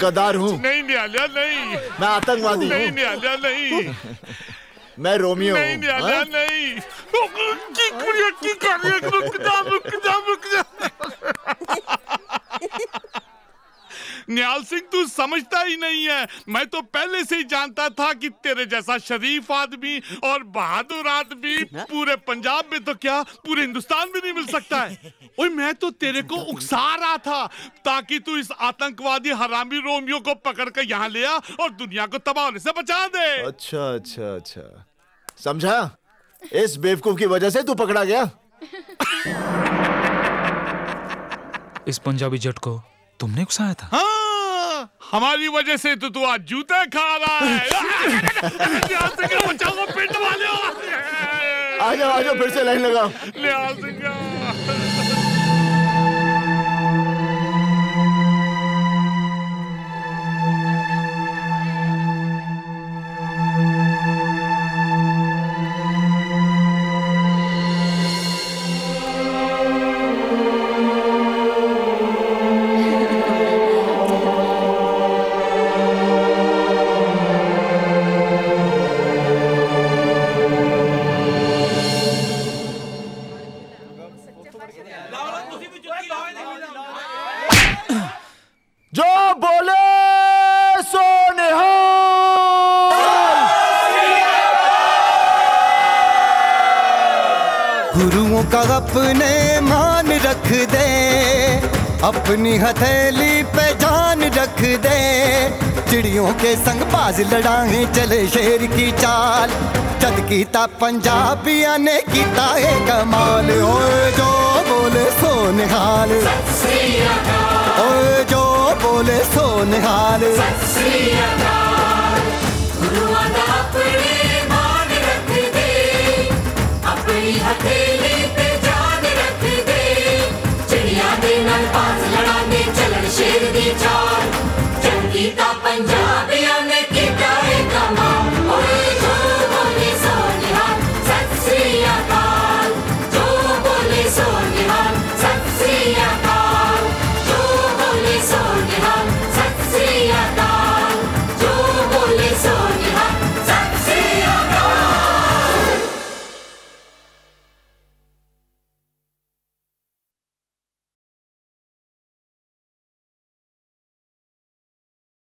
Speaker 7: गद्दार हूँ।
Speaker 13: नहीं निहालिया नहीं।
Speaker 7: मैं आतंकवादी
Speaker 13: नहीं
Speaker 7: हूँ।
Speaker 13: निहालिया नहीं।
Speaker 7: मैं रोमियो
Speaker 13: नहीं
Speaker 7: हूँ।
Speaker 13: निहालिया
Speaker 7: हाँ?
Speaker 13: नहीं। की कुड़िया की कर रुक जा रुक जा रुक जा। निहाल सिंह तू समझता ही नहीं है। मैं तो पहले से ही जानता था कि तेरे जैसा शरीफ आदमी और बहादुर आदमी पूरे पंजाब में तो क्या पूरे हिंदुस्तान में नहीं मिल सकता है? ओए मैं तो तेरे को उकसा रहा था ताकि तू इस आतंकवादी हरामी रोमियो को पकड़ कर यहाँ ले आ और दुनिया को तबाह होने से बचा दे
Speaker 7: अच्छा अच्छा अच्छा समझा इस बेवकूफ़ की वजह से तू पकड़ा गया
Speaker 4: इस पंजाबी जट को तुमने उकसाया था
Speaker 13: हाँ हमारी वजह से तो तू आज जूते खा रहा है से बचाओ पिंड वाले
Speaker 7: आ जाओ आ जाओ फिर से लाइन लगाओ
Speaker 30: अपनी हथेली पे जान रख दे। चिड़ियों के संग बाज लड़ाए, चले शेर की चाल। जद कीता पंजाबिया ने कीता है कमाल। ओए जो बोले सो निहाल जो बोले सो निहाल
Speaker 50: अपनी हथेली शेर दी चाल चंगीता पंजाबिया ने कीता है कमाल